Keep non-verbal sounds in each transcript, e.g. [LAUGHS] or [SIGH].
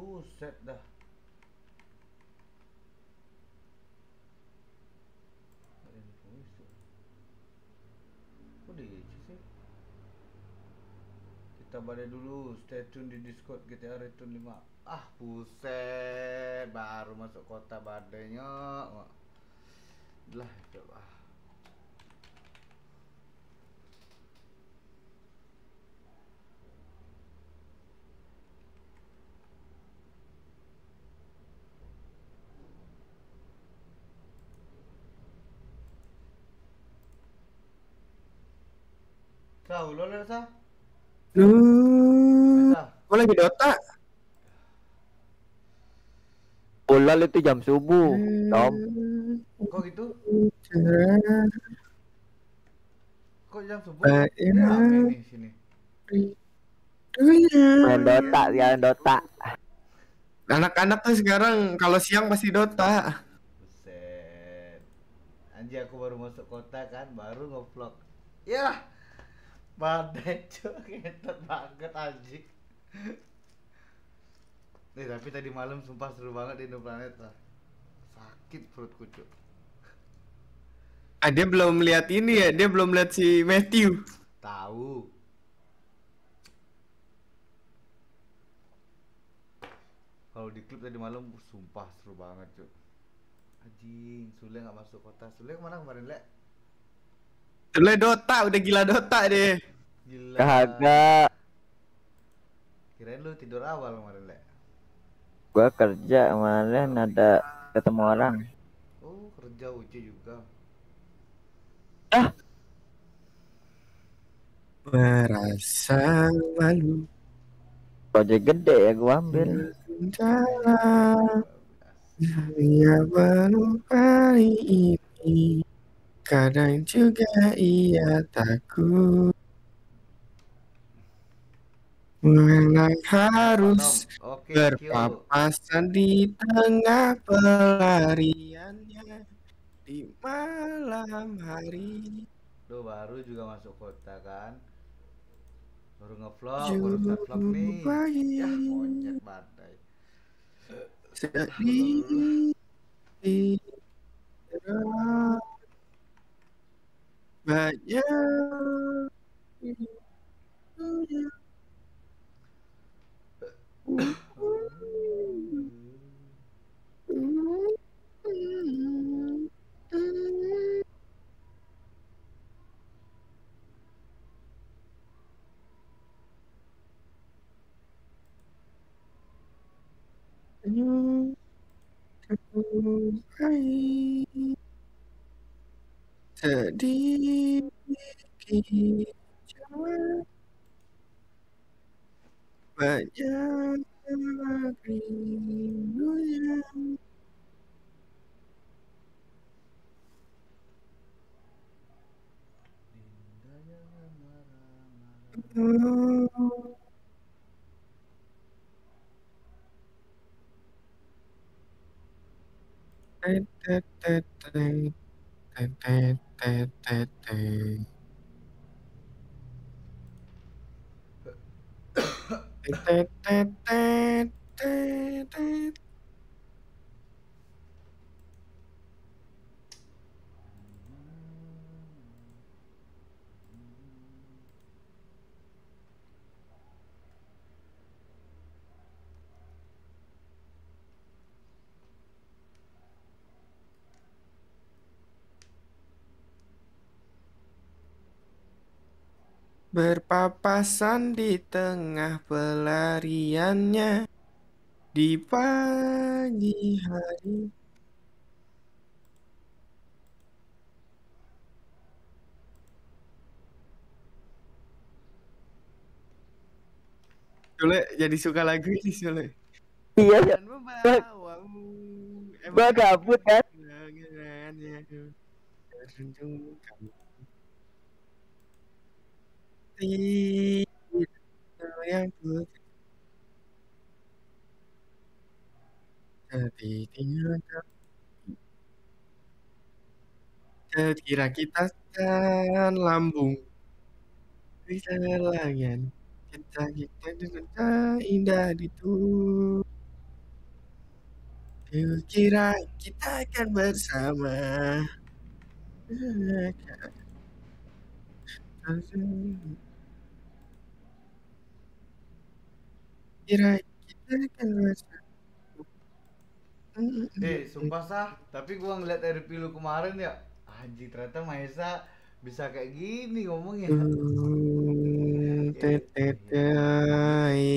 Buset dah. Kok diisi sih? Kita badai dulu, stay tune di Discord GTA Return 5. Ah, buset, baru masuk kota badainya. Lah, coba. Tahu lo? Lu, Sah. gua lagi Dota. Ulal itu jam subuh, Tom. Kok gitu? Kok jam subuh? Eh, Ini iya. rame nih sini. dunia. Main Dota, ya Dota. Anak-anak tuh sekarang kalau siang pasti Dota. Buset. Anjir aku baru masuk kota kan, baru ngevlog. Ya. Badai cok, ngetot banget anjing. Nih tapi tadi malam sumpah seru banget di Indoplanet lah. Sakit perutku cok. Ah, dia belum lihat ini ya, dia belum lihat si Matthew. Tahu. Kalau di klub tadi malam sumpah seru banget cok. Anjing, Sule nggak masuk kota. Sule ke mana kemarin, Le? Dulu Dota, udah gila Dota deh. Gila. Kagak. Kirain lu tidur awal kemarin, Le. Gua kerja kemarin ada ketemu orang. Oh, kerja UC juga. Merasa malu Proyek gede ya gua ambil. jalan ia melupai ini Kadang juga ia takut Menang harus Oke, you. berpapasan di tengah pelariannya Di malam hari Duh, baru juga masuk kota kan. Baru ngevlog, baru start vlog nih. Ya, monyet badai. Sedih Terang. [LAUGHS] Banyak Sedih kicauan Banyak rindu yang Dinda jangan marah-marah. [COUGHS] te, te, te. te, te, te, te, te, te. Berpapasan di tengah pelariannya Di pagi hari Sule jadi suka lagu ini Sule Iya, ya. Membawamu gua gabut kan. terjunjung kamu. Tidur yang ku Tertidur Terkira kita kan lambung. Di selangan Kita kita kita indah itu. Kira kita akan bersama. Kira kita akan bersama. Eh, sumpah sah, tapi gua ngeliat dari pilu kemarin ya, anjing ternyata Mahesa bisa kayak gini ngomongnya. Hmm, Tetete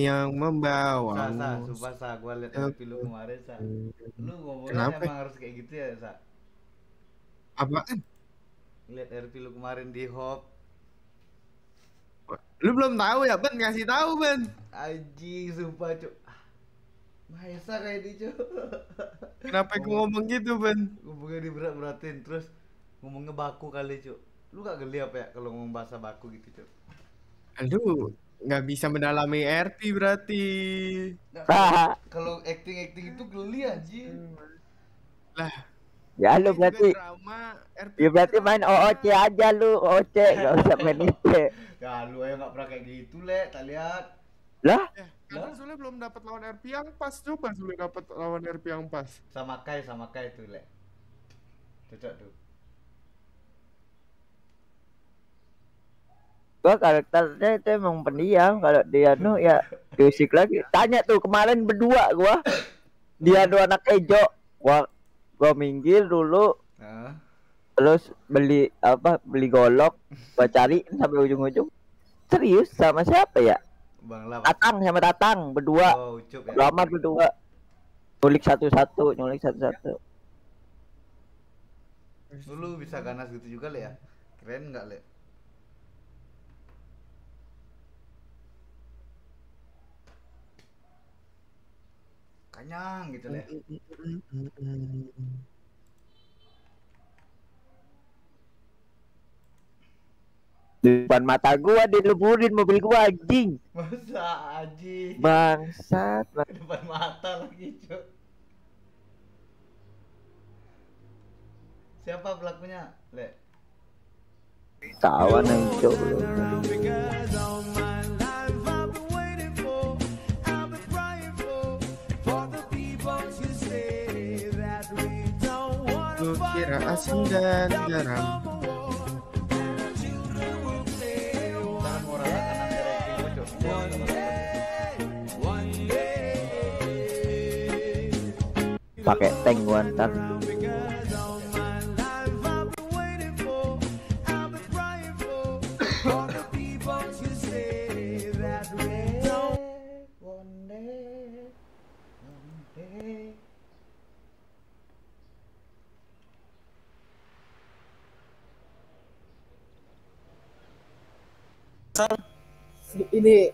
yang membawa. Sa, sa, sumpah sa, gua liat dari pilu kemarin sa. Lu ngomongnya Kenapa? emang harus kayak gitu ya sa. Apaan? Lihat dari pilu kemarin di hop, Lu belum tahu ya, Ben? Ngasih tahu, Ben. anjing sumpah cuk. Ah, Mahesa kayak ini cuk. Kenapa gue ngomong gitu, Ben? Ngomongnya diberat-beratin terus ngomongnya baku kali cuk. Lu gak geli apa ya kalau ngomong bahasa baku gitu cuk? Aduh, nggak bisa mendalami RP berarti. Nah, kalau acting-acting itu geli anjing. Lah, Ya lu juga berarti drama. Ya berarti main OOC aja lu, OOC gak usah main [LAUGHS] IP. Ya lu aja gak pernah kayak gitu le, tak lihat. Lah, Ya, karena Sule belum dapat lawan RP yang pas. Coba Sule dapat lawan RP yang pas. Sama Kai, sama Kai tuh le. Cocok tuh. gua karakternya itu emang pendiam kalau dia nu ya diusik lagi. Tanya tuh kemarin berdua gua. [COUGHS] Dia dua anak ejo. Gua gua minggir dulu Nah, terus beli apa beli golok gua cari sampai ujung-ujung serius sama siapa ya Bang Lam. Tatang sama Tatang berdua Oh, Ucup ya. lama berdua nyulik satu-satu nyulik satu-satu Lu bisa ganas gitu juga le ya. Keren nggak le? Kanyang gitu le. di depan mata gua dileburin mobil gua anjing Masa aji bangsat bang. depan mata lagi cuk. Siapa pelakunya le? kawan yang cok one day, one day. pakai tank gua ntar ini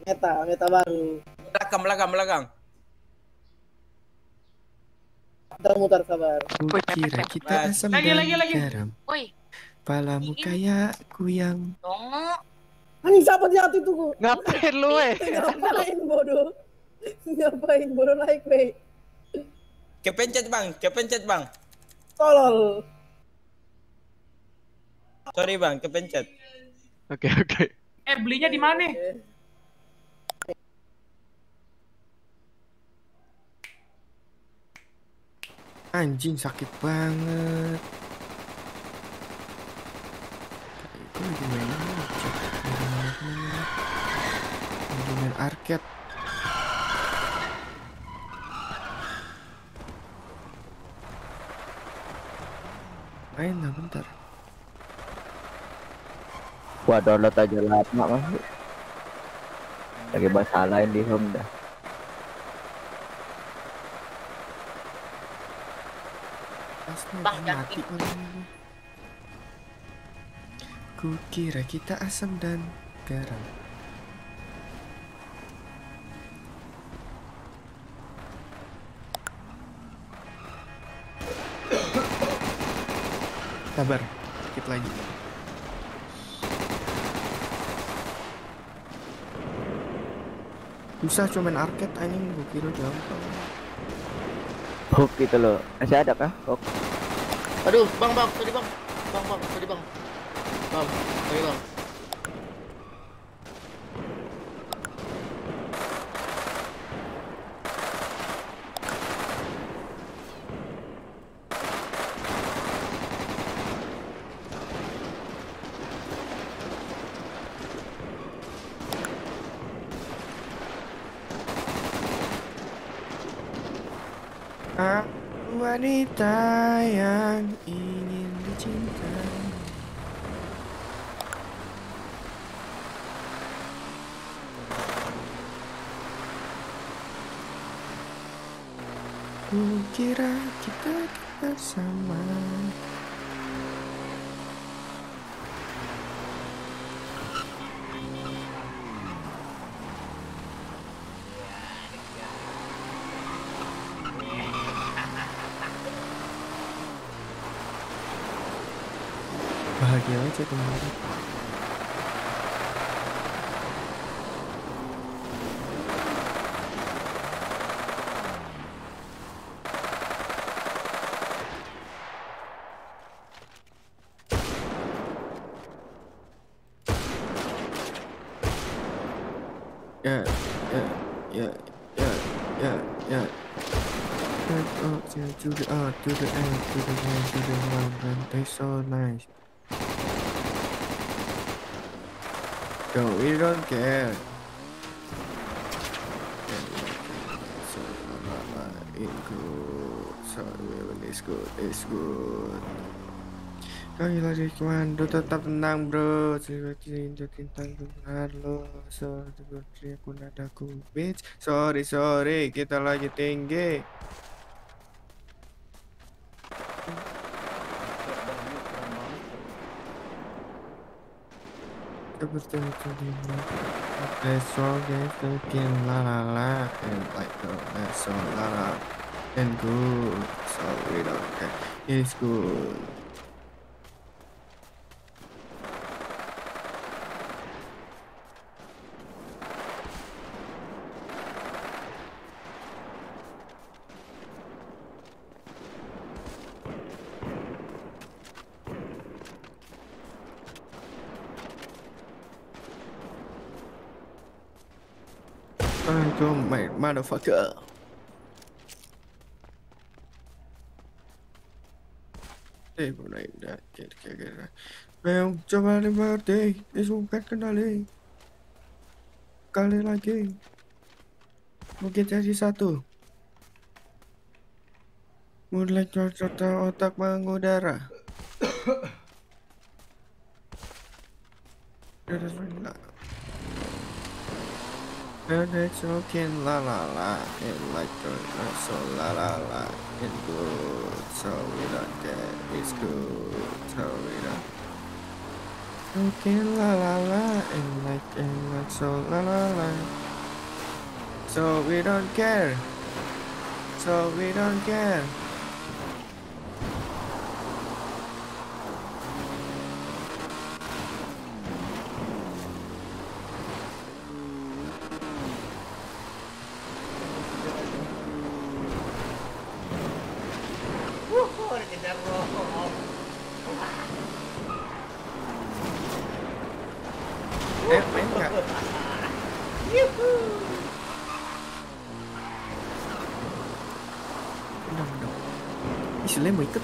meta meta baru. Belakang belakang belakang. Mutar mutar sabar Ku kira kita asam Lagi, lagi, lagi. garam. Woi, Palamu kayak kuyang. dongo. anjing siapa di hati tuh ngapain lu eh [LAUGHS] ngapain bodoh? Ngapain bodoh naik weh? Kepencet bang. Kepencet bang. Tolol. Sorry bang. Kepencet Eh, belinya di mana? Anjing sakit banget. Gue lagi main main. Gua download aja lama mas lagi masalahin di home dah mati. Ku kira kita asam dan garam. Sabar, dikit lagi. Susah cuman arcade anjing, gue kira gampang. hook gitu loh masih ada kah hook Aduh, bang, bang, tadi bang, bang, bang, tadi bang, bang, tadi bang. Aku wanita yang ingin dicintai Kukira kita bersama Bahagia aja kemarin Yeah, yeah, yeah, yeah, yeah, yeah. Back up to, to the up, to the end, to the end, to the one, and they so nice. Yo, we don't care. So, it's good. So, it's good, it's good. Kau lagi komando tetap tenang bro Seperti itu tintang benar lo So seperti aku nadaku Bitch Sorry sorry Kita lagi tinggi Dia Let's so get looking la la la And like the let's so la la. And good So we don't care It's good motherfucker. Mulai dah. Kira kira kira. Bel, coba liberty. Disukat kendali. Kali lagi. Mungkin jadi satu. Mulai cocok otak mengudara. [COUGHS] Bismillah. And it's okay, la la la, and like the so la la la, and good, so we don't get, it's good, so we don't. Okay, la la la, and like and like so la la la. So we don't care. So we don't care.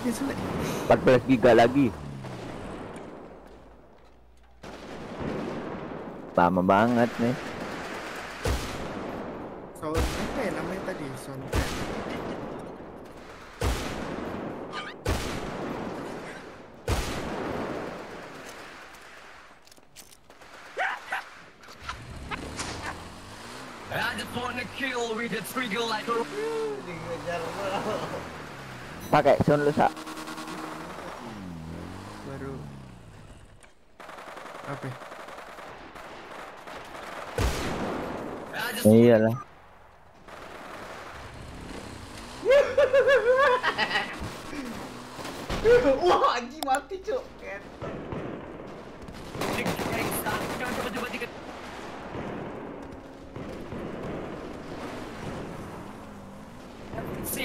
Sule mau ikut nih, Sule. 14 giga lagi. Lama banget nih. Sound apa ya namanya tadi? Sound Dikejar roh. Pakai sound lu sak. baru apa? ya? Iyalah. [LAUGHS] Wah, anjing mati, Cuk.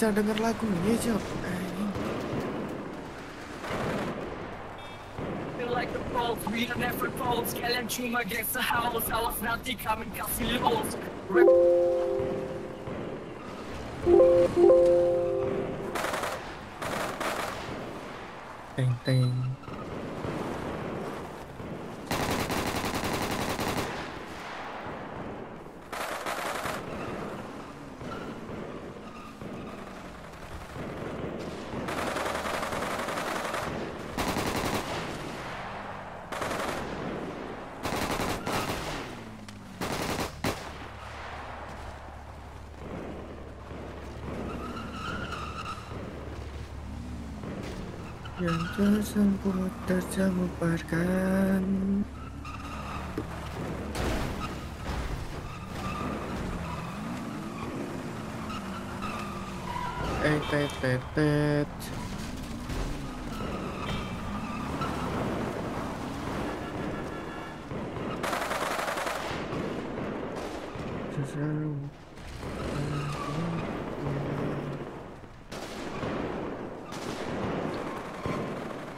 bisa denger lagunya like the balls, we don't have balls, kalian cuma the house, awas nanti kami kasih Yang tersebut tersebarkan Eh, tet, tet, tet. Selalu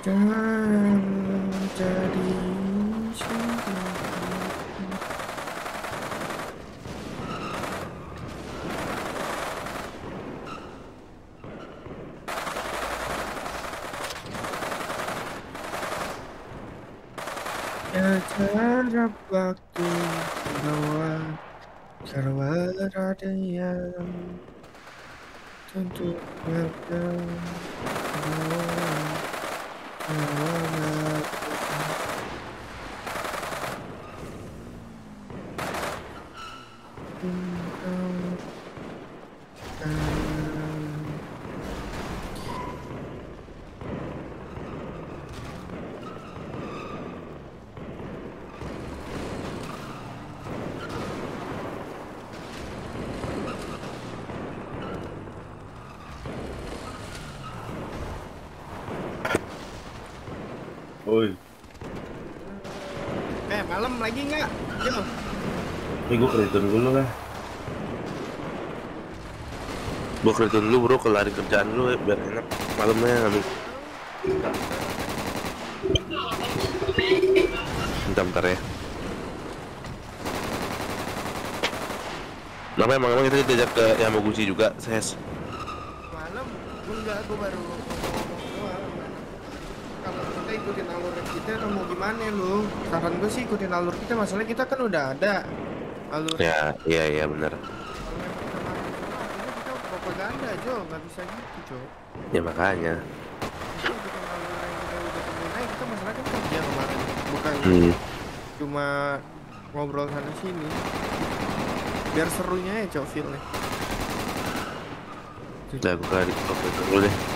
Jangan jadi sendiri. Ya cara waktu bahwa Sarwa ada yang tentu Woi, Eh, malam lagi nggak? Yo. ini gue kredit dulu lah. Gue kredit dulu bro, kelari kerjaan dulu ya, biar enak malamnya ngambil. Bentar, bentar ya. Kenapa emang emang kita diajak ke Yamaguchi juga, Ses? Malam, enggak, gue baru ngomong doang. Kalau kita ikutin alur kita atau mau gimana lu? Saran gue sih ikutin alur kita, masalahnya kita kan udah ada alur. Ya, iya iya bener. Kita propaganda, Jo, nggak bisa gitu, Jo. Ya makanya. Kita masalah kan kerja kemarin, bukan Hmm. cuma ngobrol sana sini. Biar serunya ya, Jo, feel-nya. Udah gue dulu deh.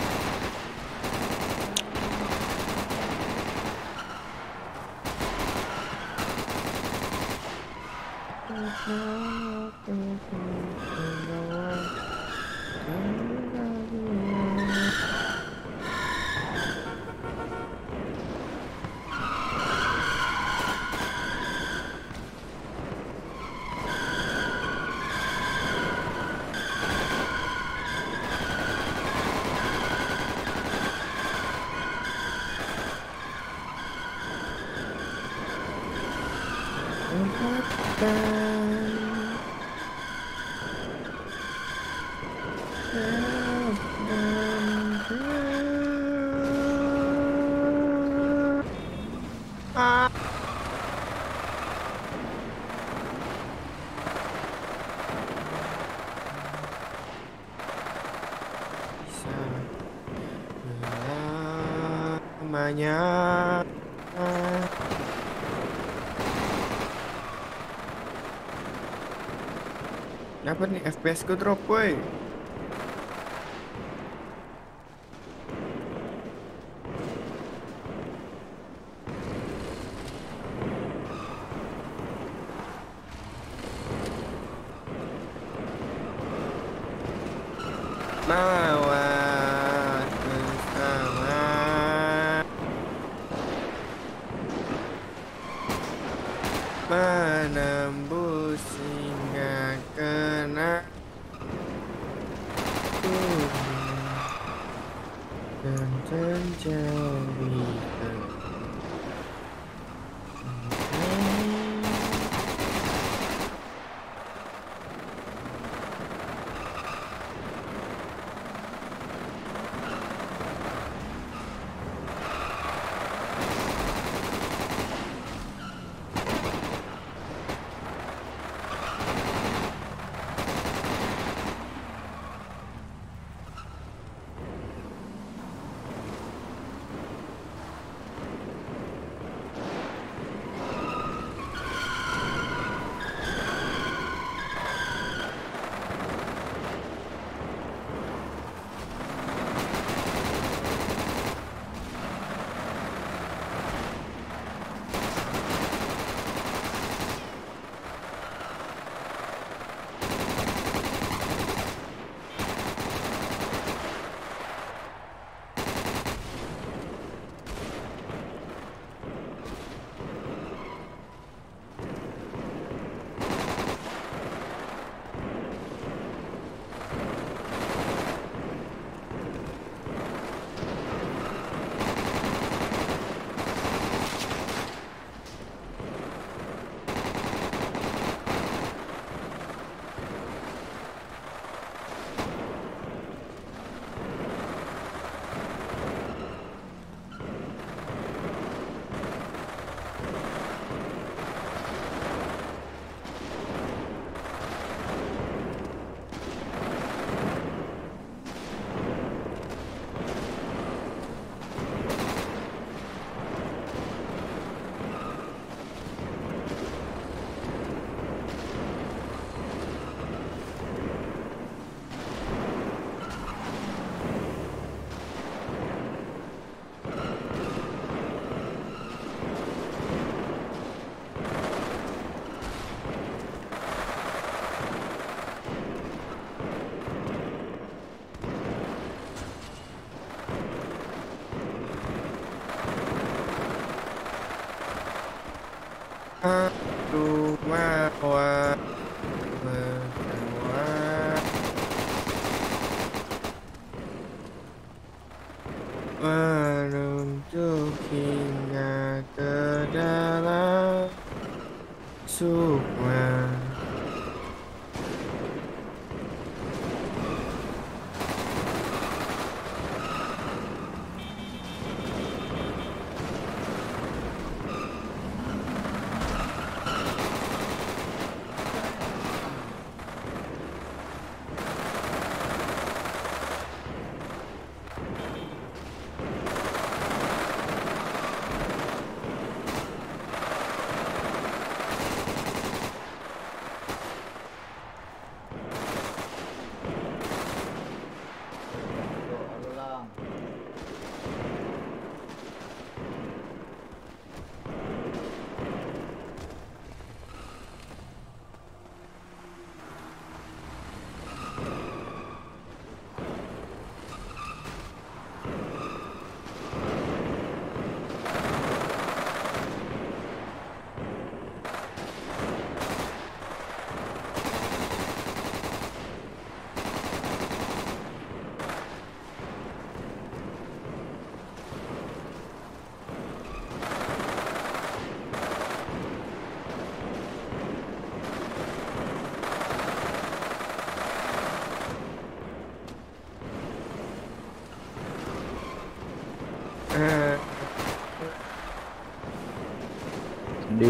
Apa nih FPS ku drop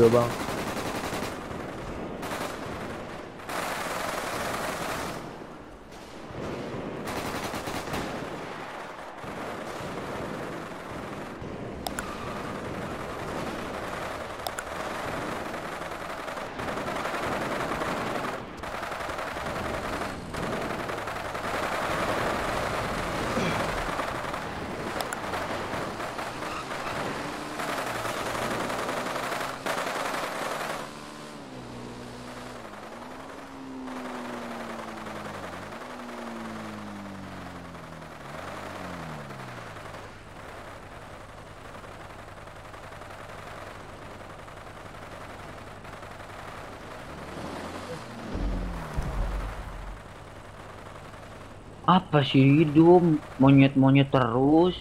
Sedih Apa sih hidup monyet-monyet terus?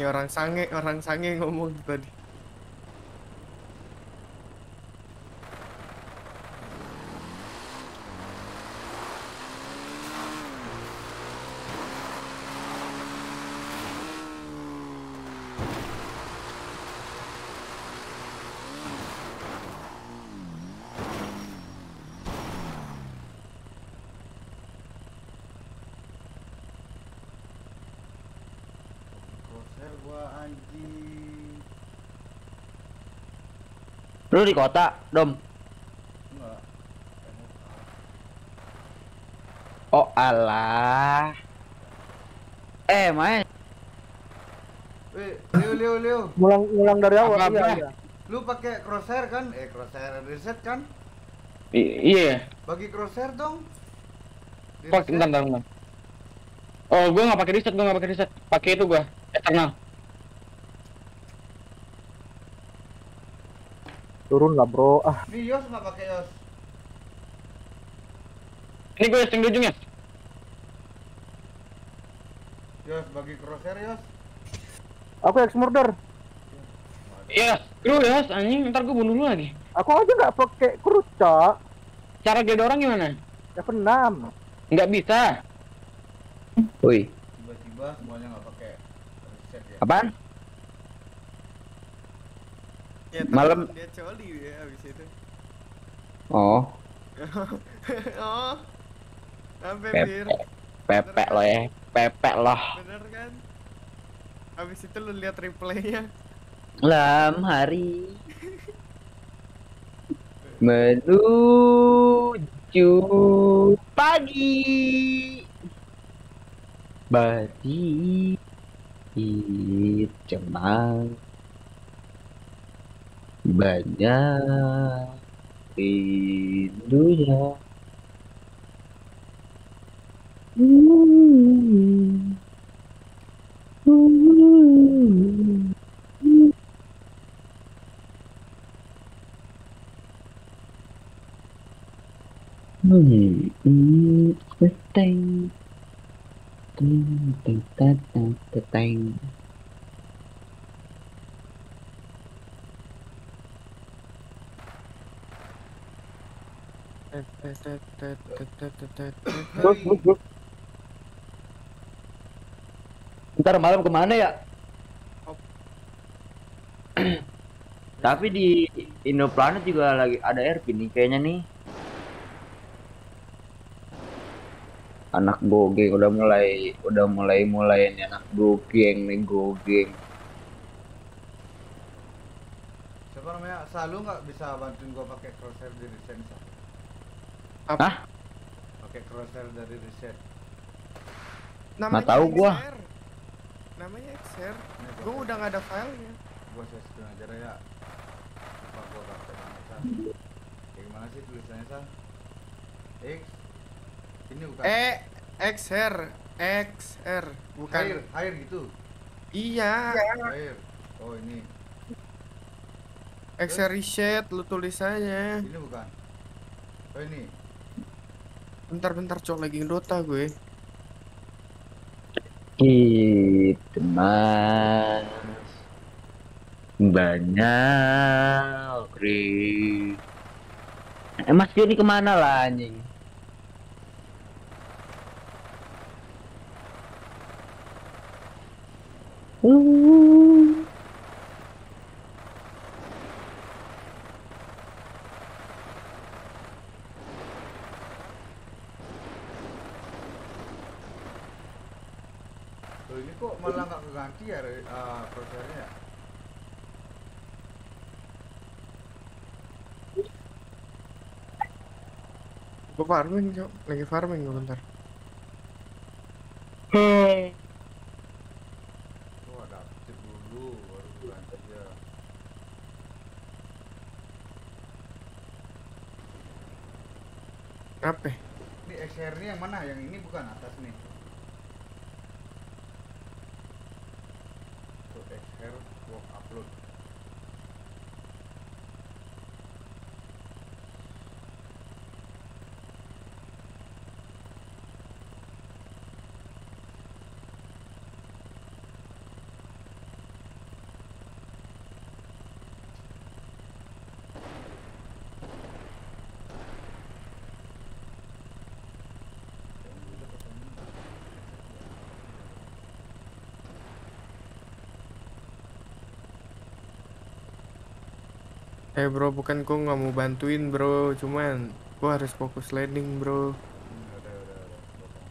Ya orang sange, orang sange ngomong tadi. Lu di kota, Dom. Enggak. Oh alah. Eh, main. Weh, Leo Leo Leo. Ngulang ngulang dari awal. Apa, Iya, iya. Lu pakai crosshair kan? Eh, crosshair reset kan? Iya. Bagi crosshair dong. Pak, bentar, bentar, bentar. Oh, gua nggak pakai reset, gua nggak pakai reset. Pakai itu gua, eternal. Turun lah bro. Ah, Ini Yos nggak pakai Yos. Ini gua yang di ujungnya. Yos bagi crosshair Yos. aku ex murder. Iya, lu ya, anjing, ntar gua bunuh lu lagi. Aku aja nggak pakai krus, Cak. Cara gede orang gimana? Level 6. Nggak bisa. Woi, Tiba-tiba semuanya nggak pakai reset ya. apaan? Ya, Malam- dia coli ya habis itu. Oh, [LAUGHS] oh. Sampai bir. pepek lo ya. Pepek loh. Bener kan? Habis itu lu lihat replaynya. Malam hari [LAUGHS] menuju pagi badi cemang banyak rindunya Hmm, hmm, teteng, teng, teng, Ntar malam ke mana ya? Tapi di Indoplanet juga lagi ada RP nih kayaknya nih. Anak gogeng udah mulai udah mulai mulai nih anak gogeng nih gogeng. Siapa namanya? Selalu nggak bisa bantuin gua pakai crosshair di reset Sa? Hah? Pakai crosshair dari reset. Namanya tahu gua. XR. Namanya XR. Ini Gua udah nggak ada filenya. gua saya dah ya. Apa gua praktek mana Sa? Kayak gimana sih tulisannya Sa? X ini bukan Eh, XR. XR. Bukan. air, air gitu. Iya. Air. Oh ini, XR reset lu tulis aja. ini bukan. Oh ini. Bentar-bentar cok lagi Dota gue. Gitu mas. Banyak Ri. Eh mas ini ke mana lah anjing? Uh. Loh ini kok malah nggak keganti ya uh, crosshairnya ya? Gue farming cok. Lagi farming gue bentar. Oh ada aktif dulu baru ganti ya. Apa? Ini XR ini yang mana? Yang ini bukan atas nih. Tuh XR work upload. Eh bro, bukan gua nggak mau bantuin bro, cuman gua harus fokus landing bro. Hmm, udah, udah, udah. Gua paham.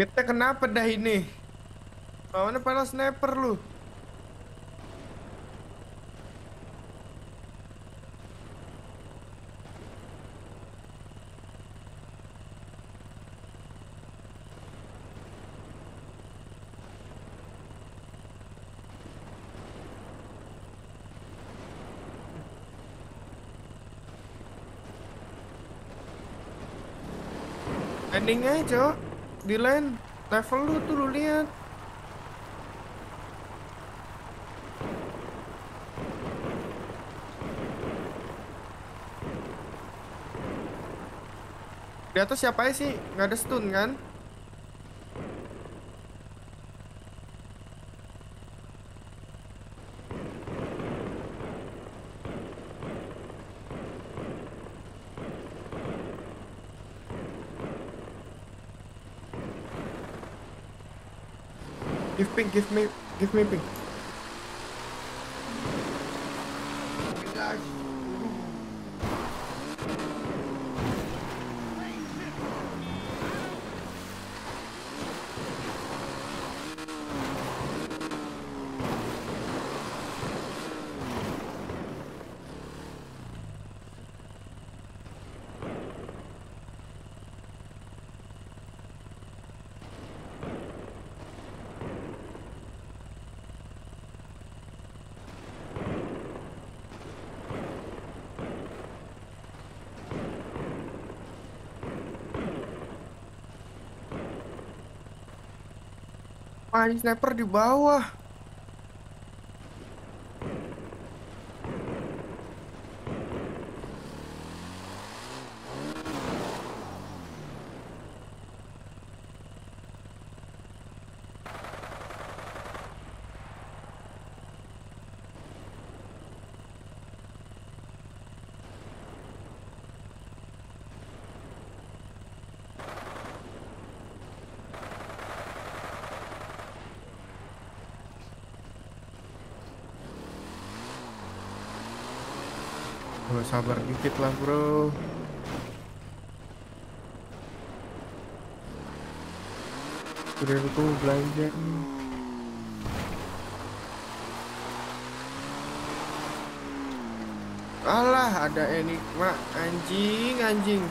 Mitnya kenapa dah ini? Lawannya pada sniper lu. Landing aja, Cok. Di land level lu tuh lu lihat. Di atas siapa sih? Nggak ada stun kan? Give ping, give me, give me ping. Ini sniper di bawah. Bro, sabar dikit lah, bro. Udah mau belanja nih. Alah, ada enigma anjing, anjing.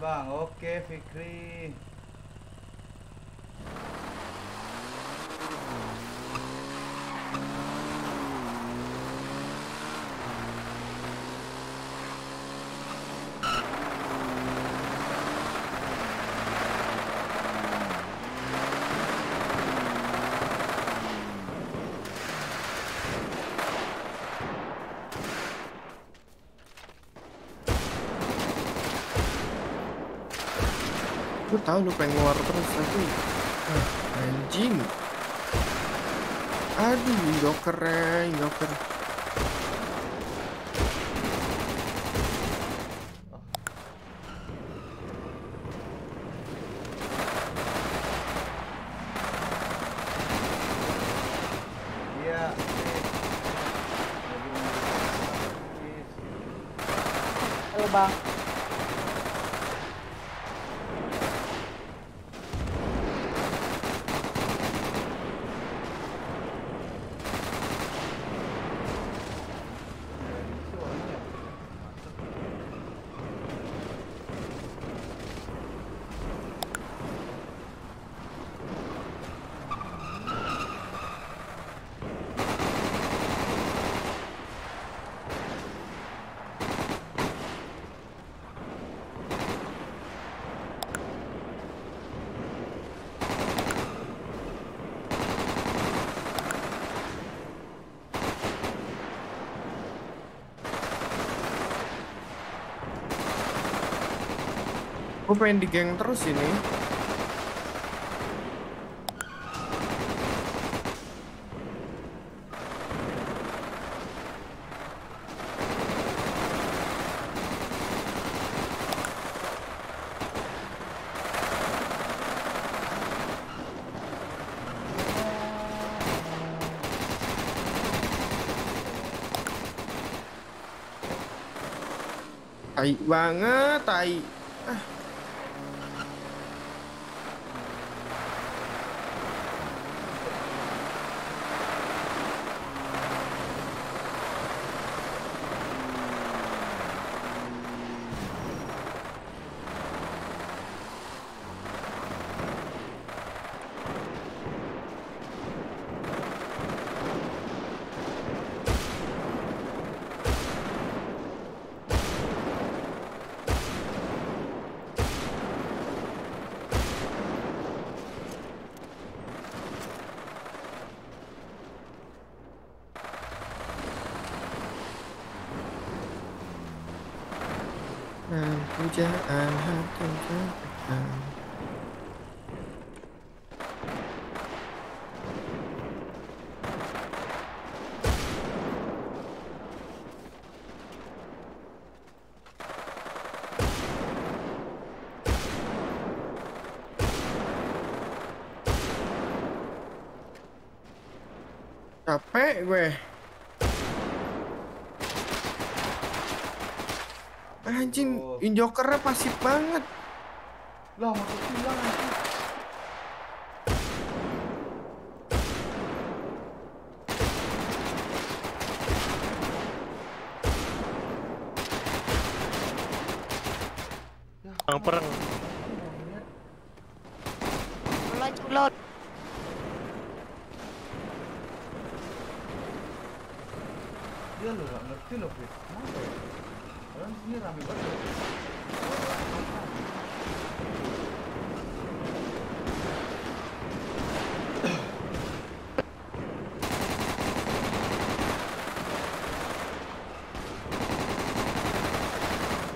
Bang, oke Fikri. Tahu lu pengen keluar terus tapi anjing. Aduh, joker joker. Gue pengen di geng terus ini. Tai banget, tai. Ah. Nah, pujaan hati Tuhan. Capek gue. Anjing, injokernya pasif banget. Lah, masuk hilang anjing. Bang perang. Mulai culot. Dia lo gak ngerti loh, Fit. Kenapa ya? Orang sini rame banget.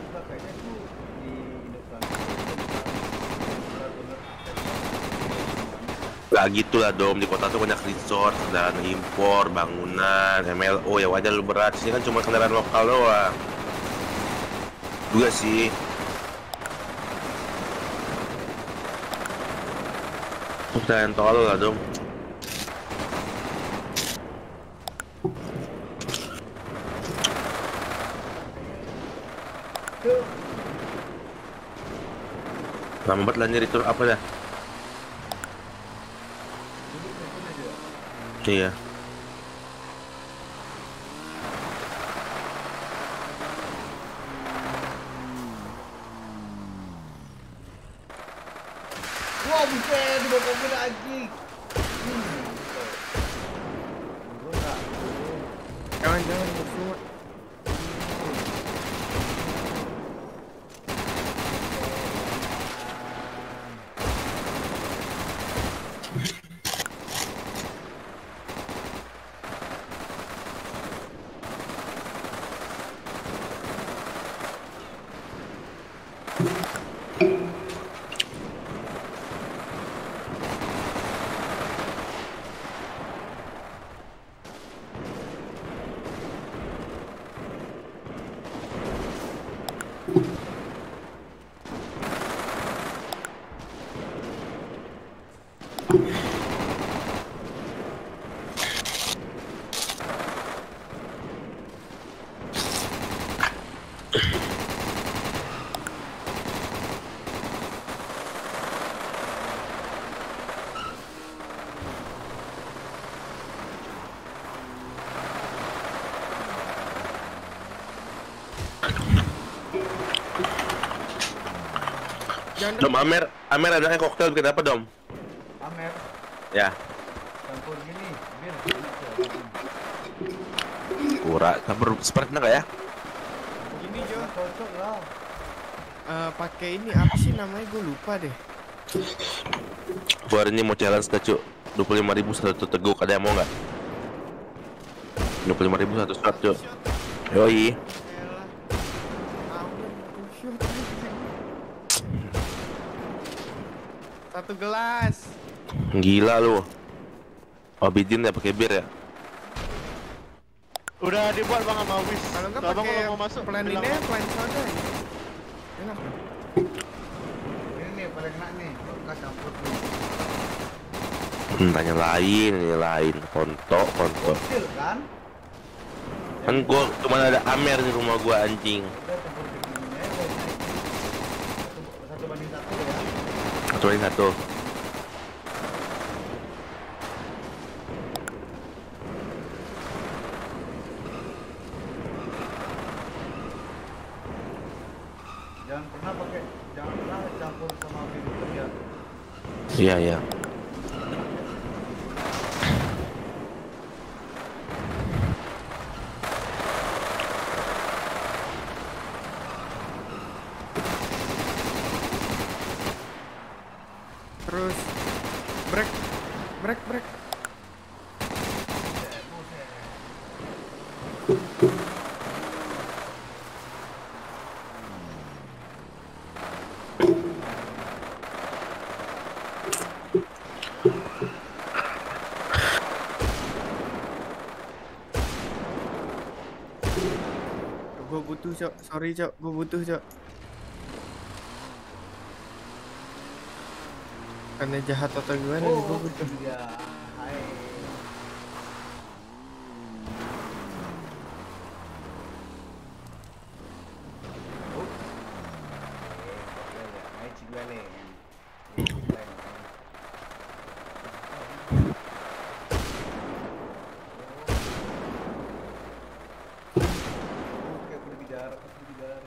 Enggak, kayaknya tuh di Indonesia benar-benar Gak gitu lah dom, di kota tuh banyak resort, kendaraan impor, bangunan, MLO ya wajar lu berat, sini kan cuma kendaraan lokal doang. Juga sih. Kendaraan tol lah dom. Lambat lah nyari tur apa dah? Iya. Wah, buset, di bawah mobil anjing. Hmm. Gua nggak. Jangan jangan musuh. Dom Amer, Amer ada koktail bikin apa dom? Amer, Ya, campur gini, bir. pura, campur Sprite enggak ya? Gini Jo, Cocok lah. eh, pakai ini apa sih namanya gue lupa deh. Gua hari ini mau challenge dah cuk 25 ribu satu teguk, ada yang mau nggak? 25 ribu satu shot cuk Yoi Elah. Ah, udah, shoot. Satu gelas. Gila lu Obidin ya pakai bir ya Udah dibuat bang sama Wis. Kalau enggak pakai mau masuk plan ini, plan soda. ya. Enak. Ini nih paling enak nih, bekas campur nih. hmm, Tanya lain, ini lain Kontok, kontok kan? Kan gua cuma ada Amer di rumah gua anjing Udah campur begini aja. Satu, satu banding satu ya. Lagi satu Jangan pernah pakai, jangan pernah campur sama itu ya. Iya iya Terus break, break, break. Gue butuh cok, sorry cok, gue butuh cok. Karena jahat atau gimana nih gue butuh. iya. Hai. Oh. Eh, Hai, Ciguele. Oke, aku udah bicara, aku udah bicara.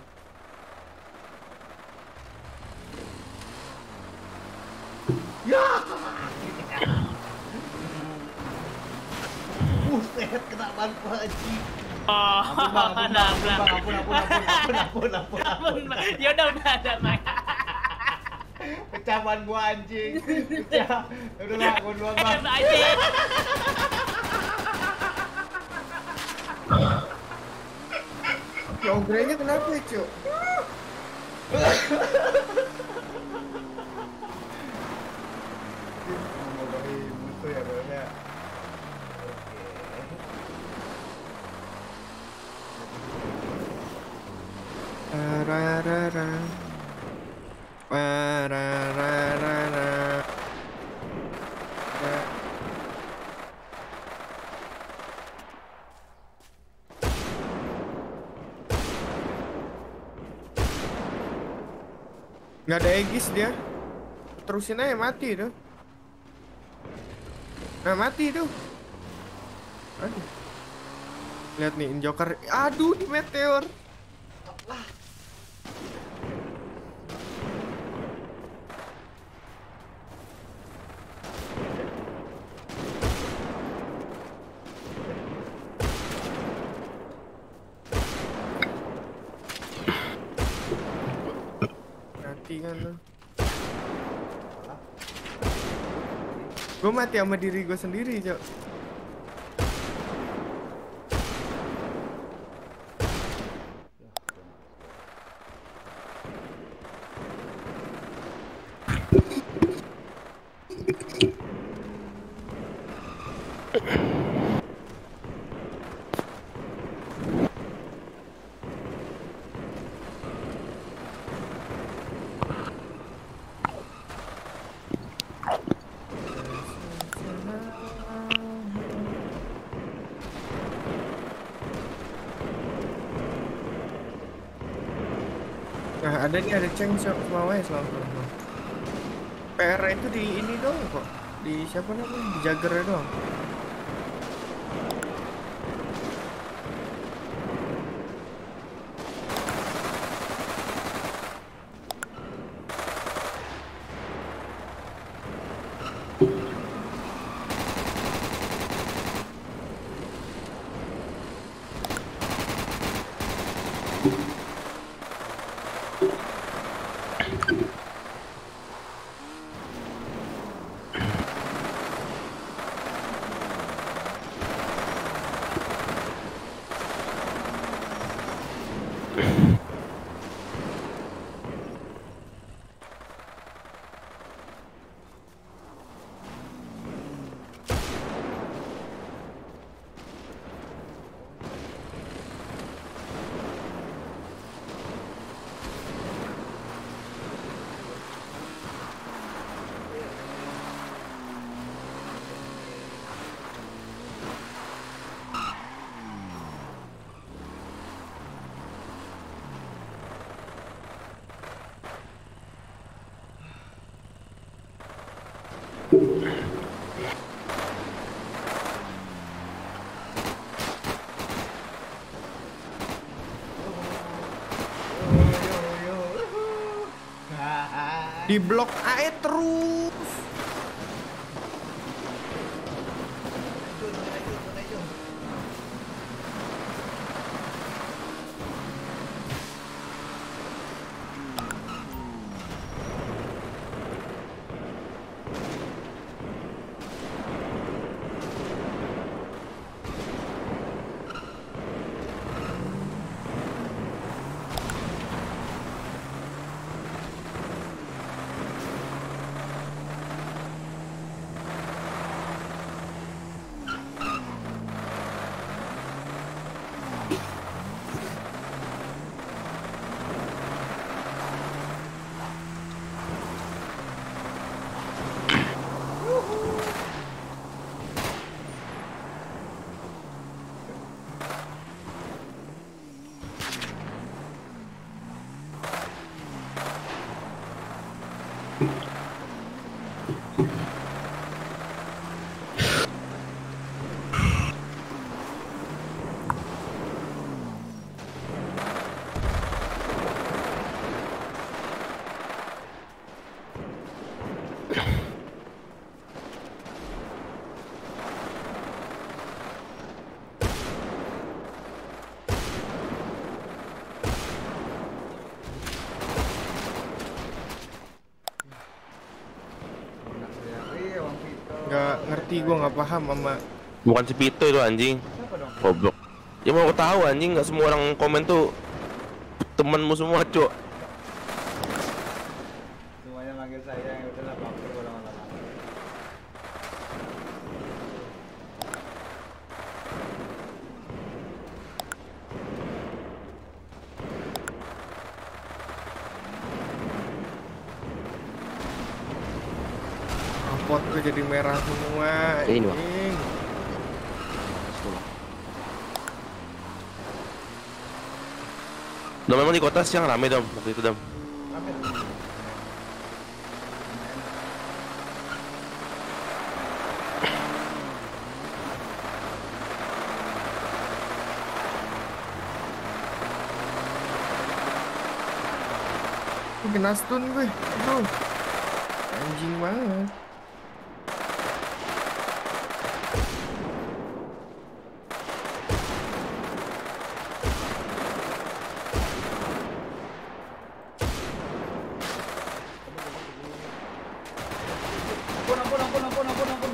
Buset, kena ban gua anjing. Oh, Ampun bang, ampun bang, nah, ampun nah. bang, ampun, ampun, ampun, ampun, ampun, ampun, ampun. Ya udah udah ada Mak. Pecah ban gua anjing. Pecah. Udah lah, gua duluan bang. Anjing. Logrenya kenapa ya, Cuk? Ngomongin musuh ya bang ya. Pararara. Pararara. Nggak ada Aegis dia. Terusin aja mati tuh. Nah mati tuh. Aduh. Lihat nih Joker. Aduh di meteor. Mati kan lu. Mati sama diri gue sendiri, Cok. Nah, ada nih ada ceng sama Wes selalu. PR itu di ini doang kok. Di siapa namanya? Di Jagger doang. Di blok AE terus. Ki gua nggak paham sama Bukan si Pito itu anjing. Goblok. Ya mau tahu anjing nggak semua orang komen tuh temanmu semua, Cuk. Semuanya manggil saya yang udah lah baper gua lama-lama. rapot gua jadi merah semua. Ini, Bang. Dom memang di kota siang rame dom waktu itu dom. Rame. Gua Kena stun gue. Aduh. Anjing banget. Ampun, ampun, ampun, ampun, ampun, ampun.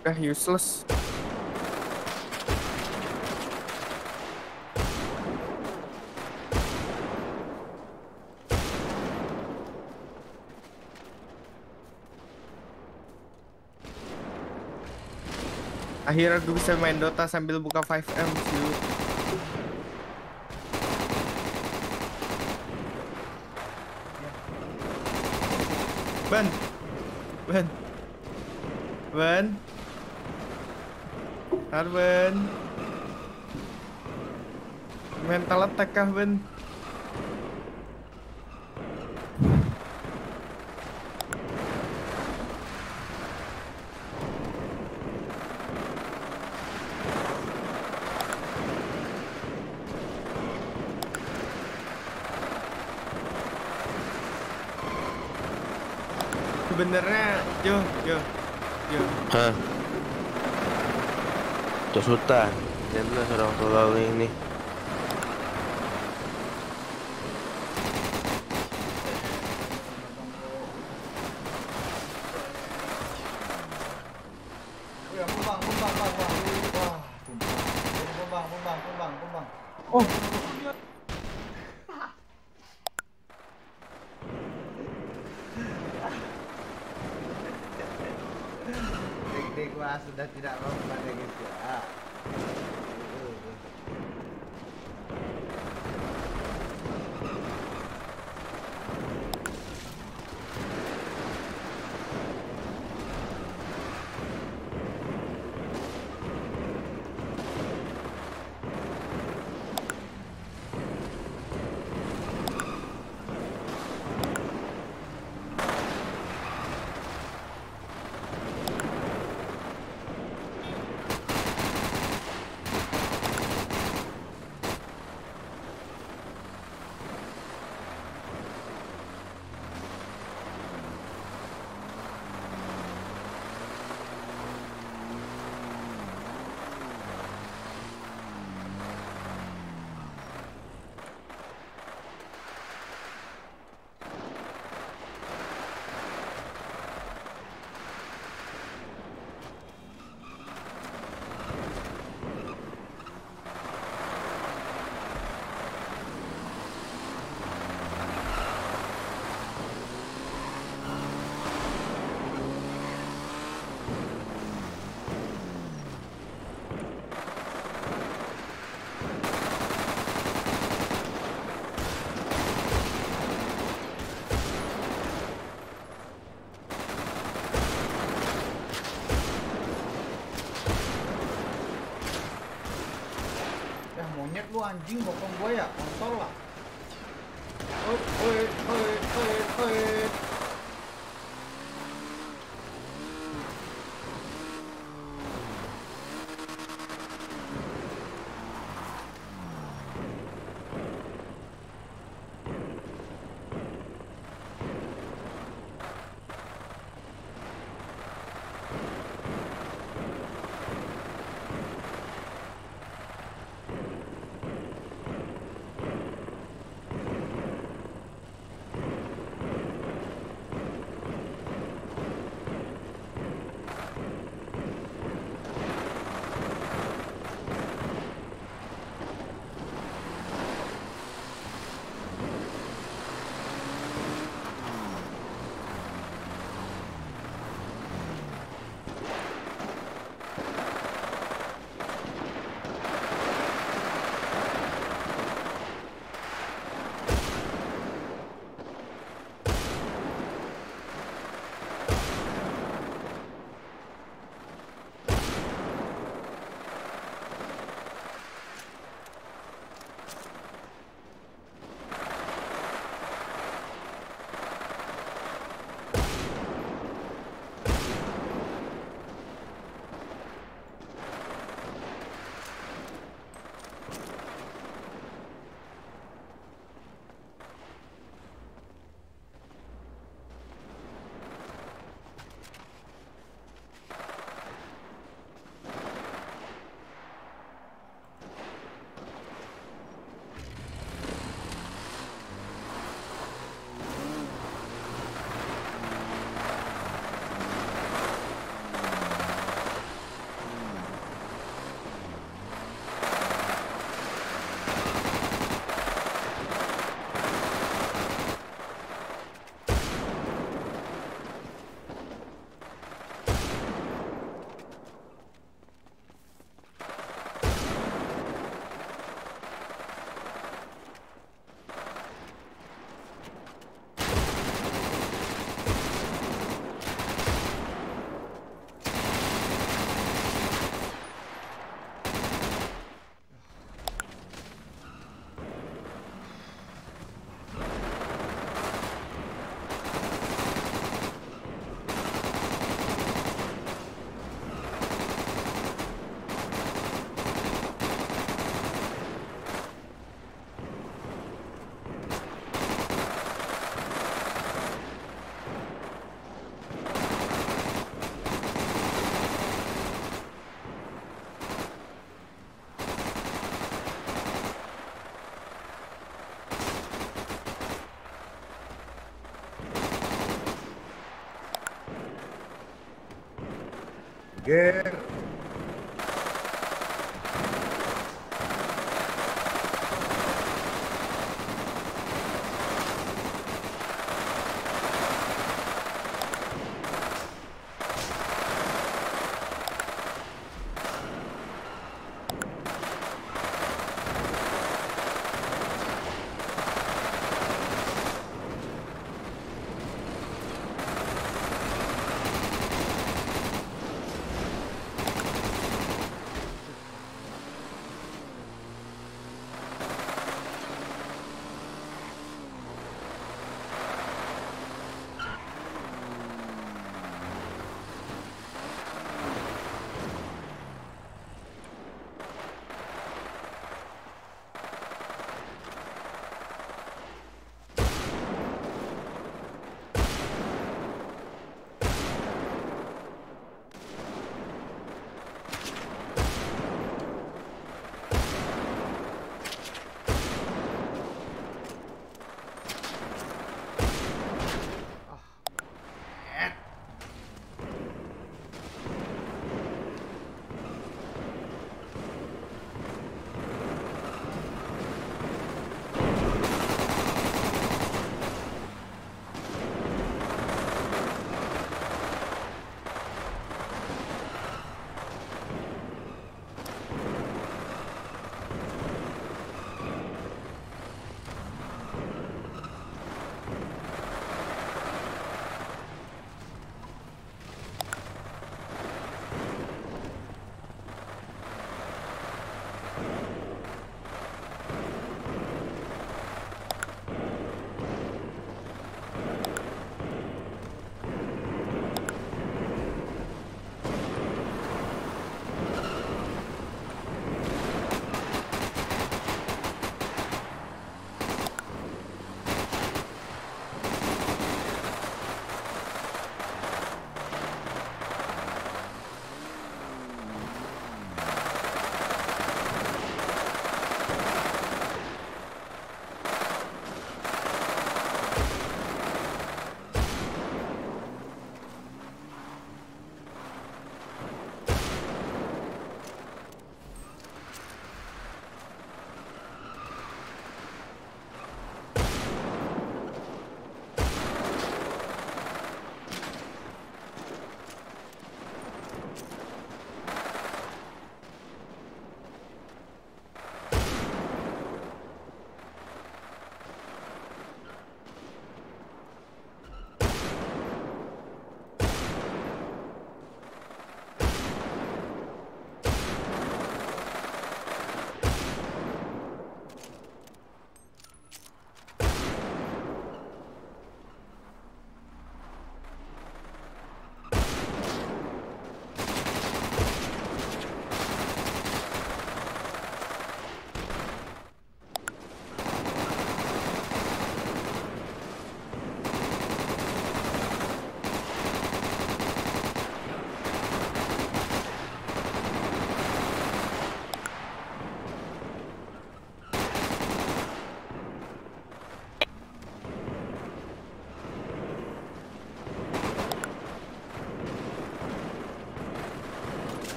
Udah useless. Akhirnya gue bisa main Dota sambil buka 5M sih. Ban. Ban. Ban. Arben. Mental attack kah, Ben? Sebenarnya, Jo, Jo, Jo. Hah. Cuk Sultan. Jelas orang tua ini. Monyet lu anjing bokong gua ya, Yeah.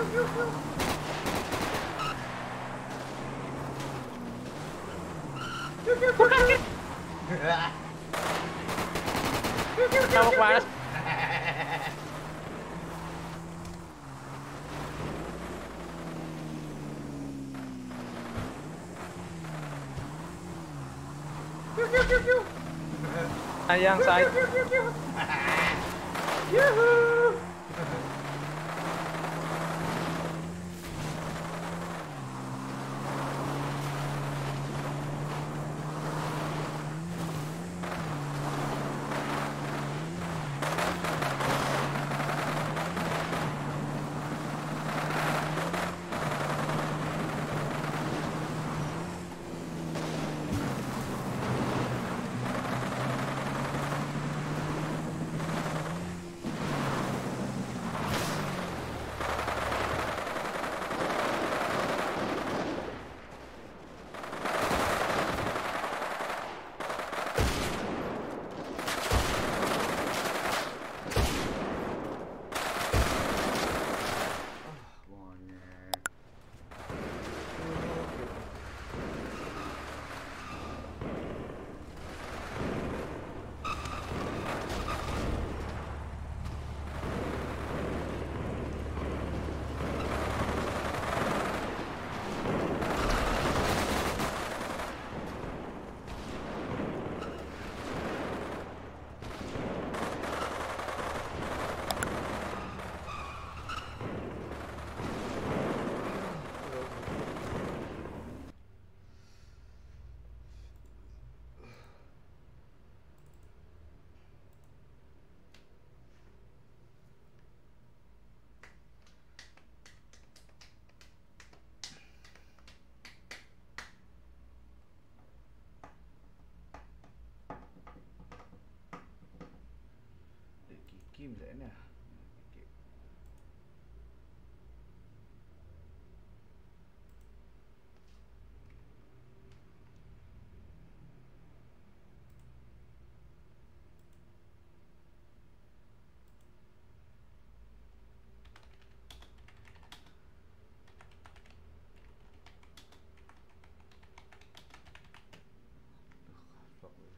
Kamu panas. Sayang saya. Dek Kiki misalnya. Kiki. Duh, kapok gue.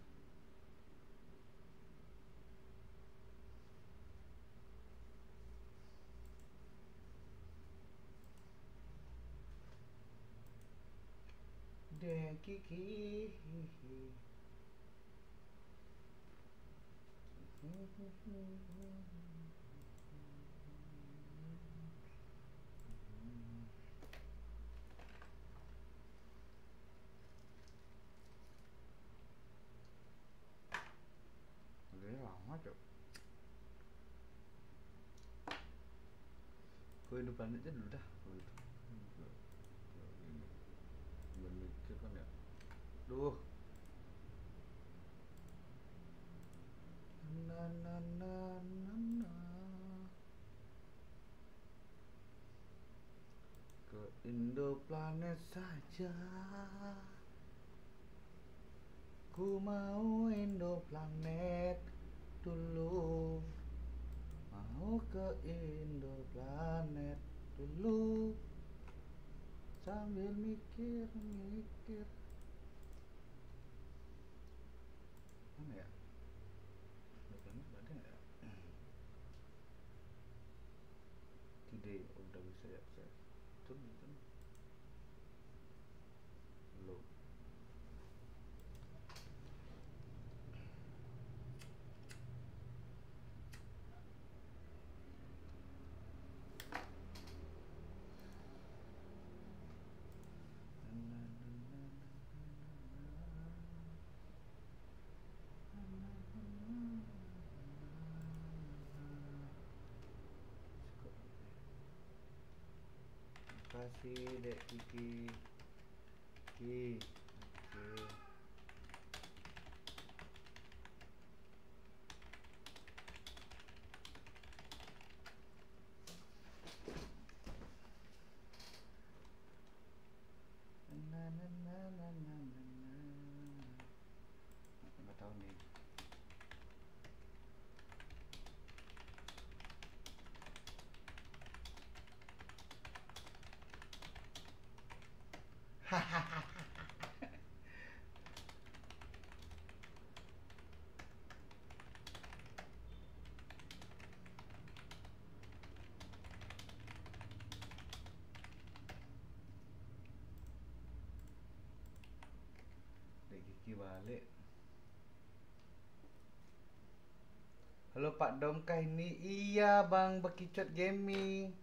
Dek Kiki. Udah lama cok. Kehidupan aja dulu dah. kalau itu. Kalau ini. Belum mikir kan ya. Duh. Na na na na na. Ke Indo planet saja. Ku mau Indo planet dulu. Mau ke Indo planet dulu. Sambil mikir-mikir. Mana ya? Indo planet ada nggak ya? Tidak, udah bisa ya saya. Turun, turun. Belum. Kasih dek Kiki Oke na, na, na, na, na, na. Nggak tahu nih Balik. Halo Pak Domkah ini? Iya Bang Bekicot Gaming.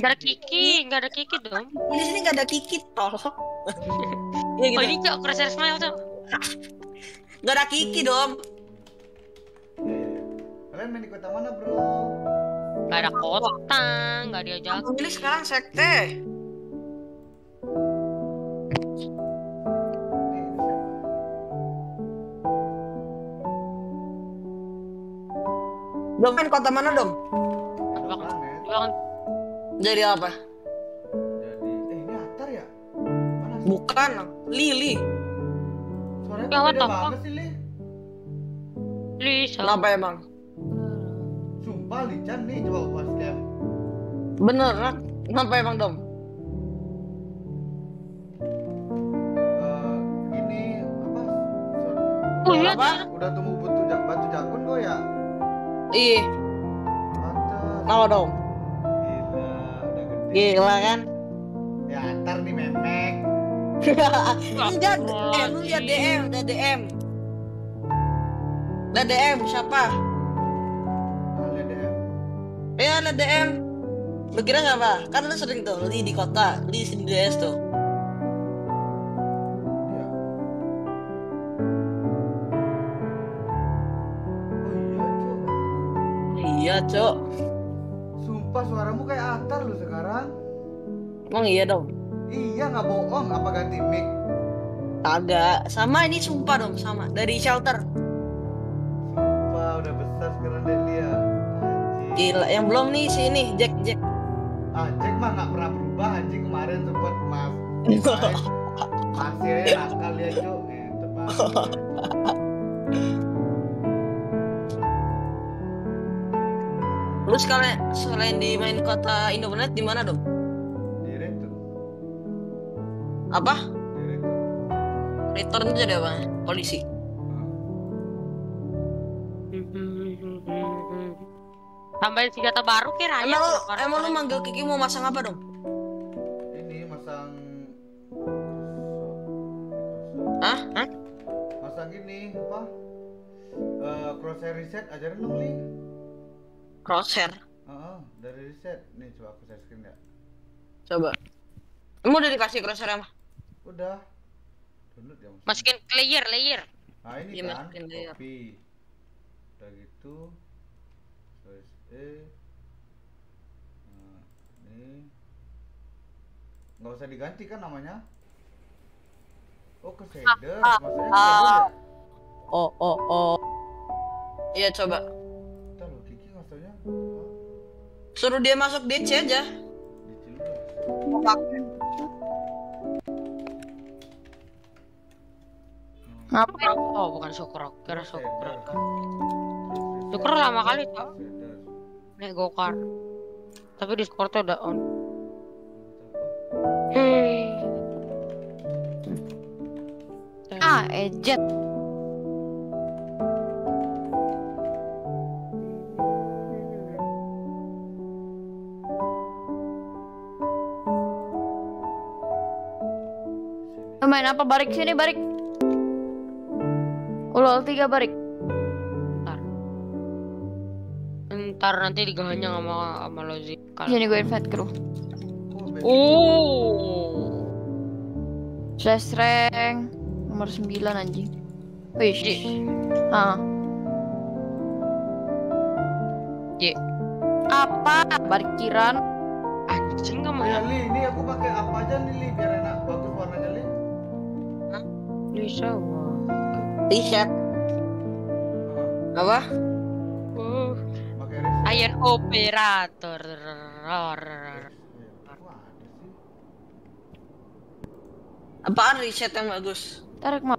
Eh, Oh, nggak ada kiki, nggak ada kiki dong. Di sini nggak ada kikit toh. [LAUGHS] Iya Oh gitu. ini cok, crosshair smile tuh. [LAUGHS] Nggak ada kiki dong. Iya, iya, iya. Kalian main di kota mana, Bro? Nggak ada kota, nggak diajak. Ini sekarang sekte. Dom main kota mana dom? Jadi apa? Jadi, eh ini Atar ya? Mana sih? Bukan. Lili. Suaranya Ya, what beda fuck? banget sih, Li. Lisa. Kenapa emang? Sumpah, Lican nih, coba pas cam. Beneran? Kenapa emang dom? Eh, ini apa? Suara- Oh iya, Apa? Udah tumbuh batu, batu jakun kok ya? Ih, Pantes. kenapa dom? Gila, udah gede. Gila kan? Ya, Atar nih memek. [LAUGHS] Enggak, eh, lu lihat DM, udah DM. Udah DM, siapa? Ah, lihat deh. Ya, ada DM. Lu kira nggak apa? Kan lu sering tuh, li di kota, li di DS tuh. Ya. Oh iya. Iya, Cok. Sumpah suaramu kayak Atar lu sekarang. Emang iya dong? Iya nggak bohong, apa ganti mic? Kagak. Sama ini sumpah dong, sama. Dari shelter. Sumpah udah besar sekarang. Anjing. Gila, yang belum nih si ini, Jack Jack. Anjing mah nggak pernah berubah anjing kemarin sempet maaf. [LAUGHS] Main. Masih aja nakal ya Cuk. Gitu [LAUGHS] Lu sekalian selain di main kota Indomaret di mana dong? Direct tuh, Apa? direct tuh. Return itu jadi apa? Polisi. Tambahin senjata baru kayak raya. Emang lu, emang lu manggil Kiki mau masang apa dong? Ini masang Hah? Hah? masang gini apa? Eh crosshair reset ajarin dong Li. Crosshair. Heeh, dari reset. Nih coba aku share screen ya. Coba. Emang udah dikasih crosshair emang? Udah. Download ya maksudnya. Masukin layer, layer. Nah ini Iya, kan masukin layer. copy. Udah gitu. Terus E. Nah, ini. Nggak usah diganti kan namanya? Oh ke shader, ah, maksudnya ke ah. shader ya? Oh, oh, oh. Iya, coba. Suruh dia masuk DC aja. Ngapain? Oh, bukan syukur. Kira syukur. Syukur lama kali. Shader. Nek gokar. Tapi Discordnya udah on. Ah, ejet. main apa? Barik sini barik ulol tiga barik ntar ntar nanti digahanya sama sama lozi. Jadi gue invite ke oh. Slash rank nomor sembilan anjing. Wish ah. J apa? Barikiran anjing cing kamu ya ini aku pakai apa aja nih biar enak banget Lisa Walk. Lisa. Apa? Uh. Ayan Operator. Apaan riset yang bagus? Tarik mau.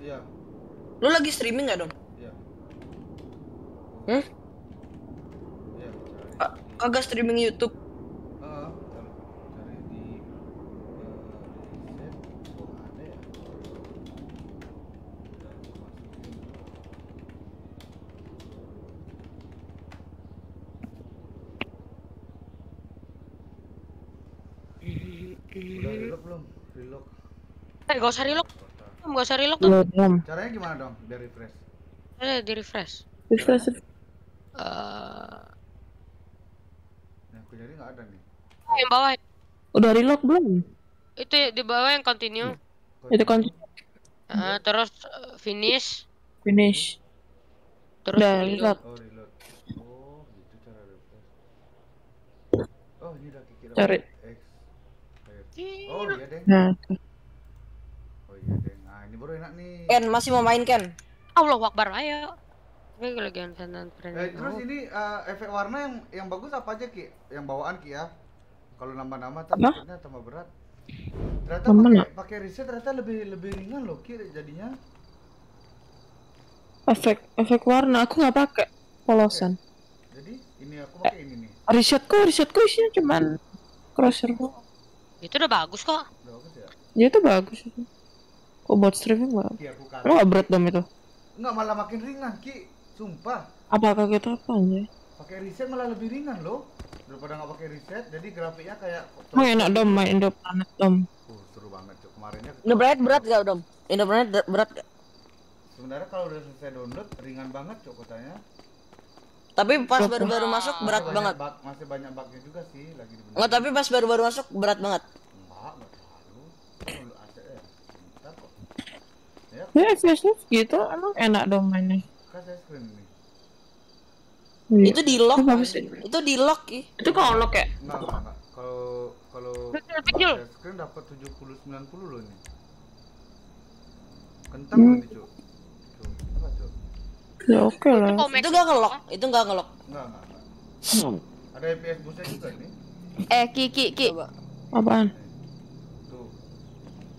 Iya. Lu lagi streaming gak dong? Iya. Hmm? Iya. Kagak streaming YouTube. relock belum? Relock. Eh, gak usah reload. Belum, gak usah reload dong. Caranya gimana dong? Biar refresh. Eh, di refresh. Refresh. Eh. Uh... Nah, aku jadi enggak ada nih. Oh, yang bawah. Ya? Udah reload belum? Itu ya, di bawah yang continue. continue. Itu continue. Uh, terus eh, finish. Finish. Terus Udah, reload. Oh, reload. Oh, gitu cara refresh. Oh, ini udah kira. Cari. Oh iya deh. Hmm. Oh iya deh. Nah ini baru enak nih. Ken masih mau main Ken? Allah wakbar ayo. Ini kelebihan eh, Terus ini uh, efek warna yang yang bagus apa aja ki? Yang bawaan ki ya? Kalau nambah-nambah takutnya tambah berat. Ternyata pakai, pakai riset ternyata lebih lebih ringan loh ki jadinya. Efek efek warna aku nggak pakai polosan. Okay. Jadi ini aku pakai eh, ini nih. Risetku risetku isinya cuman crosser. Itu udah bagus kok. Ya? Itu bagus itu. Kok buat streaming gak? Iya, Lu enggak berat dong itu. Enggak malah makin ringan, Ki. Sumpah. Apakah kita apa ya? Pakai reset malah lebih ringan loh. Daripada nggak pakai reset, jadi grafiknya kayak Oh, enak dom main Indo Planet dom. Uh, seru banget cok kemarinnya. Indo Planet berat gak dom? Indo Planet berat gak? Sebenarnya kalau udah selesai download ringan banget cok katanya. Tapi pas baru-baru nah, masuk berat masih banget. Bak, masih banyak bugnya juga sih lagi di Nggak, tapi pas baru-baru masuk berat banget. Ya. yes, yes, yes. gitu emang enak dong mainnya. Kan iya. Itu di lock. Kan? Itu di lock, ih. Itu kalau lock ya? Kalau kalau kecil. krim dapat 70 90 loh ini. Kentang hmm. nih, Cuk. Ya oke okay lah. Itu enggak ngelok, itu enggak ngelok. Enggak, hmm. Ada FPS boost juga nih. Eh, Ki, Ki, Ki. Apaan? Tuh.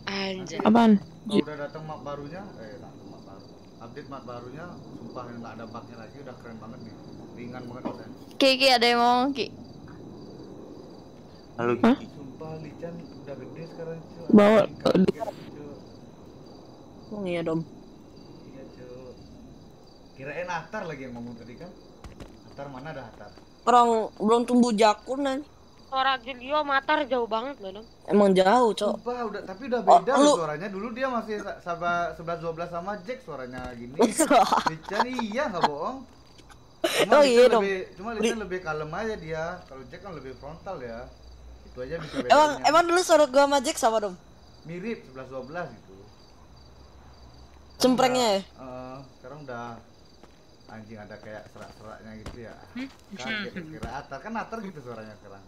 Anjir. Apaan? Kalau udah datang map barunya, eh datang map baru. Update map barunya, sumpah nggak ada bugnya lagi, udah keren banget nih. Ringan banget kan. Ki, Ki, ada yang mau, Ki. Halo, Ki. Sumpah, Lican udah gede sekarang. Bawa. Oh iya dong. Kirain Atar lagi yang ngomong tadi kan? Atar mana ada Atar? Orang belum tumbuh jakun nih. Suara Julio Matar jauh banget loh, Emang jauh, Cok. Apa udah tapi udah oh, beda oh, lu... suaranya. Dulu dia masih sama 11 12 sama Jack suaranya gini. [LAUGHS] Bicara iya enggak bohong. Cuma oh, iya dong. lebih, cuma Richard lebih kalem aja dia. Kalau Jack kan lebih frontal ya. Itu aja bisa bedanya. Emang emang dulu suara gua sama Jack sama dong. Mirip 11 12 gitu. Cemprengnya ya? Uh, sekarang udah anjing ada kayak serak-seraknya gitu ya hmm? Kan hmm. kira atar kan atar gitu suaranya sekarang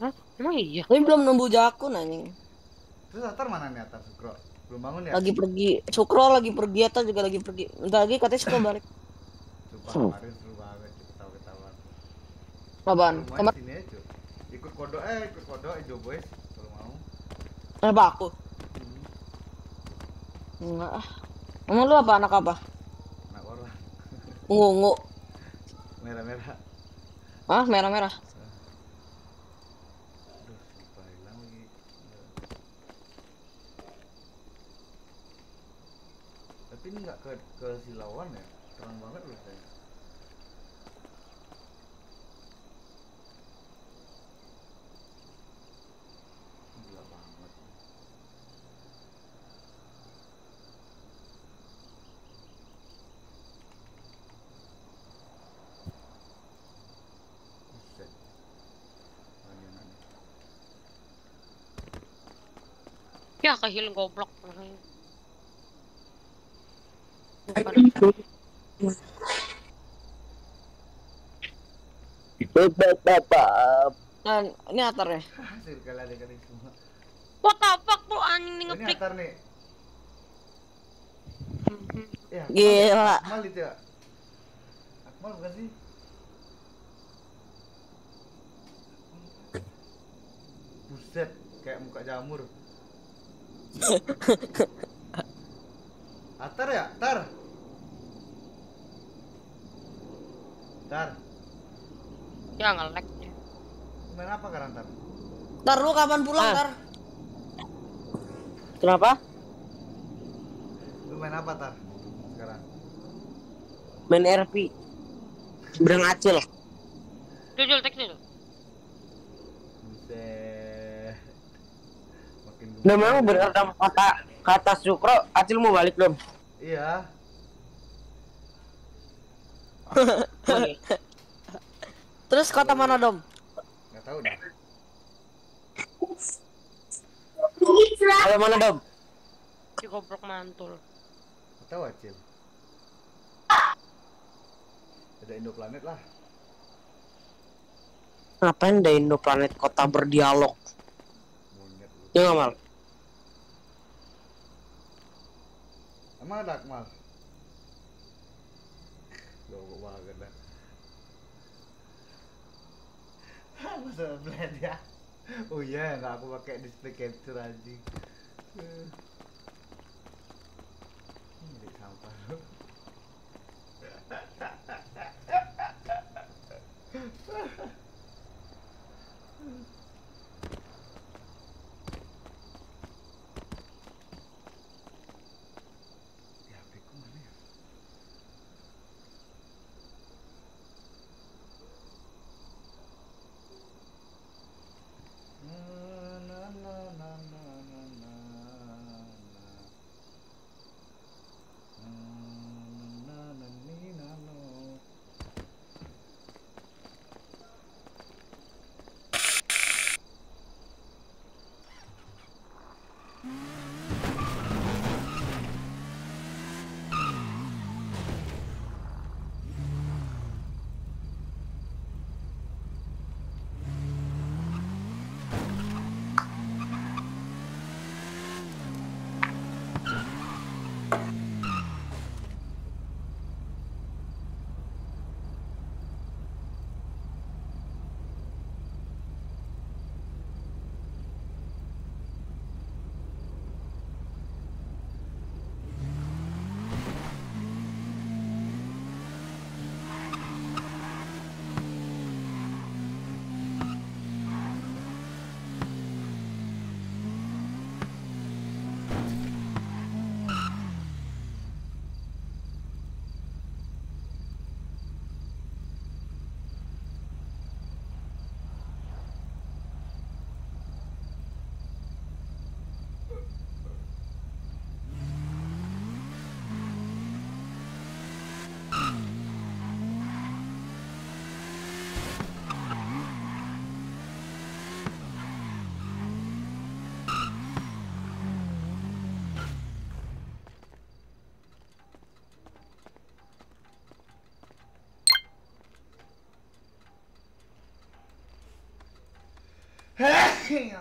Hah? Emang iya? Tapi belum nunggu jakun anjing. Terus Atar mana nih Atar Sukro? Belum bangun ya? Lagi pergi. Sukro lagi pergi, Atar juga lagi pergi. ntar lagi katanya Sukro balik. Coba hmm. kemarin seru banget, ketawa-ketawaan. Apaan? Kamar sini aja, Ikut kodo eh ikut kodo Ejo eh, Boys kalau mau. Apa aku? Hmm. Enggak ah. Emang lu apa anak apa? ungu. Ungu merah merah ah merah merah tapi ini nggak ke ke silawan ya? Ya ke heal goblok. Ini atar ya. What the fuck bro anjing nih ngeplik. Ini atar nih. Ya, ya? Gila. Akmal itu ya? Buset, kayak muka jamur. Atar ya? Tar. Tar. Ya nge-lag. Main apa sekarang Tar? Ntar lu kapan pulang, Ah. Ntar? Kenapa? Lu main apa Tar? Sekarang. Main RP. Berang acil. Jujul tekstil. Buset. Nah, memang benar kata kata Sukro, acil mau balik belum? Iya. [LAUGHS] Terus kota mana, Dom? Nggak tahu dah. Kalau mana dom? Si goblok mantul. Nggak tahu Acil. Ada Indoplanet lah. Ngapain deh Indo planet kota berdialog? Ya nggak mal? Emang ada Akmal? Banget dah. Masa blend ya? Oh iya, nggak aku pakai display capture anjing. Ini sampah lu. [LAUGHS] Ya, Quem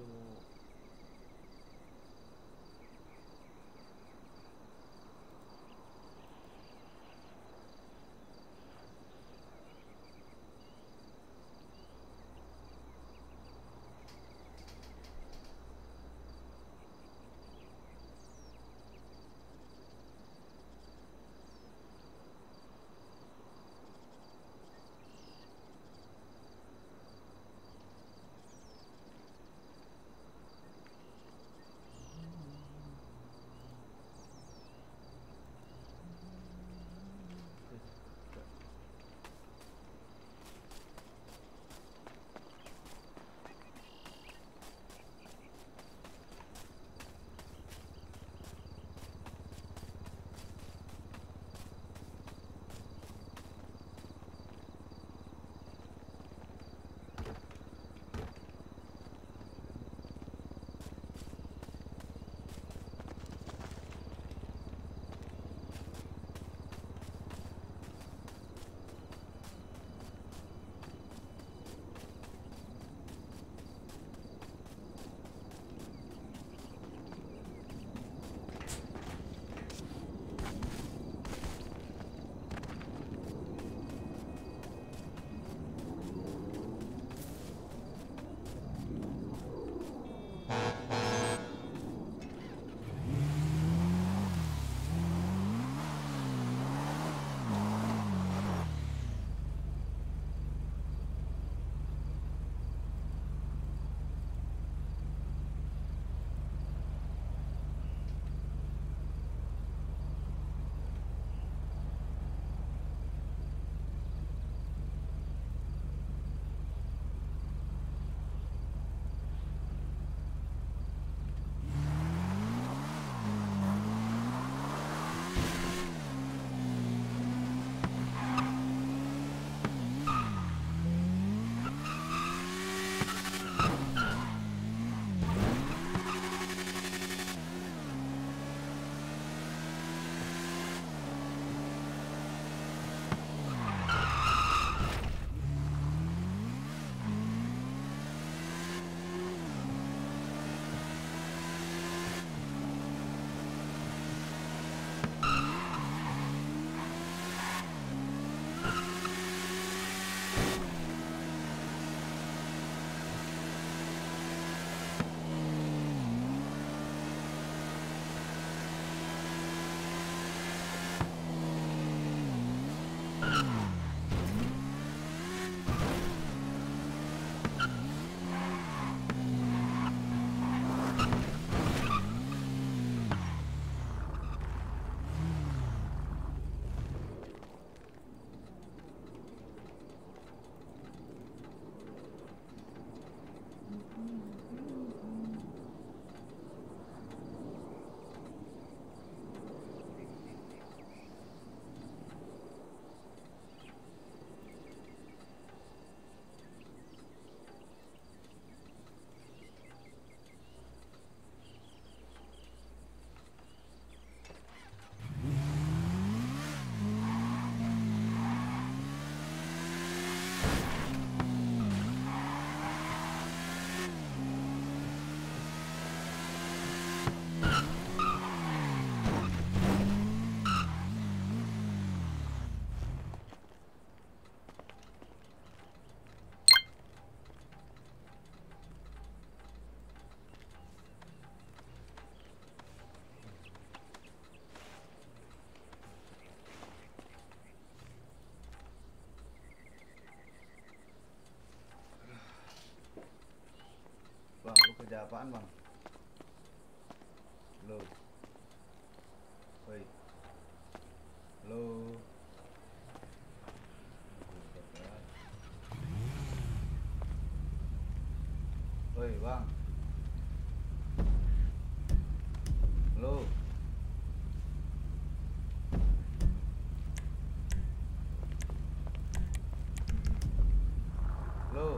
Cuk. Bang, lu kerja apaan bang? Lo. Woi. Lo. Woi bang. Lo. Lo.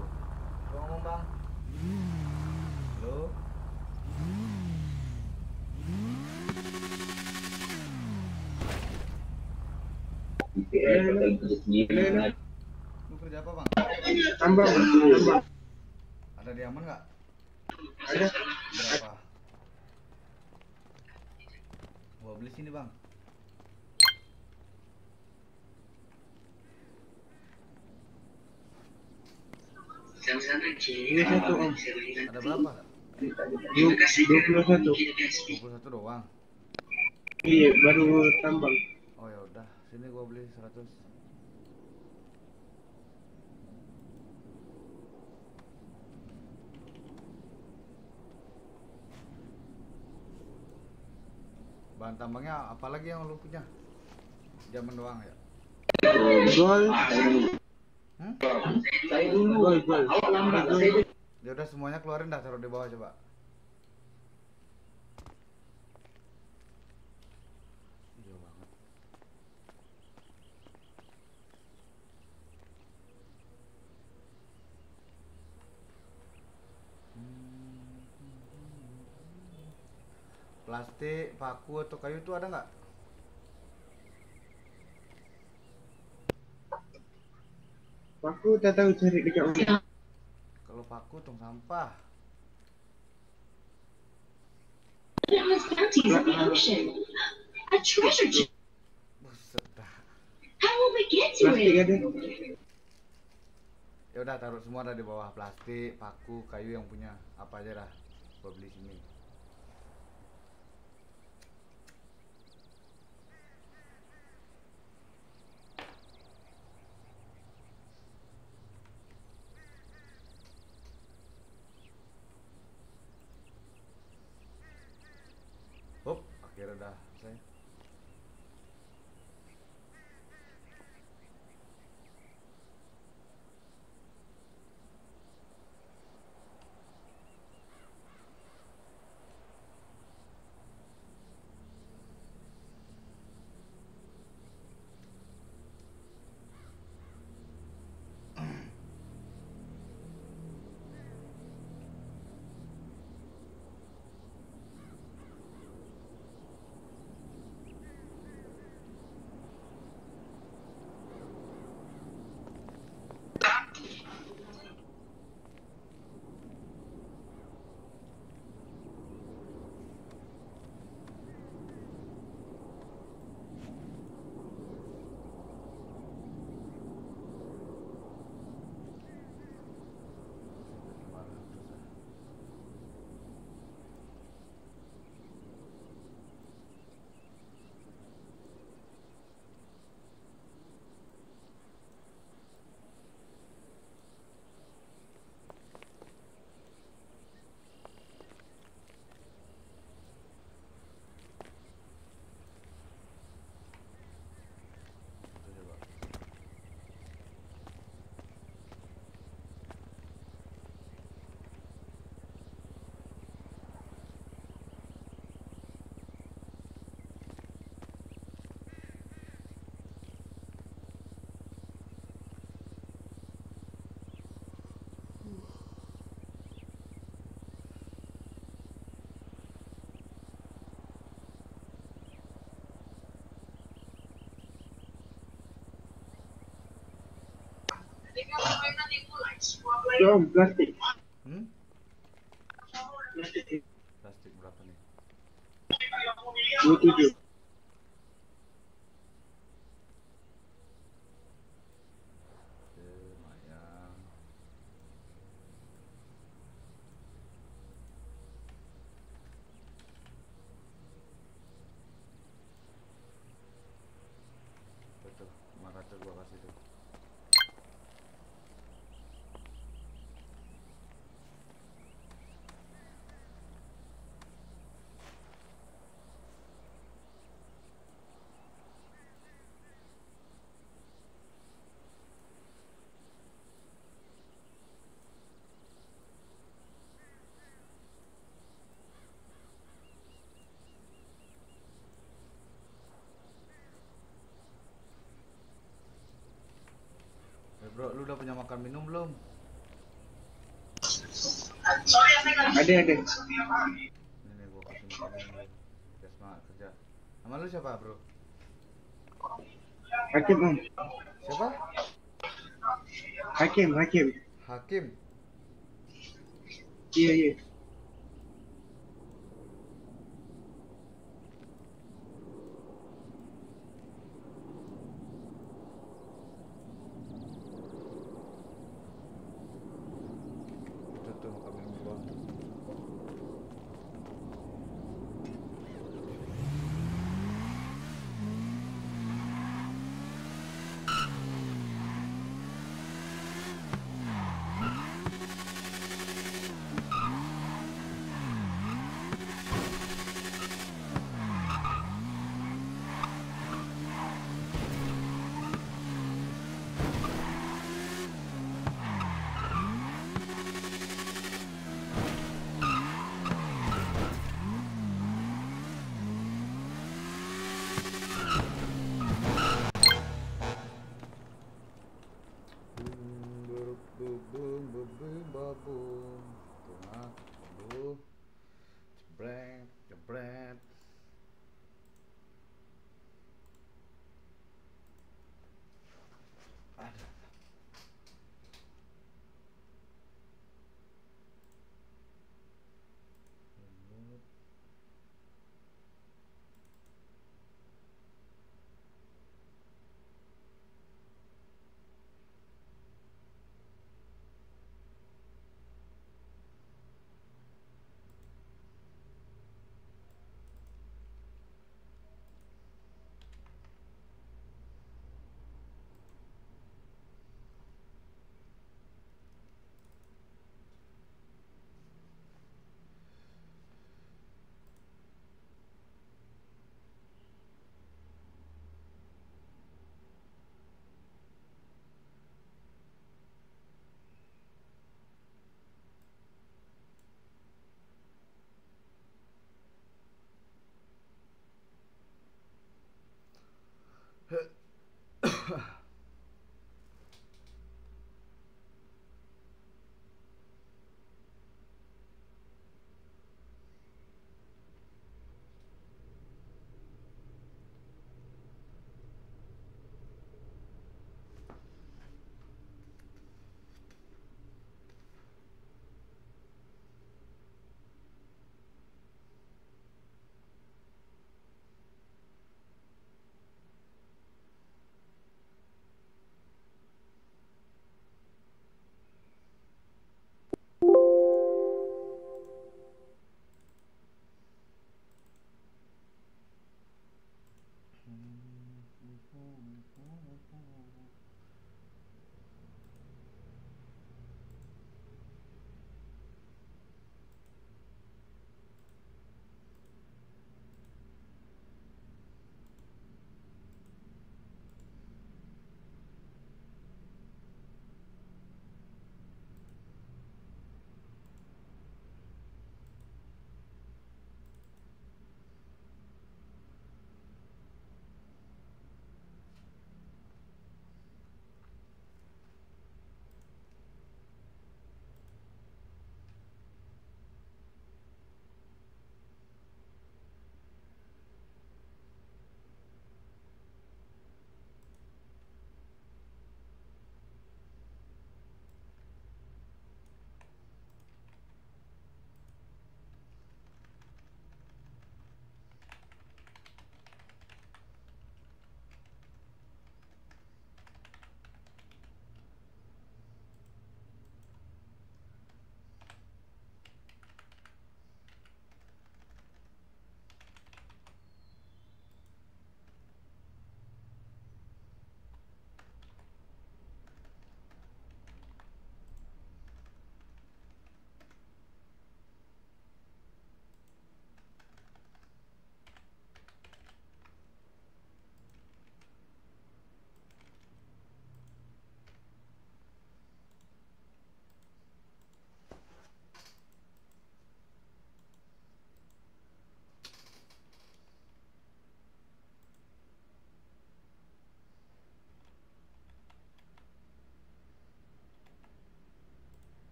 Lo ngomong bang. Lo. Lu kerja apa bang? Tambang. Ada di aman nggak? Ada. Berapa? Gua beli sini, Bang. Ini satu. Ada berapa? Dua dua puluh satu. 21 doang. Iya baru tambang. Sini gua beli 100. Bahan tambangnya apalagi yang lu punya? Jaman doang ya? Gol. Hmm? Gol. Gol. Ya udah semuanya keluarin dah taruh di bawah coba. Iya banget. Plastik, paku atau kayu itu ada nggak? Aku tak tahu cari dekat mana. Kalau paku tong sampah. Buset dah. Plastik ada. Ya udah taruh semua ada di bawah plastik, paku, kayu yang punya apa aja dah. Gua beli sini. Dong, plastic. Hmm? plastic berapa nih? 27. Ada ada. Ini gua kasih makan semangat kerja. Nama lu siapa bro? Hakim om. Siapa? Hakim Hakim. Hakim. Iya iya.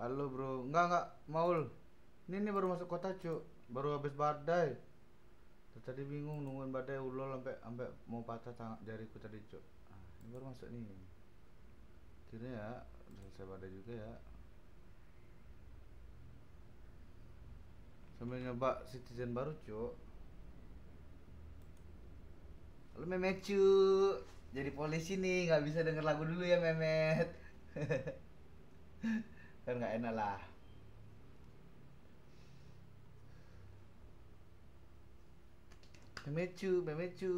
Halo bro, enggak enggak Maul. Ini nih baru masuk kota cuk, baru habis badai. Tadi bingung nungguin badai ulol sampai sampai mau patah tangan jariku tadi cuk. Ah, ini baru masuk nih. Kira ya, selesai badai juga ya. Sambil nyoba citizen baru cuk. Lu memet cuk. Jadi polisi nih nggak bisa denger lagu dulu ya memet. [LAUGHS] kan nggak enak lah. Memecu, memecu.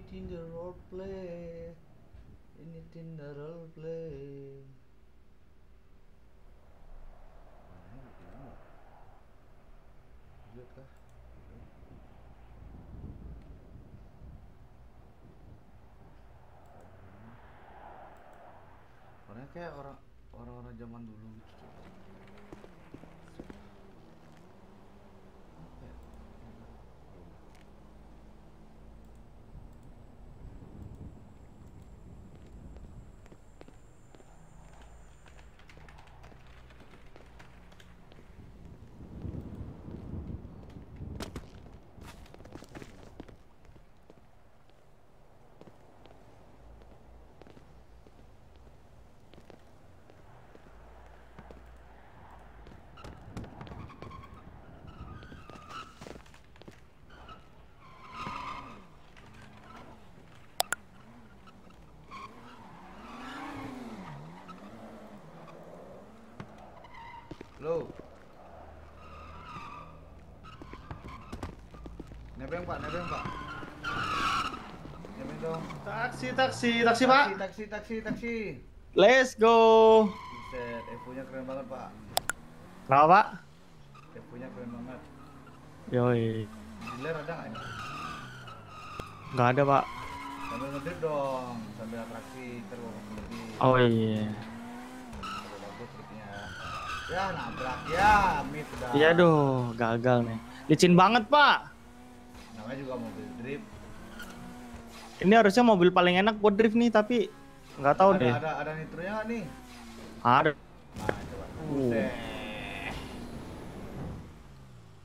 Editing the role play. Editing the role play. Pak, nebeng pak. Nebeng dong. Taksi, taksi, taksi, Pak. Taksi, taksi, taksi. Let's go. Buset, Evo-nya keren banget pak. Kenapa, Pak? Evo-nya keren banget. Yoi. Dealer ada nggak ini? Nggak ada, Pak. Sambil ngedrip dong, sambil atraksi terus lebih. Oh iya. Ya nabrak ya, mid udah. Iya doh, gagal nih. Licin banget, Pak. Namanya juga mobil drip. Ini harusnya mobil paling enak buat drift nih, tapi nggak tahu ada, deh. Ada ada nitronya nggak nih? Ada. Nah, coba. Buset.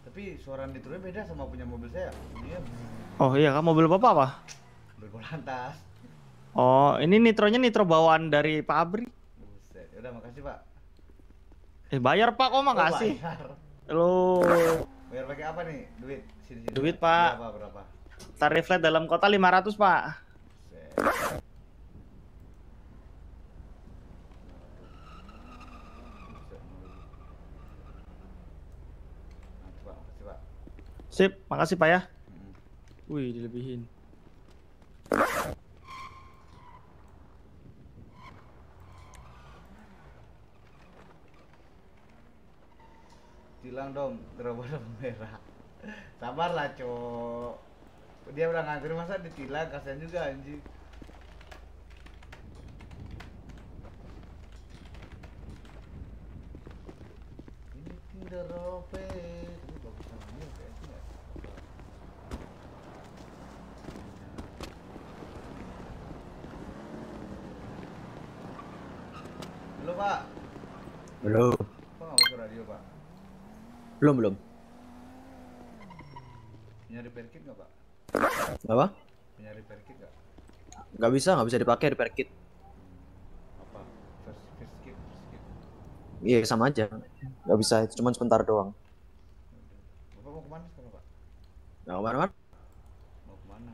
Tapi suara nitronya beda sama punya mobil saya. Iya, Oh iya, kan mobil Bapak apa? mobil polantas. Oh, ini nitronya nitro bawaan dari pabrik. Buset. Udah makasih, Pak. Eh, bayar Pak, kok Oh, makasih. bayar. Lo Bayar pakai apa nih? Duit. Sini sini. Duit, Pak. Berapa berapa? Tarif flat dalam kota 500, Pak. Sip, makasih Pak ya. Wih, dilebihin. Tilang dong, terobos merah. Sabarlah, Cok. Dia udah ngantri masa ditilang, kasihan juga anjing. Ini Rope. Ini bagus namanya kayaknya. Halo, Pak. Belum. Apa nggak masuk radio, Pak? Belum, belum. Nyari perkit nggak, Pak? Apa? Perkit nggak? Nggak bisa, nggak bisa dipakai repair kit. Apa? First, first kit, first kit. Iya, sama aja. Nggak bisa, itu cuma sebentar doang. Bapak mau ke mana sekarang, Pak? Nggak ke mana-mana. Mau ke mana?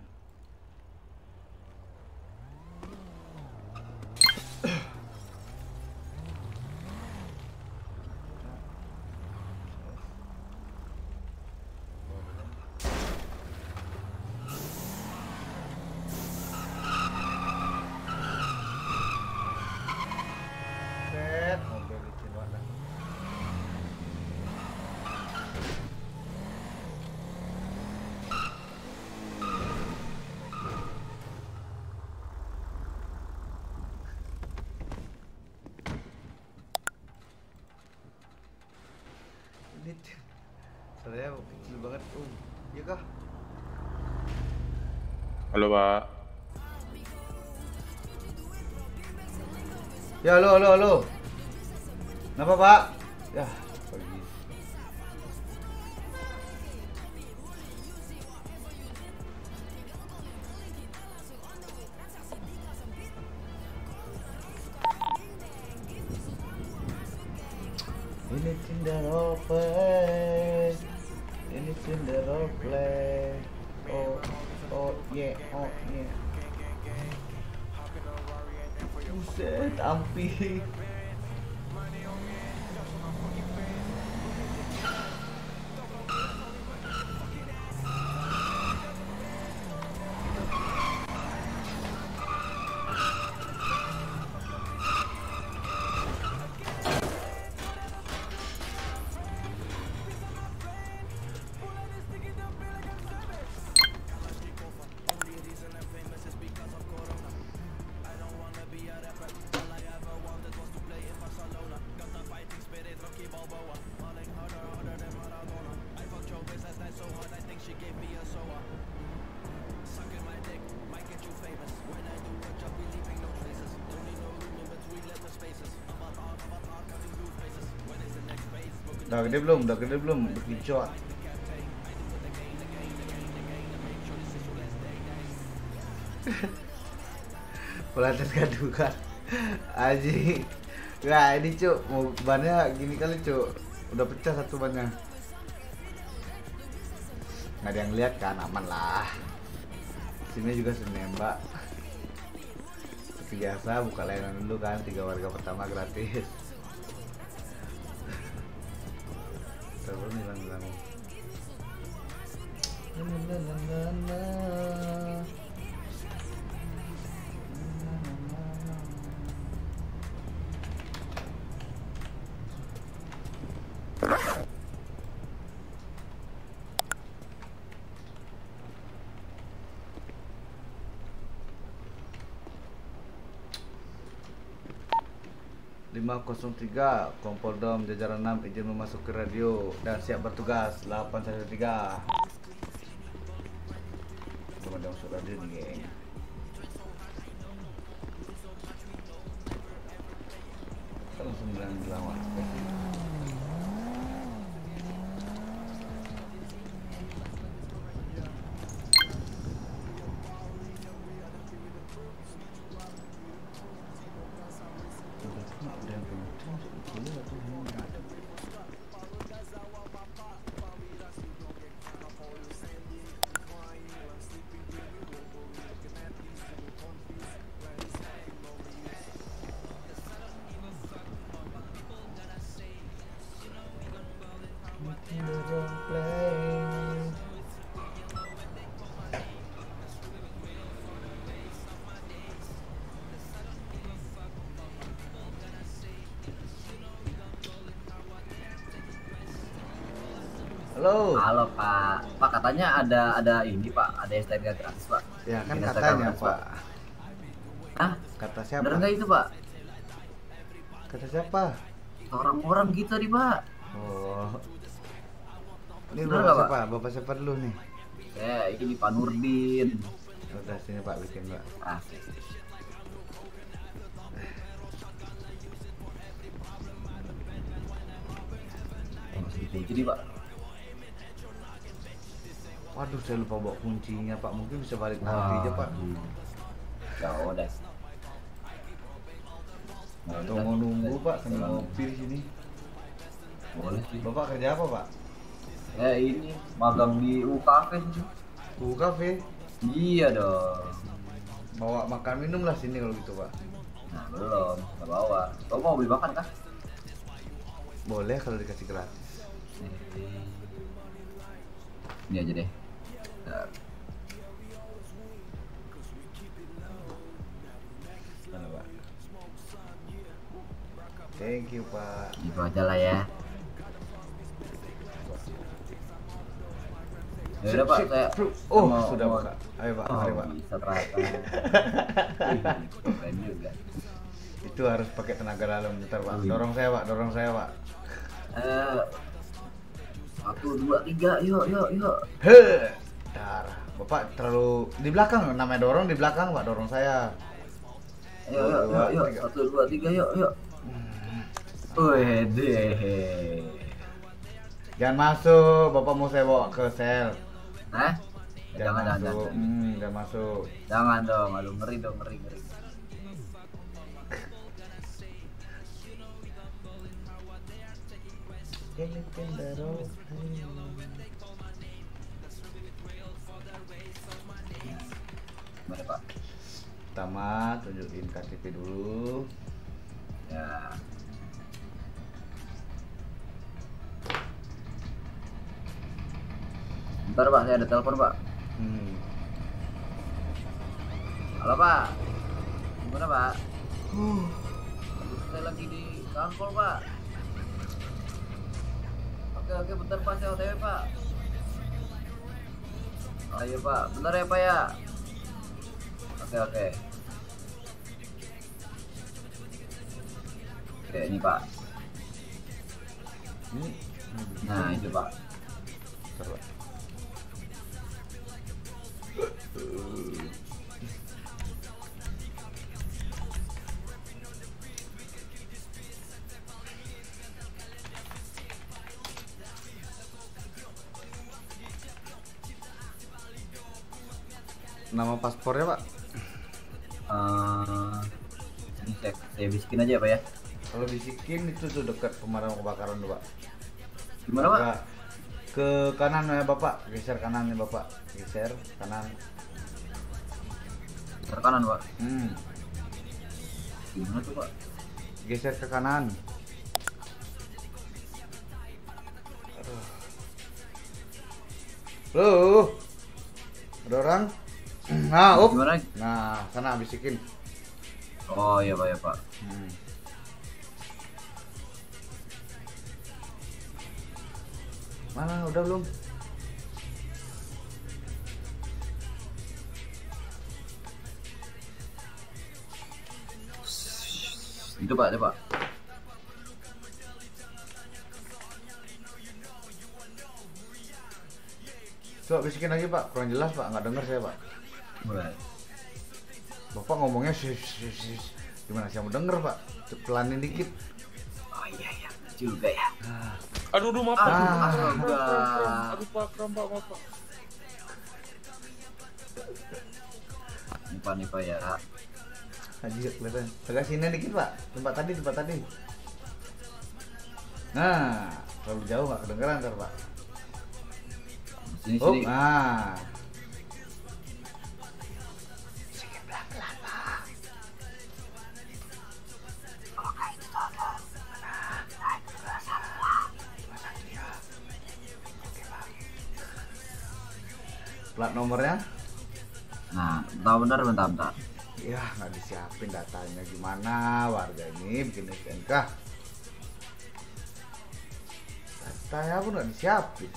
Set, mobil licin banget. Ini saya kecil banget, um. Iya kah? Halo Pak. Ya, halo, halo, halo. Kenapa, Pak? Gede belum? Udah gede belum? Berkicau Pelatih gaduhan Aji. Nggak ini cuk. Mau bannya gini kali cuk. Udah pecah satu bannya. Nggak ada yang lihat kan? Aman lah. Sini juga senembak. Biasa buka layanan dulu kan. Tiga warga pertama gratis 03 Kompol Dom jajaran 6 izin memasuki radio dan siap bertugas 813 belum masuk radio nih eh. geng katanya ada ada ini Pak, ada STNK gratis Pak. Ya kan STNK katanya gratis, Pak. Hah? Kata siapa? Bener nggak itu Pak? Kata siapa? Orang-orang gitu tadi Pak. Oh. Ini Bener bapak Pak? siapa? Bapak siapa dulu nih? Ya ini Pak Nurdin. Udah sini Pak bikin Pak. Ah. Jadi Pak. Waduh saya lupa bawa kuncinya Pak. Mungkin bisa balik nanti aja Pak. Ya udah. Atau mau nunggu Pak sambil ngopi di sini. Boleh sih. Bapak kerja apa Pak? Ya ini magang di UKV sih. U Cafe. Iya dong. Bawa makan minum lah sini kalau gitu Pak. Nah belum, nggak bawa. Kau mau beli makan kah? Boleh kalau dikasih gratis. Ini aja deh. You Pak. Itu aja lah ya. Ya udah Pak, saya. Oh, mau- sudah mau- Pak. Ayo Pak, Oh, mari Pak. Bisa ternyata. Ih, [LAUGHS] Keren juga. Itu harus pakai tenaga dalam bentar Pak. Iya. Dorong saya Pak, dorong saya Pak. Eh, satu dua tiga, yuk yuk yuk. He. Darah. Bapak terlalu di belakang namanya dorong di belakang Pak, dorong saya. Yuk yuk yuk. Satu dua tiga, yuk yuk. Wih deh. Jangan masuk, Bapak mau saya bawa ke sel. Hah? Jangan, Jangan masuk. jangan. Hmm, jangan masuk. Jangan dong, aduh ngeri dong ngeri ngeri. Gimana Pak? Pertama, tunjukin KTP dulu. Ya. Bentar Pak, saya ada telepon Pak. Hmm. Halo Pak. Gimana Pak? Saya lagi di kantor Pak. Oke oke bentar Pak, saya OTW Pak. Ayo Pak, bentar ya Pak ya. Oke oke. Oke ini Pak. Nah itu Pak. Nama paspornya Pak? Eh, ini saya, saya bisikin aja ya Pak ya. Kalau bisikin itu tuh dekat pemadam kebakaran tuh Pak. Gimana, Pak? Ke kanan ya Bapak, geser kanan nih Bapak, geser kanan. Ke kanan Pak. Hmm, Gimana tuh Pak? geser ke kanan. Aduh. Loh. Ada orang? Nah, up. Gimana? Nah, sana bisikin. Oh iya pak ya pak. Hmm. Mana udah belum? Itu pak, itu pak. Coba bisikin lagi pak, kurang jelas pak, nggak dengar saya pak. Mulai. Bapak ngomongnya sih, sih, sih. gimana saya mau denger pak? Pelanin dikit. Oh iya iya juga ya. Aduh, aduh, maaf. Aduh, Ah. astaga. Aduh, Pak, kram, Pak, maaf. Nih pak nih pak ya. Haji kelihatan. Agak sini dikit pak, tempat tadi, tempat tadi. Nah, terlalu jauh nggak kedengeran ntar pak. Sini Oh, sini. nah. Plat nomornya? Nah, bentar bentar bentar bentar. Ya, nggak disiapin datanya gimana warga ini bikin STNK. Datanya pun nggak disiapin.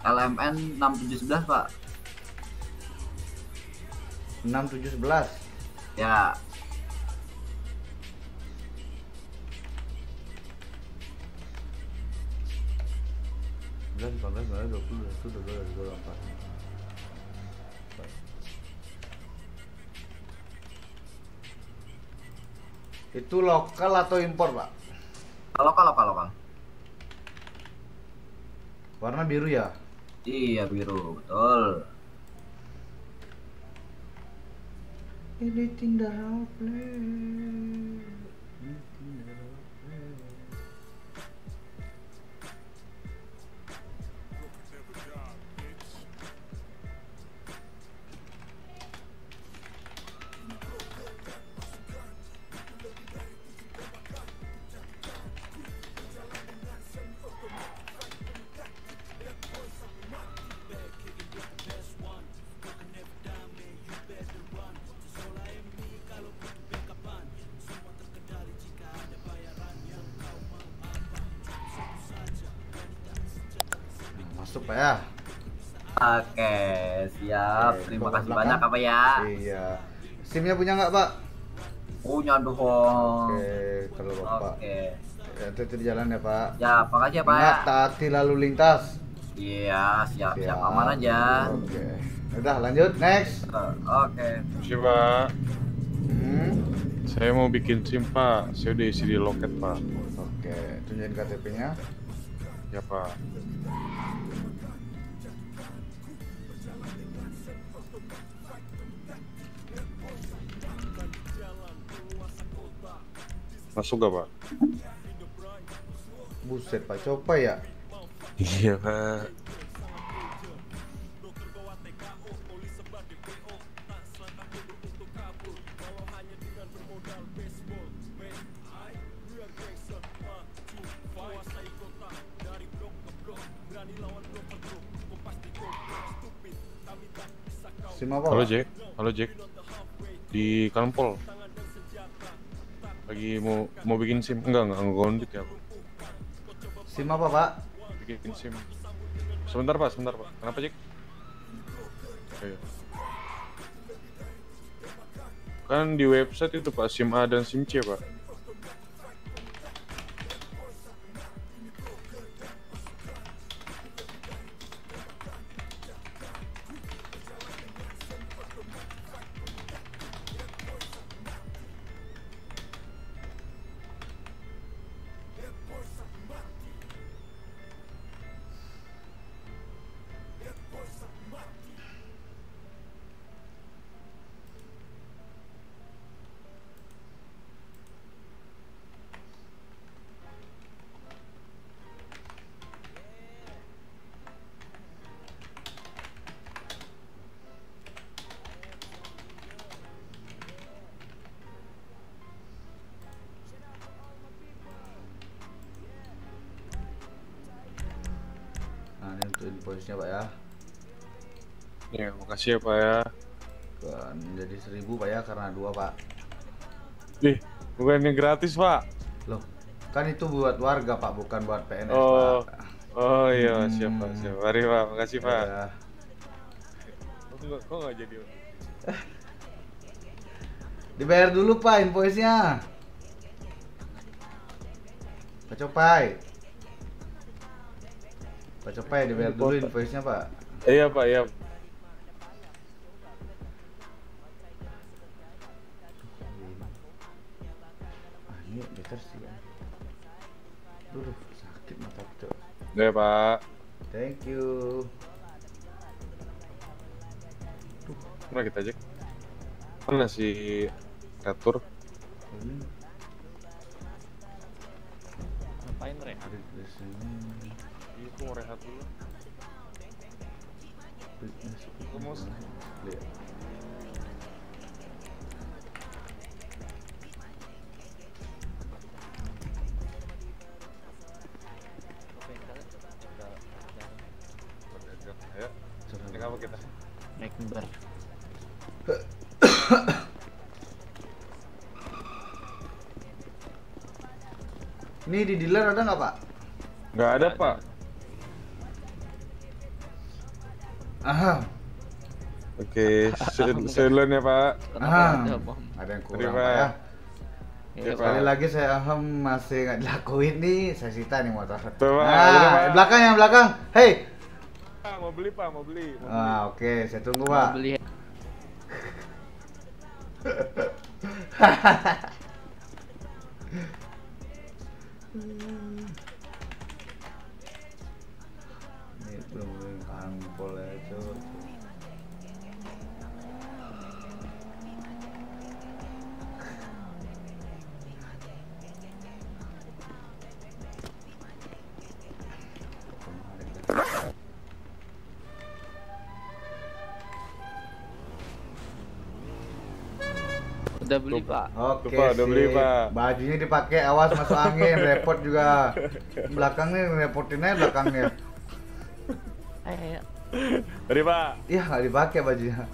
LMN 6711 pak. 6711. Ya. Itu lokal atau impor, Pak? Lokal lokal lokal. Warna biru ya? Iya biru, betul. That I'll play. Terima kasih belakang. banyak apa ya? Iya. SIM-nya punya nggak Pak? Punya dong. Oke, kalau Bapak. Oke. Ya, hati-hati di jalan ya Pak. Ya, makasih ya Pak. Ingat, taati lalu lintas. Iya, siap, siap. Aman aja. Oke. Udah lanjut, next. Oke. Makasih, Pak. Hmm. Saya mau bikin SIM, Pak. Saya udah isi di loket, Pak. Oke, tunjukin KTP-nya. Ya, Pak. Masuk gak, Pak? Buset Pak Copa ya? Iya, Pak. SIM apa Halo? Jack. Halo, Jack. Di Kanpol. Lagi mau mau bikin SIM. Enggak, enggak ngondit ya, aku. SIM apa Pak? Bikin SIM. Sebentar, Pak. Sebentar, Pak. Kenapa, Jack? Ayo. Kan di website itu, Pak, SIM A dan SIM C, Pak. Makasih ya Pak ya. Dan jadi seribu pak ya karena dua pak. Ih, bukan ini gratis Pak. Loh, kan itu buat warga pak, bukan buat PNS Oh, pak. oh iya Hmm. siap Pak, siap. Mari Pak, makasih Pak. Ya. Kok kok nggak jadi? [LAUGHS] Dibayar dulu pak invoice-nya. Pak Copai. Pak Copai dibayar dulu invoice-nya pak. Iya Pak, iya. Ya Pak. Thank you. Mana kita cek? Mana si Catur? Ini Ngapain rehat? di sini. Iya, aku mau rehat dulu. Fitness. Aku naik apa kita? Naik bar. Ini di dealer ada nggak pak? Nggak ada Pak. Aha. Oke, se- seluan ya Pak. Aha. Ada yang kurang Terima. pak ya. Iya, Sekali lagi saya ahem masih nggak dilakuin nih, saya sita nih motor. Tuh. Nah, belakang yang belakang. Hei. Ah, mau beli Pak, mau beli. Mau. Ah, oke, saya tunggu pak. beli. [LAUGHS] Tuh, Pak, udah beli. Pak. Bajunya dipakai, awas masuk angin, repot juga. Belakangnya repotin aja belakangnya. Ayo. Mari Pak. Iya, nggak dipakai bajunya.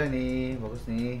Boleh nih, bagus nih.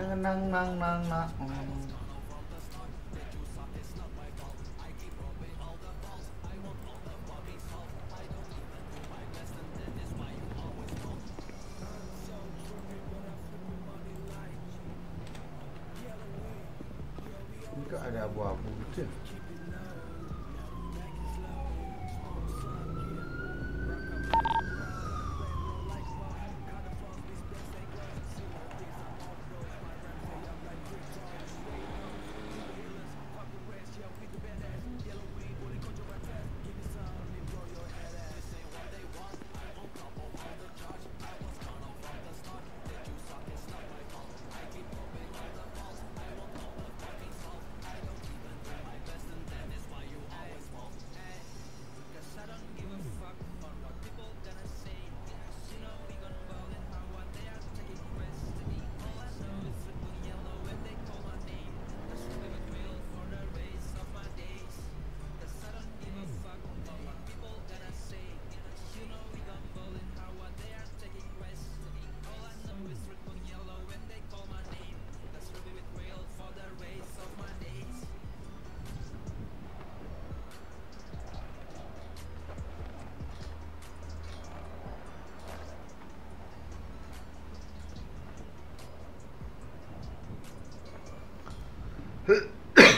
啷啷啷啷啷，嗯。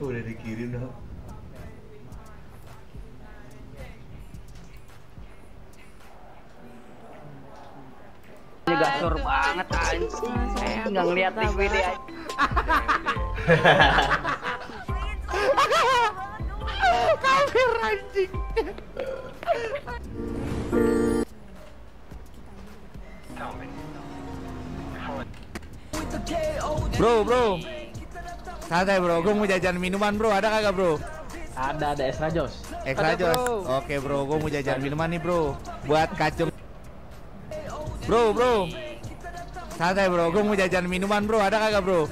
Udah dikirim dong. Ini gasur banget anjing. Enggak ngeliat TV deh. Kafir anjing. Santai bro, gue mau jajan minuman bro, ada kagak bro? Ada, ada Esra Jos. Extra Ada, Jos. bro. Oke bro, gue mau jajan minuman nih bro. Buat kacung. Bro, bro. Santai bro, gue mau jajan minuman bro, ada kagak bro?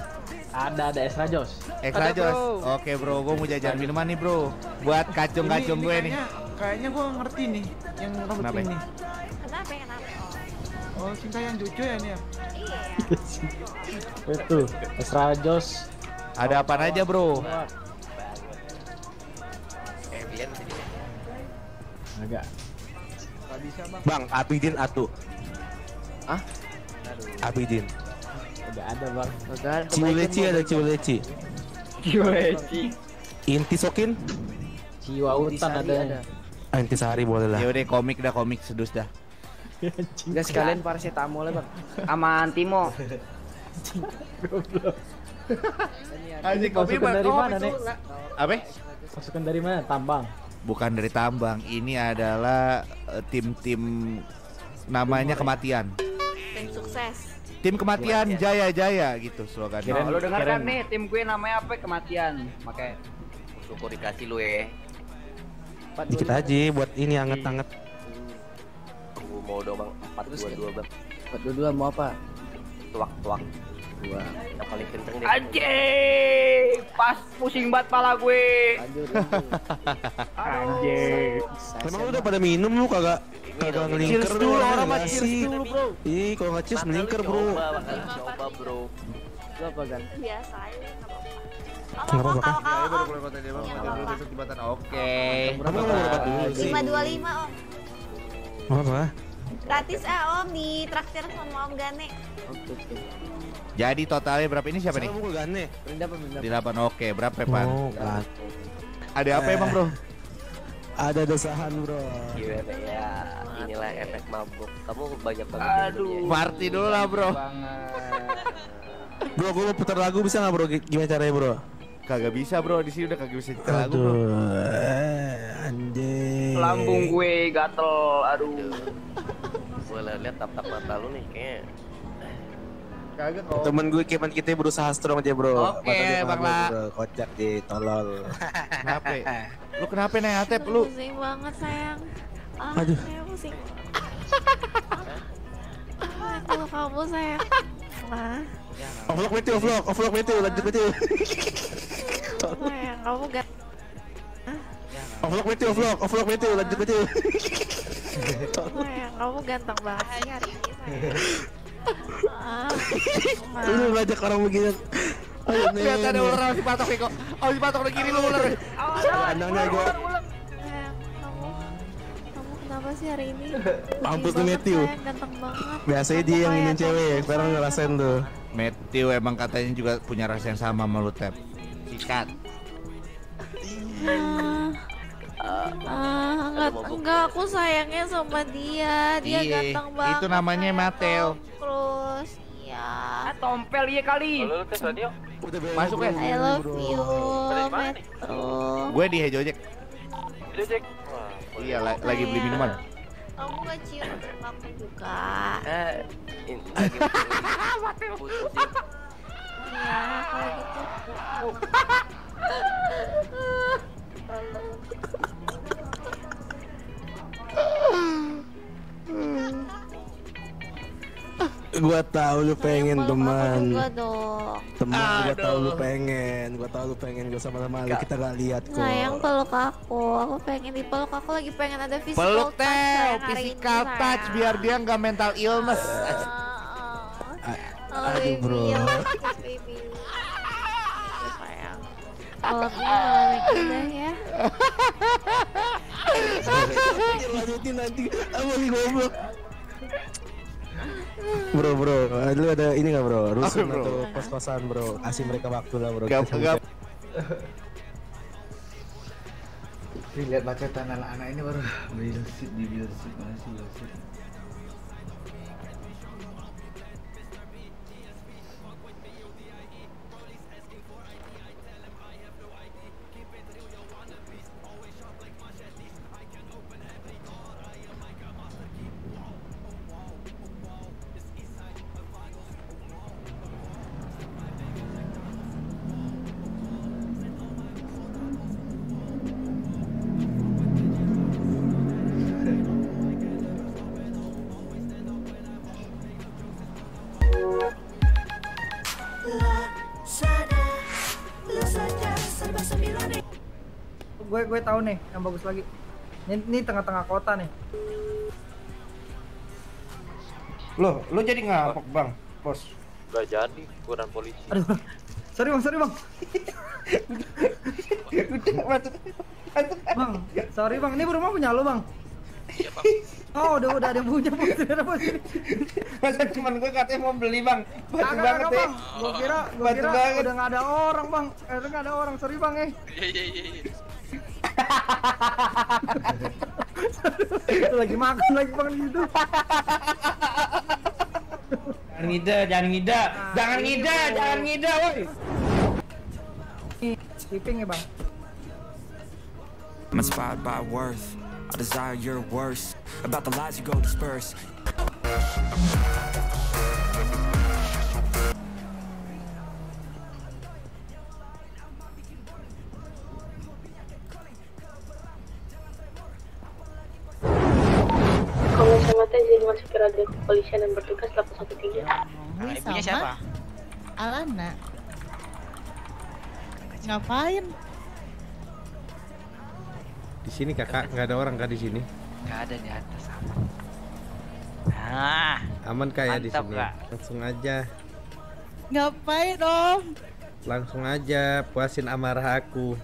Ada, ada Esra Jos. Extra Ada, Jos. bro. Oke bro, gue mau jajan minuman nih bro. Buat kacung-kacung gue nih. kayaknya- gua ngerti nih yang rambut Kenapa? ini. Kenapa kenapa? Oh, cinta yang cucu ya ini ya? Itu Esra Jos. Ada apa aja bro? Agak. Gak bisa bang. Bang, Abidin Atu. Ah? Abidin. Agak ada bang. Ciuleci ada Ciuleci. Ciuleci. Inti Sokin? Ciwautan ada. Ah, Inti Sehari boleh lah. Ya udah komik dah komik sedus dah. Enggak sekalian paracetamol ya, Bang. Sama antimo. [LAUGHS] Anjing kopi Masukan dari mana, Nek? Apa? Masukan dari mana? Tambang. Bukan dari tambang. Ini adalah eh, tim-tim namanya kematian. Tim sukses. Tim kematian jaya jaya gitu slogannya. Nah, lu denger kan nih tim gue namanya apa kematian Makanya Syukur dikasih lu ya. Dikit aja buat ini anget-anget. Gua mau dong bang. Empat dua dua bang. Empat dua dua mau apa? Tuak Dua. Yang paling kenceng deh. Anjing Pas pusing banget pala gue [LAUGHS] Anjir. Emang lu udah pada minum lu kagak kagak ngelingker dulu, orang mah cheers sih? dulu, bro. Ih, kalau nggak cheers melingker, Bro. Coba bro. Lu apa kan? Biasa aja apa-apa kan? Ya, baru keluar kota dia bang. Kita besok jembatan. Oke. Kamu mau berobat dulu sih. 525 om. Apa? Gratis ah om di traktir sama om Gane. Oke oke. Jadi totalnya berapa ini siapa nih? Pukul gane. Berapa berapa? Delapan. Oke, berapa Pan? Oh, kan. Ada apa emang bro? Ada desahan, Bro. Gimana ya? Inilah efek mabuk. Kamu banyak banget. Aduh Party dulu lah bro. Bro, gua mau putar lagu bisa nggak, Bro? Gimana caranya, Bro? Kagak bisa bro, di sini udah kagak bisa nyetel lagu bro. Aduh, eh, anjing. Lambung gue gatel Aduh Gue liat tap-tap mata lu nih kayaknya. Kagak kok. Temen gue Keman kita berusaha strong aja bro Oke, Bang mabuk, La. bro. Kocak di tolol Kenapa? Lu kenapa nih Atep lu? Pusing banget sayang. Ah, Aduh. saya pusing. Ah, Kalau kamu sayang. Nah, Ovlog Matthew, ovlog, ovlog Matthew, lanjut Matthew sayang kamu gak Ovlog Matthew, ovlog, ovlog Matthew, lanjut Matthew sayang kamu ganteng banget sih hari ini sayang. Ah, Lu ngajak orang begini Ayo nih Lihat ada ular si patok nih kok. Oh si patok udah kiri lu ular. Kandangnya gue kamu kamu kenapa sih hari ini? Mampus banget, Matthew. ganteng banget. Biasanya dia yang ingin cewek, sekarang ngerasain tuh Matthew emang katanya juga punya rasa yang sama sama lu Tep. Sikat. Ah, enggak, enggak aku sayangnya sama dia. Dia Iya, ganteng banget. itu namanya. Mateo. Terus, iya. Ah, Tompel iya kali? Masuk ya? I love you. Gue di Hejojek. Jojek. Iya la- lagi beli minuman. Kamu gak cium aku juga. Eh, ini [LAUGHS] lagi pusing. Iya, kalau gitu. [LAUGHS] [LAUGHS] Gua tahu lu pengen Peluk teman. Teman, gua tahu lu pengen Gua tahu lu pengen, gua sama-sama lu, kita gak lihat kok Sayang peluk aku. Aku pengen dipeluk. Aku lagi pengen ada physical Peluk touch hari physical ini, touch sayang. biar dia nggak mental illness. Oh, Aduh, baby, bro. [LAUGHS] Peluknya malam yang indah ya. Lanjutin nanti, apa goblok Bro bro, lu ada ini gak bro? Rusun Apa, bro? atau kos-kosan bro? Kasih mereka waktu lah bro Gap, gap. Lihat bacotan anak-anak ini baru Bilsit di Bilsit Gue gue tahu nih yang bagus lagi. Ini, ini tengah-tengah kota nih. Loh, lu jadi ngapok bang, bos? Gak jadi, kurang polisi. Aduh. Sorry bang, sorry bang. bang, sorry bang. Ini rumah punya lo bang. Iya bang. Oh, udah udah ada yang punya bang. Sudah ada bang. Masa cuman gue katanya mau beli bang, batu Kagak banget ya. bang. Gua kira Batu kira banget. udah nggak ada orang bang. Eh, udah nggak ada orang. Sorry bang eh. Iya iya iya. Iya. lagi makan lagi bang di situ. Jangan ngida, jangan ngida, jangan ngida, jangan ngida, woi. Shipping ya bang. I'm inspired by worth. I desire your worst. About the lies you go disperse. Kepolisian yang bertugas 813. Nah, ibunya siapa? Alana. Ngapain? Di sini kakak nggak ada orang kak di sini. Gak ada di atas aman. Nah, Aman kak ya di sini. Kak. Langsung aja, Ngapain om? langsung aja puasin amarah aku.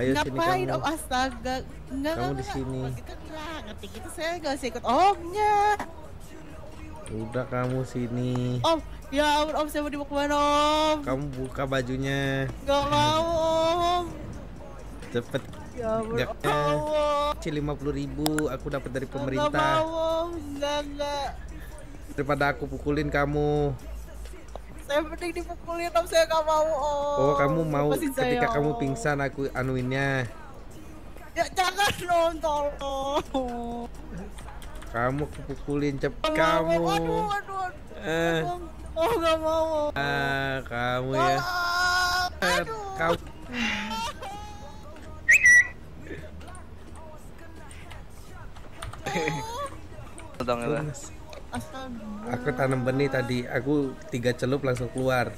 Ayo sini Ngapain kamu. om? Astaga. Enggak, Kamu di sini. Kalau gitu enggak, ngerti gitu saya gak usah ikut omnya. Udah kamu sini. Om, ya ampun om saya mau dibawa ke mana om? Kamu buka bajunya. Gak mau om. Cepet. Ya ampun om. Kecil lima puluh ribu aku dapat dari Gak pemerintah. mau om. Enggak, enggak. Daripada aku pukulin kamu. Saya mending dipukulin om, saya gak mau om. Oh kamu mau saya, ketika kamu Om. pingsan aku anuinnya. Ya jangan om, tolong. Kamu aku pukulin cepet Gak kamu. aduh, aduh, aduh. Eh, Oh gak mau ah, kamu ya. Eh. [LAUGHS] Astaga. Aku tanam benih tadi, aku tiga celup langsung keluar.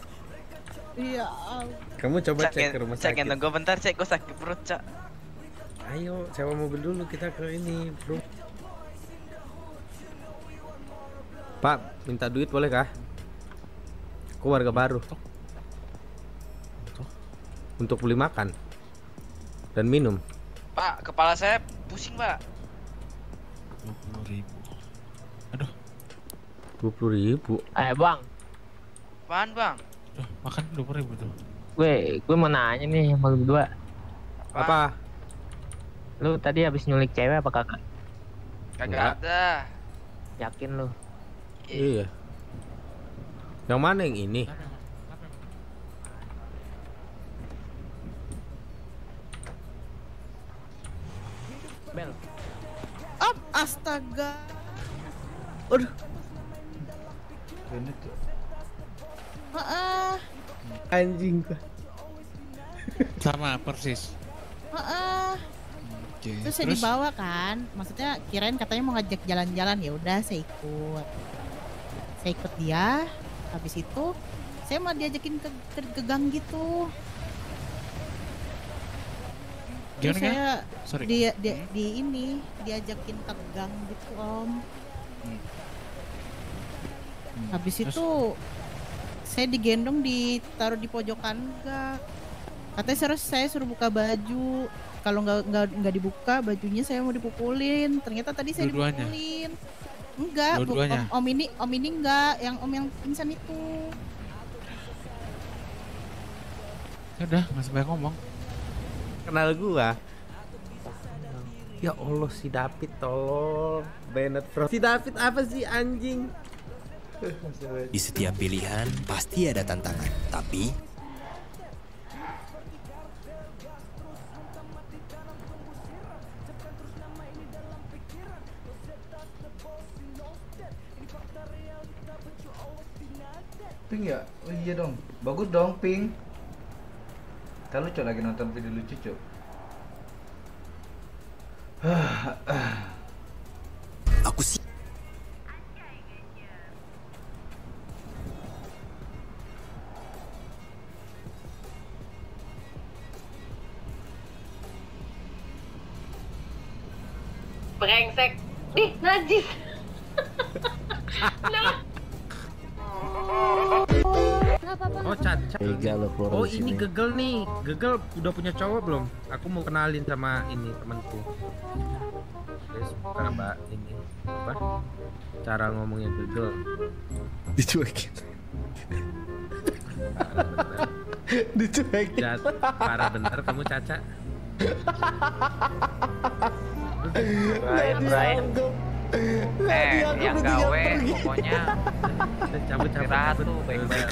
Iya. am. Kamu coba cek ke rumah sakit. gendong gue bentar, cek gue sakit perut, cak. Ayo, sewa mobil dulu kita ke ini, bro. Pak, minta duit boleh kah? Aku warga baru. Untuk beli makan dan minum. Pak, kepala saya pusing, Pak. Dua puluh ribu. Eh bang, Apaan, Bang? Makan dua puluh ribu tuh. gue gue mau nanya nih sama lu berdua. Apa? Lu tadi habis nyulik cewek apa kakak? Kagak ada. Yakin lu? Iya. Yang mana yang ini? Bel. Om, astaga. Aduh. Ini tuh. Heeh. Anjing gua. Sama persis. Heeh. Oke. Terus saya dibawa kan, maksudnya kirain katanya mau ngajak jalan-jalan ya udah saya ikut. Saya ikut dia. Habis itu saya mau diajakin ke, ke, ke gang gitu. Gimana, Kak? saya Sorry. dia, dia di ini diajakin ke gang gitu om. Habis Terus? itu saya digendong ditaruh di pojokan enggak. Katanya harus saya suruh buka baju. Kalau nggak nggak dibuka bajunya saya mau dipukulin. Ternyata tadi saya Dua-duanya? dipukulin. Enggak, Dua-duanya? om, om ini om ini enggak, yang om yang pingsan itu. Ya udah, nggak sampai ngomong. Kenal gua. Ya Allah si David tolong. Bennett Frost. Si David apa sih anjing? Di setiap pilihan pasti ada tantangan, tapi Pink ya? Oh iya dong. Bagus dong, Pink. Kita lucu lagi nonton video lucu, Cuk. [SIGHS] aku sih Brengsek. Ih, najis. [LAUGHS] Nah. Oh Caca. Tega lo keluar Oh ini sini. gegel nih. Gegel udah punya cowok belum? Aku mau kenalin sama ini temanku. Cara mbak ini apa? Cara ngomongnya gegel. Dicuekin. Dicuekin. Jat, parah bener kamu Caca. Brian, Brian. Eh, yang gawe pokoknya cabut cabut. tuh baik-baik.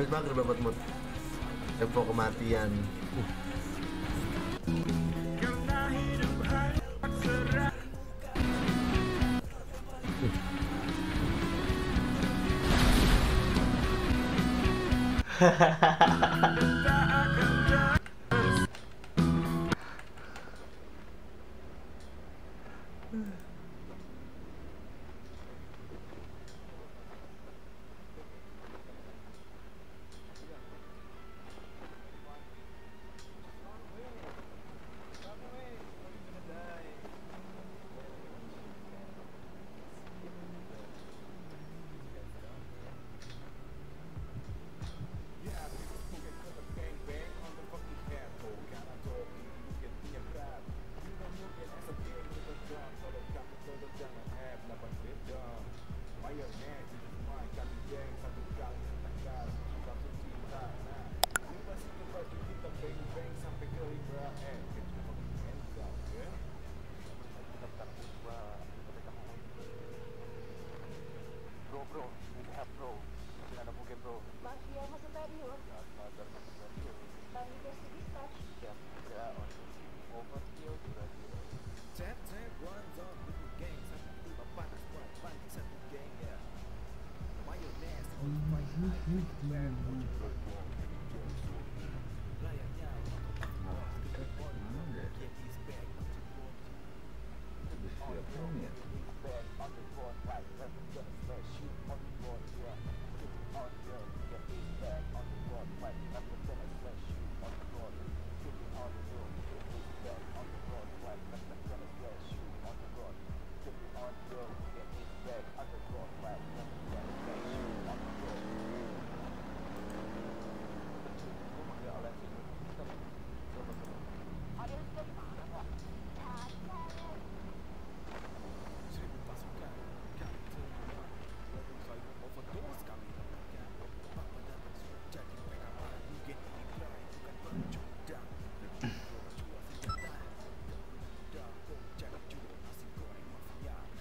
Habis maghrib dapat mood. Evo kematian. [LAUGHS]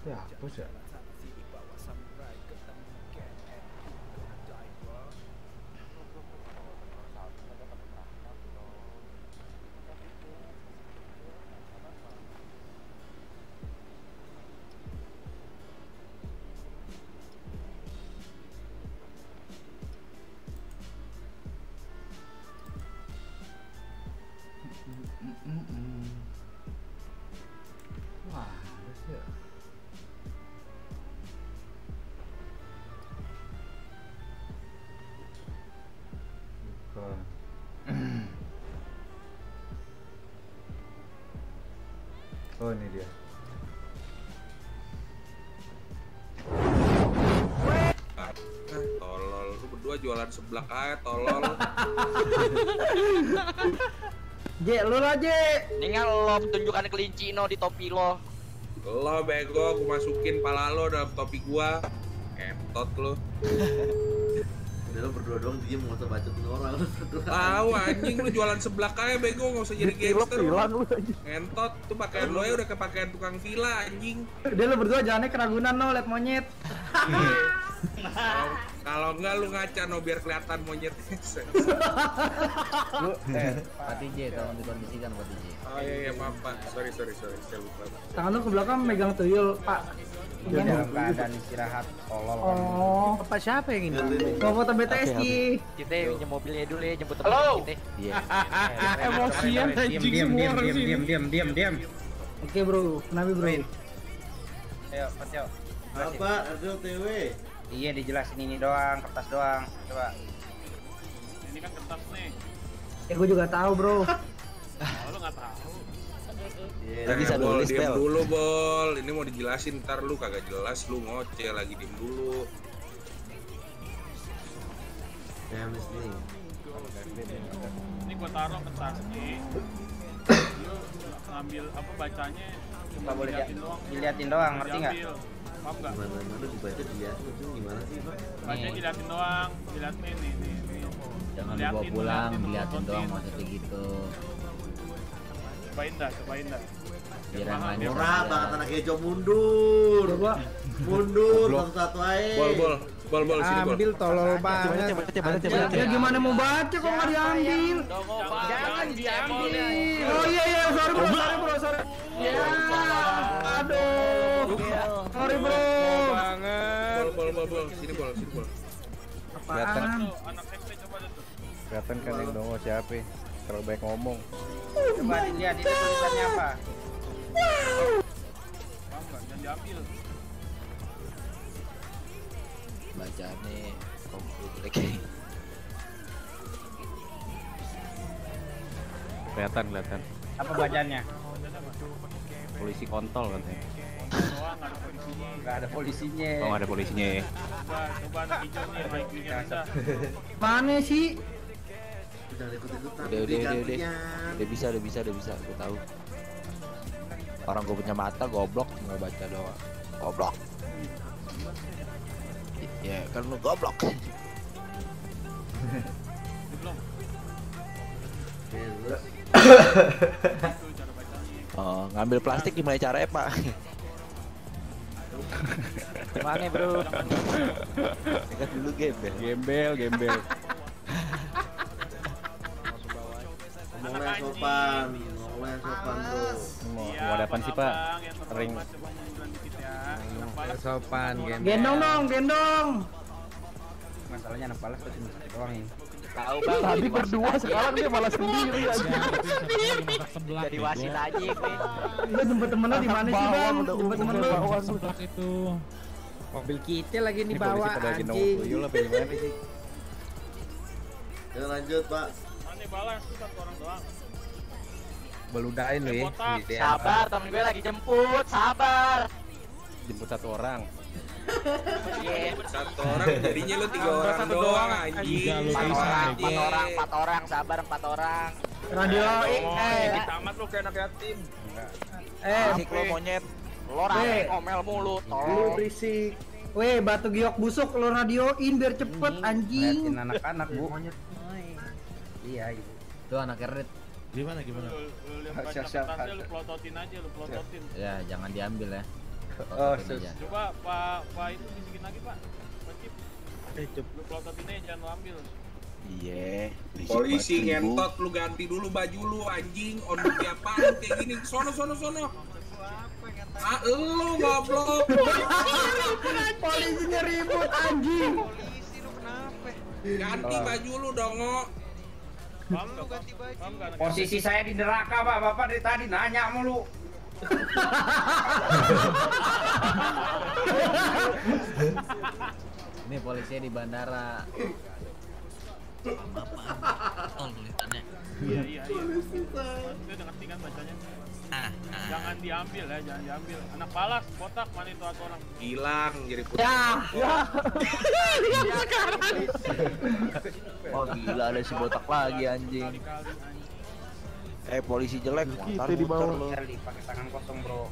Ya, apa sih? Wah, Oh ini dia. Tolol, lu berdua jualan seblak aja, tolol. [LAUGHS] J, lu lah J. Tinggal lo tunjukkan kelinci no di topi lo. Lo bego, gua masukin pala lo dalam topi gua. Entot lu. Udah [LAUGHS] lo berdua doang diem nggak usah bacotin orang. Tahu anjing lu jualan seblak aja bego nggak usah jadi gangster. lu. Entot tuh pakaian lo ya udah kayak pakaian tukang villa anjing. Dia lu berdua jalannya keragunan no, liat monyet. Kalau- enggak lu ngaca no biar kelihatan monyet. [LAUGHS] Lu, eh, Pak TJ, tolong dikondisikan Pak TJ. Oh iya iya maaf Pak. Sorry sorry sorry saya lupa. Tangan lu ke belakang megang tuyul, Pak. Dia dalam keadaan istirahat, tolol. Oh. Apa siapa yang ini? Mau foto BTS Ki. Kita pinjam mobilnya dulu ya, jemput teman kita. Iya. [LAUGHS] Emosian anjing diam, semua diam, diam, diam, diam, diam, diam. Oke, Bro. Kenapa, Bro? Ayo, Mas Yo. Apa? RDOTW. Iya dijelasin ini doang, kertas doang. Coba. Ini kan kertas nih. Ya gue juga tahu, Bro. [LAUGHS] Oh, lu nggak tahu. Nggak bisa bol, diem dulu bol. Ini mau dijelasin ntar lu kagak jelas lu ngoceh lagi diem dulu. Ya, Miss nih. Ini gua taruh kertas nih. Lu ngambil apa bacanya cuma Nggak boleh diliatin dia- doang. diliatin doang, ngerti nggak? Paham nggak? Gimana mana dibaca dia itu gimana sih, Pak? Bacanya diliatin doang, diliatin nih nih. Jangan Liatin, dibawa pulang, liatin, diliatin doang maksudnya gitu. Cobain dah, cobain dah. Murah banget anak Ejo mundur. Mundur satu-satu aja. Bol bol bol bol sini bol. Ambil tolol banget. Ya gimana mau baca kok nggak diambil? Jangan diambil. Oh iya iya, sorry bro, sorry bro, sorry. Ya, aduh. Sorry bro. Bol bol bol bol sini bol sini bol. Coba tuh. Kelihatan kan yang dongo siapa? Terlalu banyak ngomong. Coba dilihat ini tulisannya apa. Paham nggak? Jangan diambil. Bacaannya komputer lagi. Kelihatan, kelihatan. Apa bacanya? Polisi kontol katanya. Doang nggak ada polisinya. Enggak ada polisinya. Oh, nggak ada polisinya ya. Coba coba anak hijau nih. Mana sih? Jangan ikut-ikutan. Udah, udah, udah, udah. Udah bisa, udah bisa, udah bisa. Gue tahu. Orang gue punya mata goblok, tinggal baca doang. Goblok. Ya kan lu goblok. [LAUGHS] Oh, ngambil plastik gimana caranya, Pak? Gimana, Bro? Ingat dulu gembel. Gembel, gembel. [LAUGHS] Ngomongnya yang sopan, ngomongnya yang sopan bro. Mau, mau ada apaan sih, Pak? Ring. Sopan, gembel. Gendong dong, gendong. Masalahnya anak palas tuh cuma satu doang ini. Tahu bang. Tadi berdua, sekarang dia malah sendiri aja. Jadi wasit aja gue. Lu jemput temen lu di mana sih, Bang? Jemput temen lu. itu. Mobil kita lagi Ini nih polisi bawa pada lagi nongol anjing. tuyul apa gimana sih? Ya lanjut pak. Ini balas tuh satu orang doang. Beludain lu ya. Sabar, temen gue lagi jemput. Sabar. Jemput satu orang. Iya. Satu orang jadinya lu tiga orang satu doang anjing. lu Empat orang, empat orang, empat orang, sabar empat orang. Radio eh tamat lu kayak anak yatim. eh Asik lo monyet. Lo rame ngomel mulu, lu tolong. berisik. Weh, batu giok busuk lu radioin biar cepet anjing. Liatin anak-anak bu. Iya gitu. Tuh anak Red. Gimana gimana? Lu lu lihat baca lu pelototin aja, lu pelototin. Ya jangan diambil ya. Oh, aja. Coba Pak Pak itu bisikin lagi, Pak. Cip. Eh, cep. Lu pelototin aja jangan lu ambil. Iya. berisik Polisi Ibu. ngentot lu ganti dulu baju lu anjing on duty apaan kayak gini sono sono sono ah lu goblok Polisinya ribut anjing. ganti baju lu nggak, Pak? Paham nggak anak Posisi saya di neraka pak, bapak dari tadi nanya mulu. Ini polisinya di bandara. Oh, tulisannya. Iya, iya, iya. Maksudnya udah ngerti kan bacanya? Jangan diambil ya, jangan diambil. Anak palas, kotak, mana itu satu orang? hilang jadi putih Ya, ya. [LAUGHS] Oh gila ada si botak lagi anjing. Eh polisi jelek, Kita di bawah. lu. Pakai tangan kosong bro.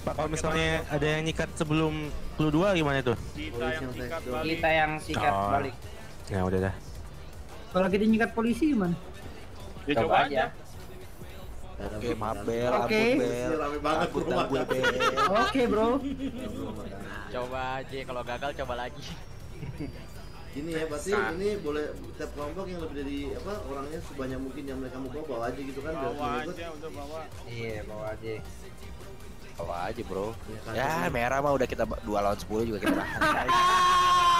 Pak kalau misalnya ada yang nyikat sebelum clue 2 gimana tuh? Kita yang sikat balik. Kita yang sikat Oh. balik. Ya udah dah. Kalau kita nyikat polisi gimana? Ya coba aja. Oke, maaf Bel, Oke. Rame banget rumah. Oke bro. Coba aja kalau gagal coba lagi. Ini ya, berarti Nah. ini boleh tiap kelompok yang lebih dari apa orangnya sebanyak mungkin yang mereka mau bawa bawa aja gitu kan biar Bawa aja udah bawa. Iya, bawa aja. Bawa aja bro. kan, Ya merah mah udah kita dua lawan 10 juga kita tahan. [LAUGHS]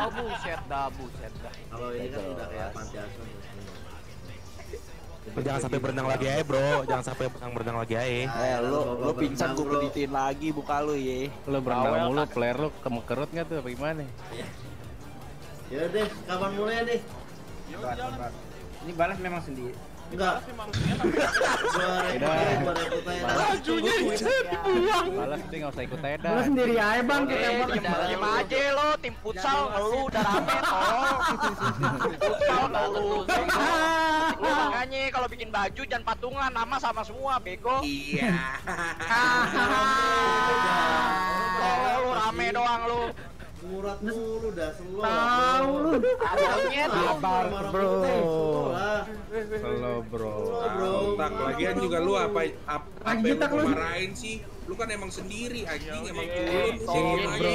Oh buset dah, buset dah. Kalau ini kan udah kayak panti asuhan. Jangan sampai berenang lagi aja bro, jangan sampai berenang berenang lagi aja. Eh lu lu pingsan gue peditin lagi buka lu ye. Lu berenang mulu, Kak. player lu kemekerut nggak tuh apa gimana? Ya deh, kapan mulai deh? Ini balas memang sendiri. Enggak. Sih Gua repotin, gua repotin. Bajunya dibuang. Balas deh nggak usah ikut Teda. Lu sendiri aja bang kita Eh, tembak. diem- Diem aja lo, tim futsal lu udah rame tolong. futsal nggak lu. [LAUGHS] Makanya kalau bikin baju jangan patungan nama sama semua bego. Iya. [LAUGHS] Tolong lu rame doang lu. Murad mulu dah slow. Tahu lu. Sabar, bro. Halo bro. bro. Tak lagian juga lu apa apa, yang lu marahin sih? Lu kan emang sendiri anjing emang Iya, turun tolong sini bro.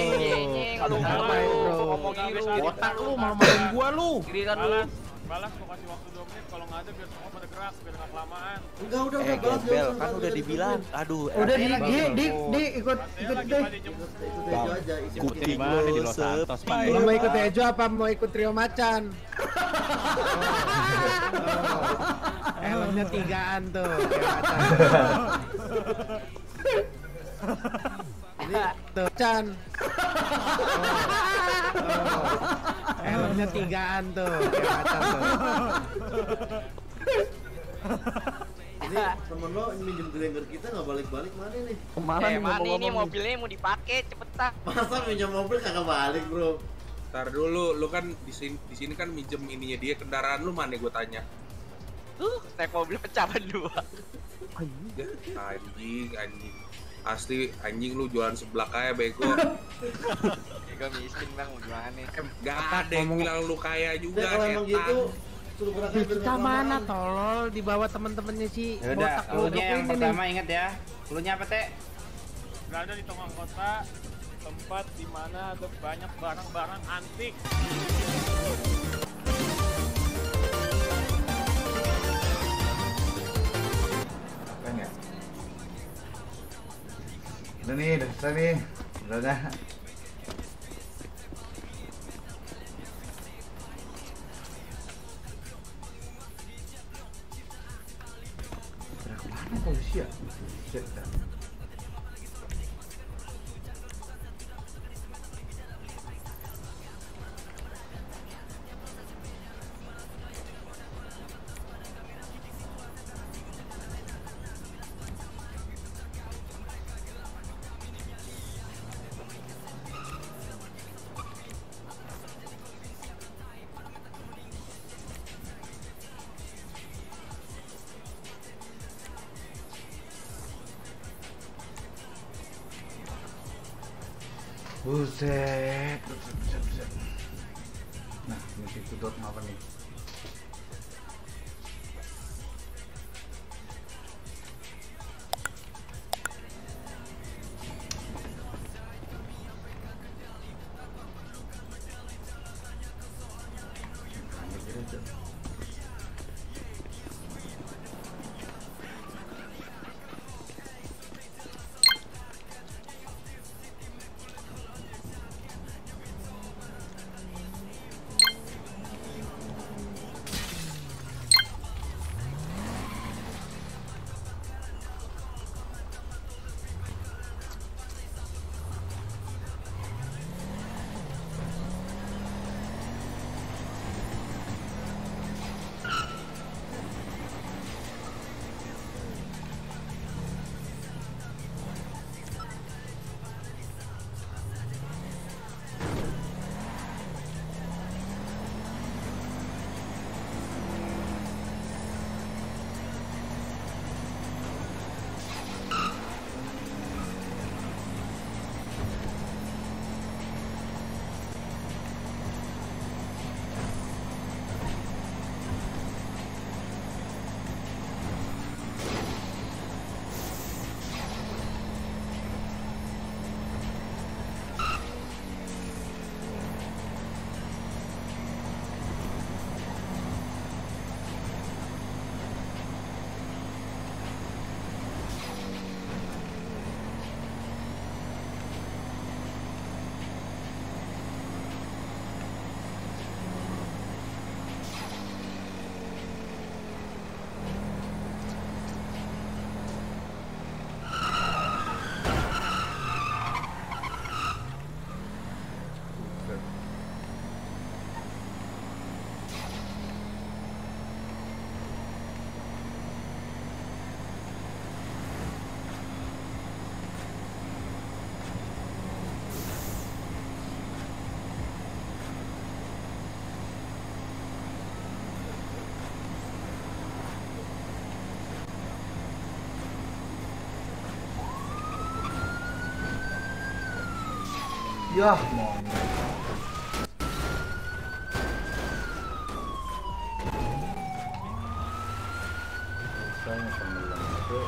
Kalau Ngapain, bro. gitu. Otak lu malah main gua lu. Giliran lu. Balas, balas gua kasih waktu 2 menit kalau nggak ada biar semua pada gerak biar nggak kelamaan. Enggak udah Eh udah balas gembel kan udah dibilang. Aduh. Udah di eh, di di di ikut ikut deh. Tejo aja isi Kuping Gimana di Los Santos. Lu mau ikut Ejo apa mau ikut trio macan? [LAUGHS] Helmnya tigaan tuh. [LAUGHS] Ini tuh Chan. [LAUGHS] Helmnya tigaan tuh. Ini temen lo minjem grinder kita nggak balik-balik mana nih? Eh, mana ini mobilnya mau dipakai cepetan. Masa minjem mobil kagak balik bro? Ntar dulu, lu kan di sini di sini kan minjem ininya dia kendaraan lu mana gue tanya. Tuh, naik mobil pecahan dua. Anjing, anjing. Asli anjing lu jualan sebelah kaya bego. [LAUGHS] Gue miskin bang, mau gimana nih? Gak ada yang bilang lu kaya juga. Kalau emang gitu suruh berangkat biar Kita mana tolol di bawah temen-temennya si Ya udah, botak bodoh yang ini nih. pertama ingat ya. Clue-nya apa, Teh? Berada di tengah kota, tempat di mana ada banyak barang-barang antik. Udah nih, udah selesai nih. Udah dah. Gerak Yah, monyet. Rasanya tenggelam itu.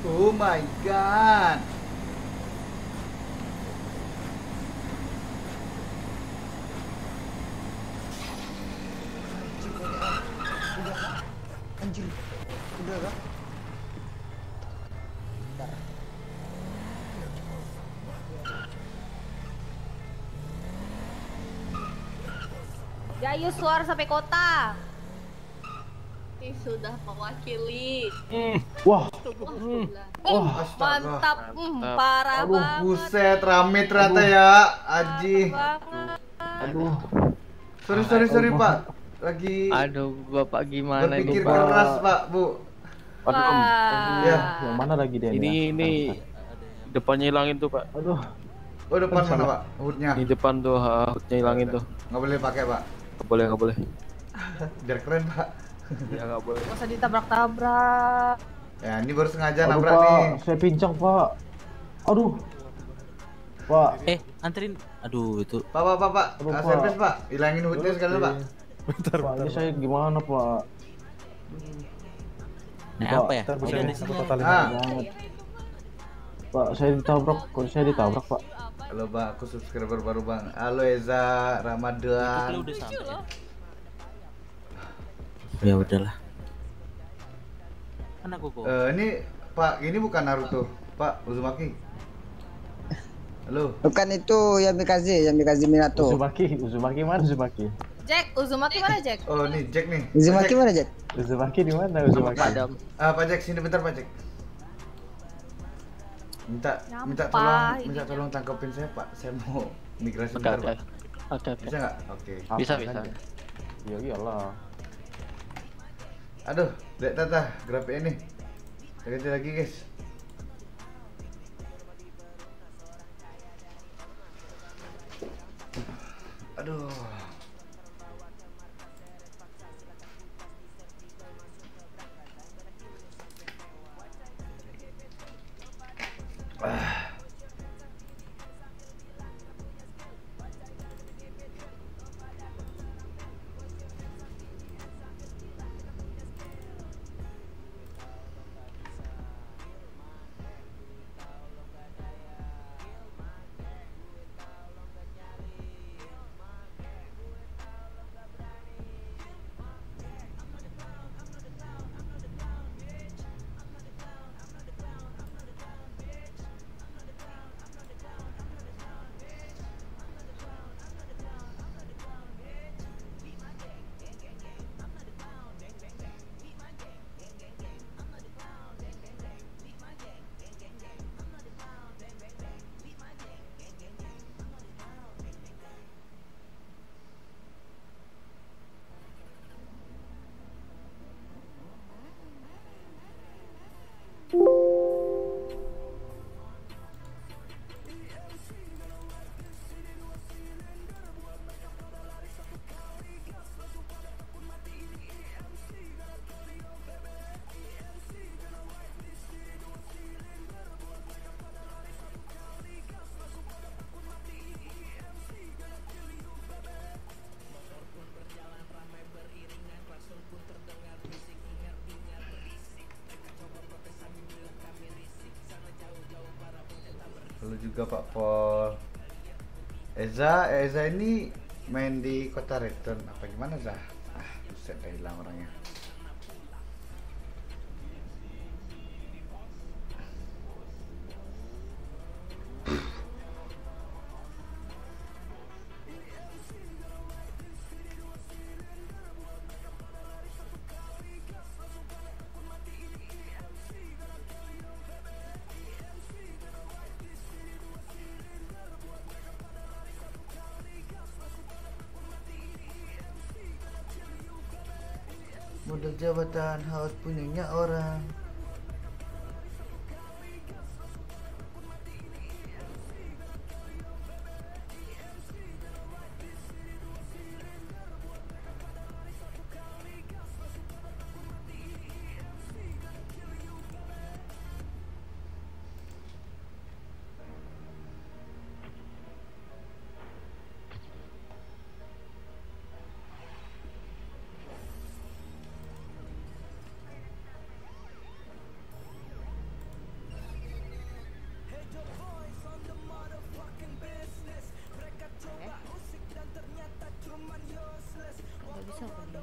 Oh my god. Anjir. Udah kah? Bentar. Keluar sampai kota. Ih, sudah mewakili. Wah. Hmm. Wah, mantap. Hmm, parah Aduh, banget. buset, rame ternyata ya, Aji. Aduh. Sorry, sorry, sorry, Pak. Lagi Aduh, Bapak gimana berpikir itu, Pak? keras, Pak, Bu. Aduh, Om. Ya. Yang mana lagi dia? Ini ini depannya hilangin tuh, Pak. Aduh. Oh, depan mana, Pak? Hoodnya. Di depan tuh, ha, hoodnya hilangin tuh. Nggak boleh pakai, Pak. Nggak boleh, nggak boleh. Biar keren, Pak. [LAUGHS] Ya nggak boleh. Gak usah ditabrak-tabrak. Ya, ini baru sengaja Aduh, nabrak Pak. nih. Saya pincang, Pak. Aduh. Pak. Eh, anterin. Aduh, itu. Pak, Pak, Pak, Pak. Aduh, Pak. servis, Pak. Hilangin hoodnya sekali, Pak. Bentar, Pak. Ini saya gimana, Pak? Nah, Pak, apa ya? bisa di aku sini. totalin Ah. banget. Pak, saya ditabrak. Kok saya ditabrak, Pak? Halo, Pak. Aku subscriber baru, Bang. Halo, Eza Ramadan. Itu udah sampai. Ya udahlah. Mana koko? Eh, ini Pak, ini bukan Naruto. Pak, Uzumaki. Halo. Bukan itu Yamikaze, Yamikaze Minato. Uzumaki, Uzumaki mana Uzumaki? Jack, Uzumaki mana Jack? Oh, nih Jack nih. Uzumaki Jack. mana, Jack? Uzumaki di mana Uzumaki? Ah, Pak Jack, sini bentar, Pak Jack. Minta minta Nyampah tolong minta tolong tangkapin saya, Pak. Saya mau migrasi Oke, bentar, oke. Pak. Oke, oke. Bisa nggak? Oke. Bisa, Apa bisa. Iya, iyalah. Aduh, lihat tata grafik ini. Ganti lagi, guys. Aduh. Ah. Juga Pak Pol. Eza, Eza ini main di kota Return apa gimana Zah? Ah, buset dah hilang orangnya. Jabatan harus punyanya orang.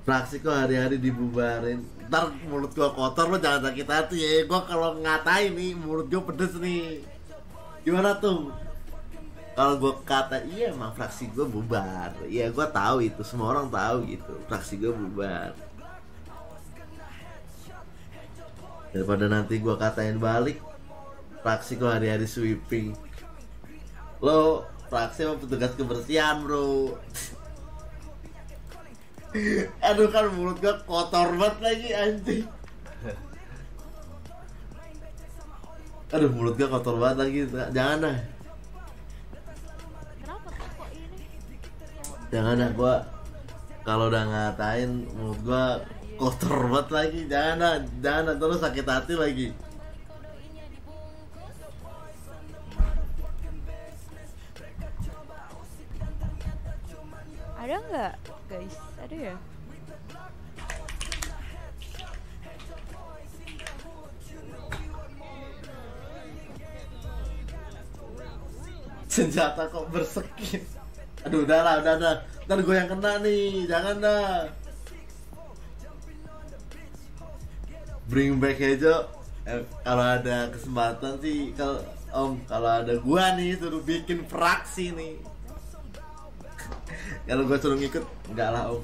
Fraksi kok hari-hari dibubarin. Ntar mulut gua kotor lo jangan sakit hati ya. Gua kalau ngatain nih mulut gua pedes nih. Gimana tuh? Kalau gua kata iya emang fraksi gua bubar. Iya gua tahu itu. Semua orang tahu gitu. Fraksi gua bubar. Daripada nanti gua katain balik Fraksi kok hari-hari sweeping. Lo fraksi sama petugas kebersihan bro Aduh kan mulut gua kotor banget lagi anjing. Aduh mulut gua kotor banget lagi Jangan dah. Jangan dah gua Kalau udah ngatain mulut gua kotor banget lagi. Jangan dah Jangan dah. Terus sakit hati lagi Senjata kok bersekit. Aduh udah lah udah dah Ntar gue yang kena nih Jangan dah. Bring back aja eh, Kalau ada kesempatan sih kalau Om kalau ada gua nih suruh bikin fraksi nih. [LAUGHS] Kalau gua suruh ngikut Enggak lah om.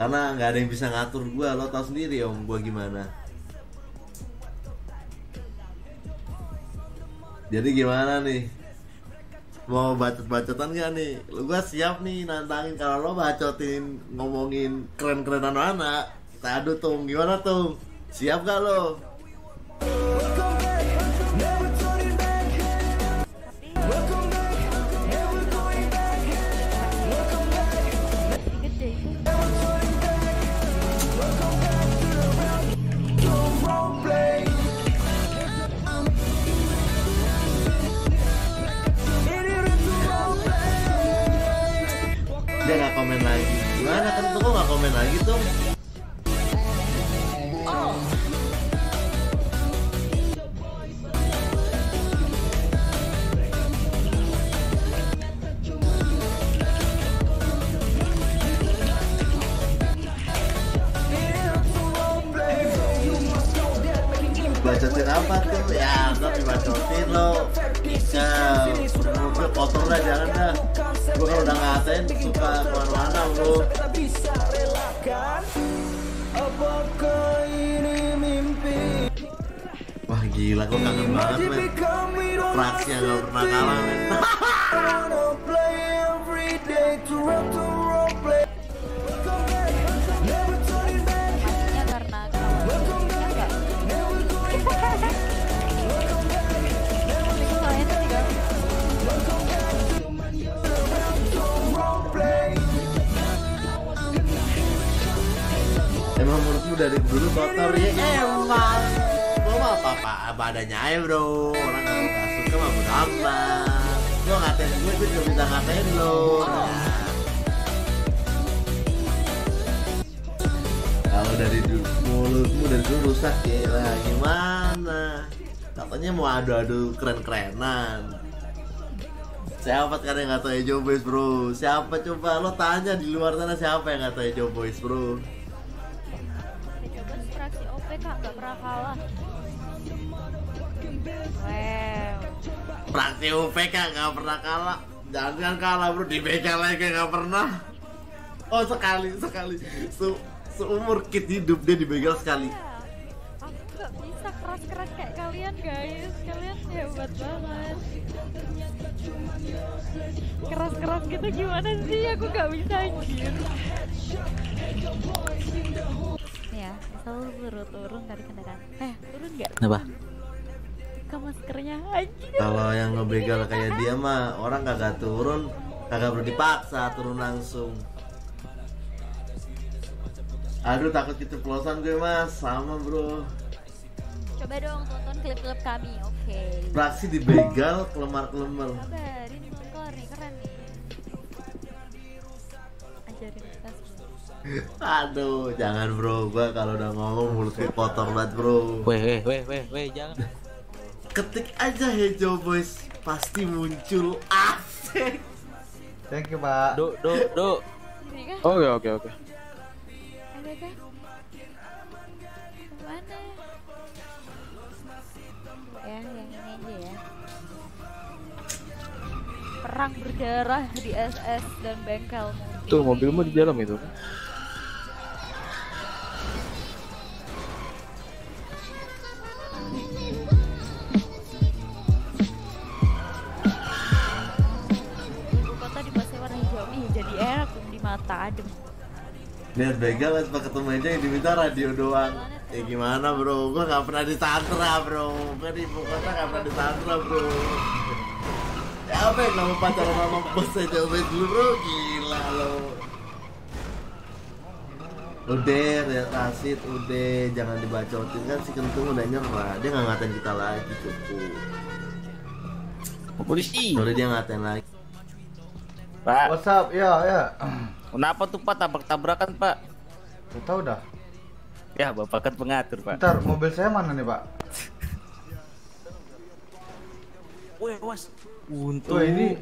Karena nggak ada yang bisa ngatur gua. Lo tau sendiri om gua gimana. Jadi gimana nih mau bacot-bacotan gak nih? Lu gua siap nih nantangin kalau lo bacotin ngomongin keren-kerenan anak. Kita adu tuh, gimana tuh? Siap gak lo? Tanya di luar sana siapa yang tahu Ejo Boys bro? Coba fraksi OP kak gak pernah kalah. Wow. Praksi UPK nggak pernah kalah. Jangan kalah bro di begal lagi nggak pernah. Oh sekali sekali. Se seumur kit hidup dia di begal sekali. Aku gak bisa keras-keras kayak kalian guys. Kalian hebat banget. Keras-keras gitu gimana sih? Aku gak bisa anjir. Ya, selalu turun turun dari kendaraan. Eh, turun gak? Kenapa? Ke maskernya anjir. Kalau yang ngebegal kayak dia mah orang kagak turun, kagak perlu dipaksa turun langsung. Aduh takut keceplosan gue mas, sama bro. Coba dong tonton klip-klip kami, oke. Praksi dibegal kelemar-kelemar. Belum kelar nih, keren nih. Ajarin kita. Aduh, jangan bro, gua kalau udah ngomong mulut gue kotor banget bro. Weh, weh, weh, weh, weh, jangan. Ketik aja Hejo Boys, pasti muncul asik. Thank you, Pak. Do, do, do. Oke, oke, oke. Perang berdarah di SS dan bengkel mobil. Tuh mobilmu di dalam itu. Mata adem. Lihat begal pas ketemu aja yang diminta radio doang. Ya gimana bro, gua nggak pernah disandra bro. Gua di ibu kota nggak pernah disandra bro. Apa yang nama pacaran sama bos aja Boys dulu gila lo. Udah, ya Rasid, udah jangan dibacotin kan si kentung udah nyerah. Dia nggak ngatain kita lagi cukup. Polisi. Udah dia ngatain lagi. Pak. What's up? Ya, ya. Kenapa tuh Pak tabrak-tabrakan Pak? Gak tahu dah. Ya Bapak kan pengatur Pak. Bentar, mobil saya mana nih, Pak? Weh, was. Untung. ini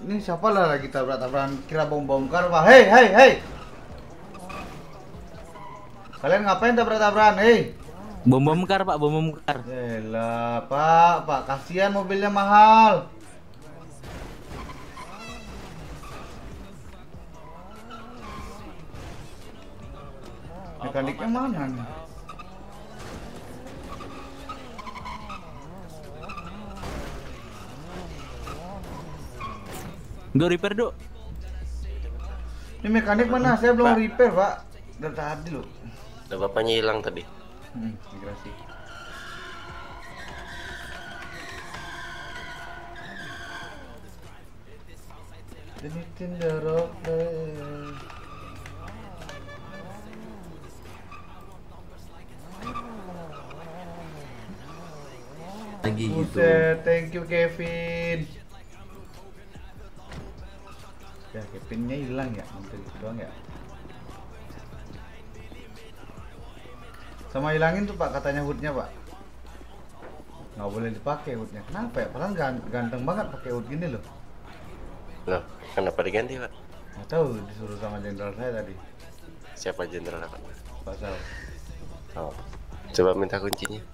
ini siapa lah lagi tabrak-tabrakan? Kira bom bongkar pak hei hei hei! Kalian ngapain tabrak-tabrakan? Hei! Bom bom kar Pak, bom bom kar. Yelah pak pak kasihan mobilnya mahal. Mekaniknya mana nih Do repair, Do. ini mekanik mana saya belum repair pak dari tadi loh Udah bapaknya hilang tadi. hmm, migrasi Tinitin darok Lagi gitu. Buset, thank you Kevin. Ya, Kevinnya hilang ya, mungkin gitu doang ya. Sama hilangin tuh Pak katanya hoodnya Pak. Nggak boleh dipakai hoodnya. Kenapa ya? Padahal gan- ganteng banget pakai hood gini loh. Loh, kenapa diganti, Pak? Nggak tahu disuruh sama jenderal saya tadi. Siapa jenderal? Pak Sal. Oh. Coba minta kuncinya.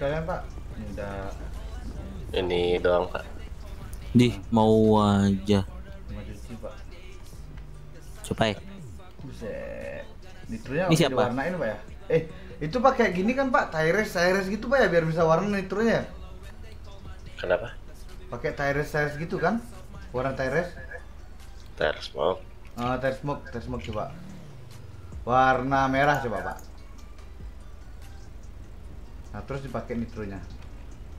Sekalian Pak, ini udah Ini doang, Pak. Di mau aja. Pak. Coba ya. Buset. Ini siapa? diwarnain pak ya? Eh, itu pakai gini kan pak, Tyres, Tyres gitu pak ya biar bisa warna nitronya ya? Kenapa? Pakai Tyres, Tyres gitu kan? Warna Tyres? Tire smoke. Ah, Tyres smoke, Tyres smoke coba. Warna merah coba pak. Nah terus dipakai nitronya.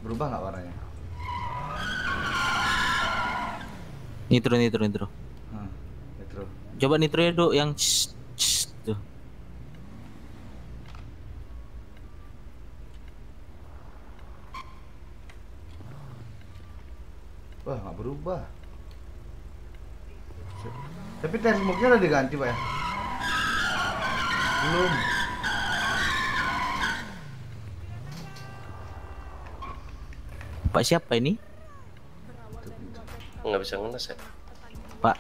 Berubah nggak warnanya? Nitro nitro nitro. Hmm, nitro. Coba nitro ya dok yang tuh. Wah nggak berubah. Tapi Tyres smoke-nya udah diganti pak ya? Belum. Pak siapa ini? Nggak bisa ngenes ya? Pak.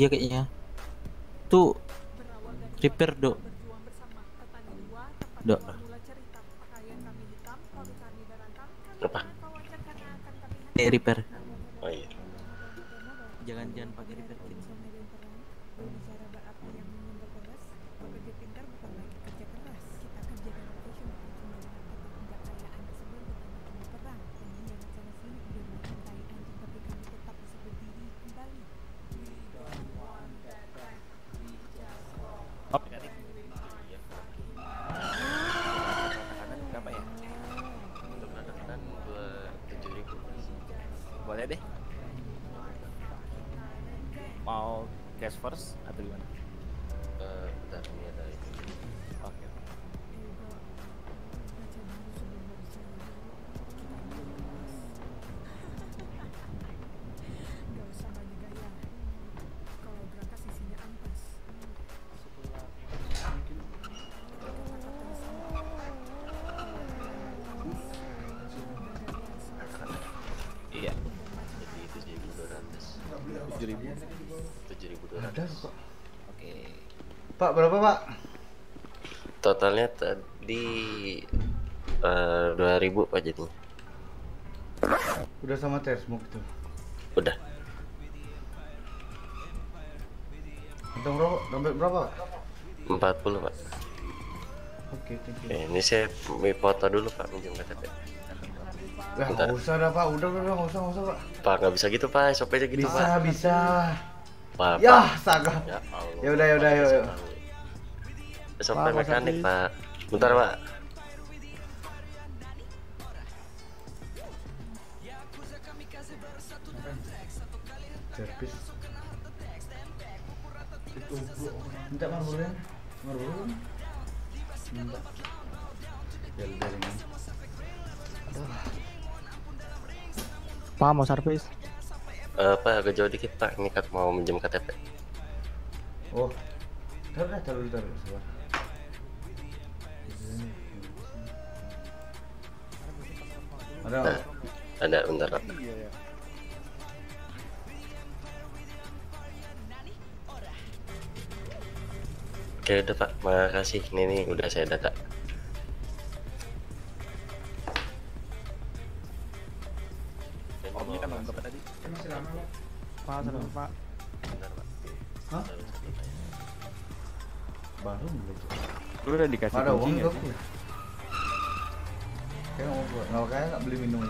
Iya kayaknya. Tuh repair dok. Ini saya foto dulu pak minjem KTP. Bentar. nggak usah dah pak, udah udah nggak usah nggak usah pak. Pak nggak bisa gitu pak, SOP aja gitu bisa pak. bisa. Pak, ya Pak. saga. Ya Allah. Ya udah ya udah ya. Kasih tahu. SOP Pak, Mas mekanik pak. Bentar pak. Servis. Minta marburnya. Marbur. Minta. Aduh. Pak mau servis. Eh, pak agak jauh dikit pak. Ini kat mau minjem KTP. Oh. Taruh dah, taruh dulu, taruh. Sabar. Ada. Nah, ada bentar pak. Oke udah pak, makasih. Ini nih udah saya data. Omnya kan nonton tadi. Masih lama Pak. Pak, salam Pak. Bentar pak. Hah? Baru belum. Lu udah dikasih Ada uang kuncinya gak? sih? Kayaknya mau gua. Nggak kayak nggak beli minum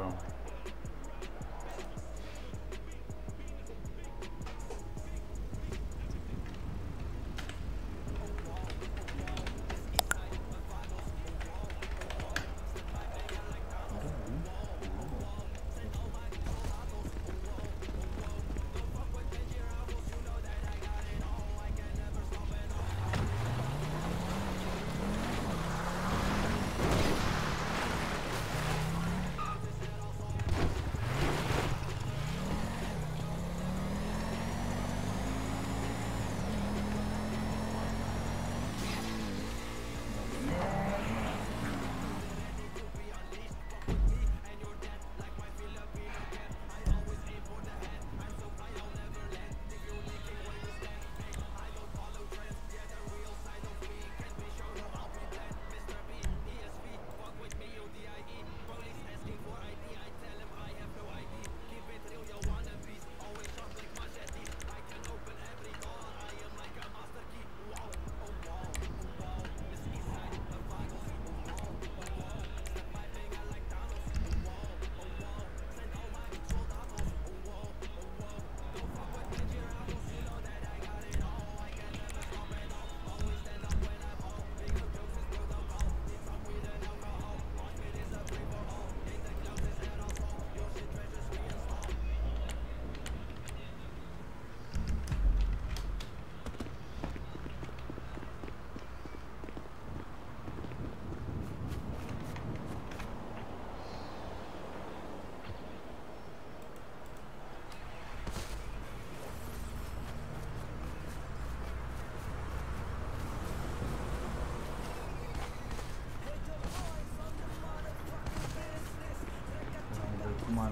ini.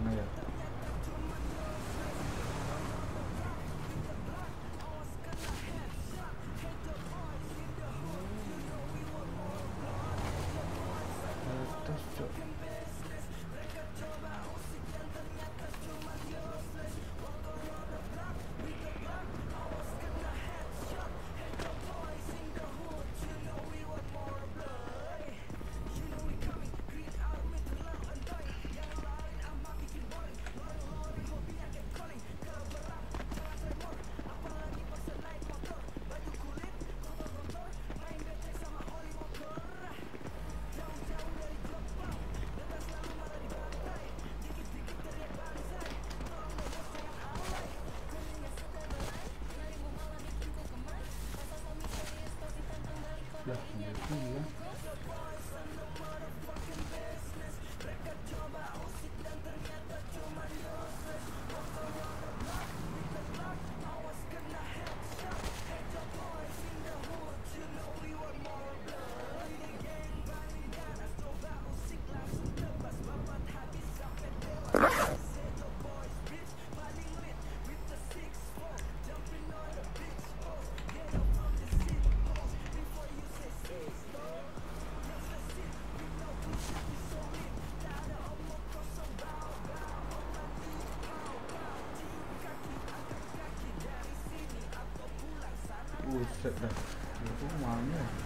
Itu aku. Ngerender dong. Ke mana ya? Atas, Cok. 不吃了我都忙了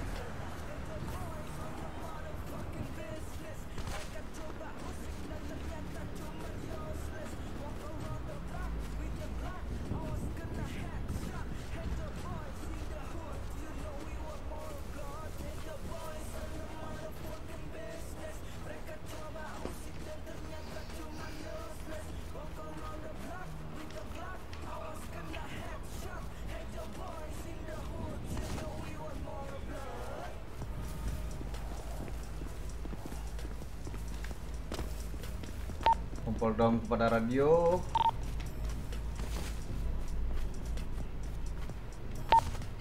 Kumpul dong kepada radio.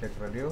Cek radio.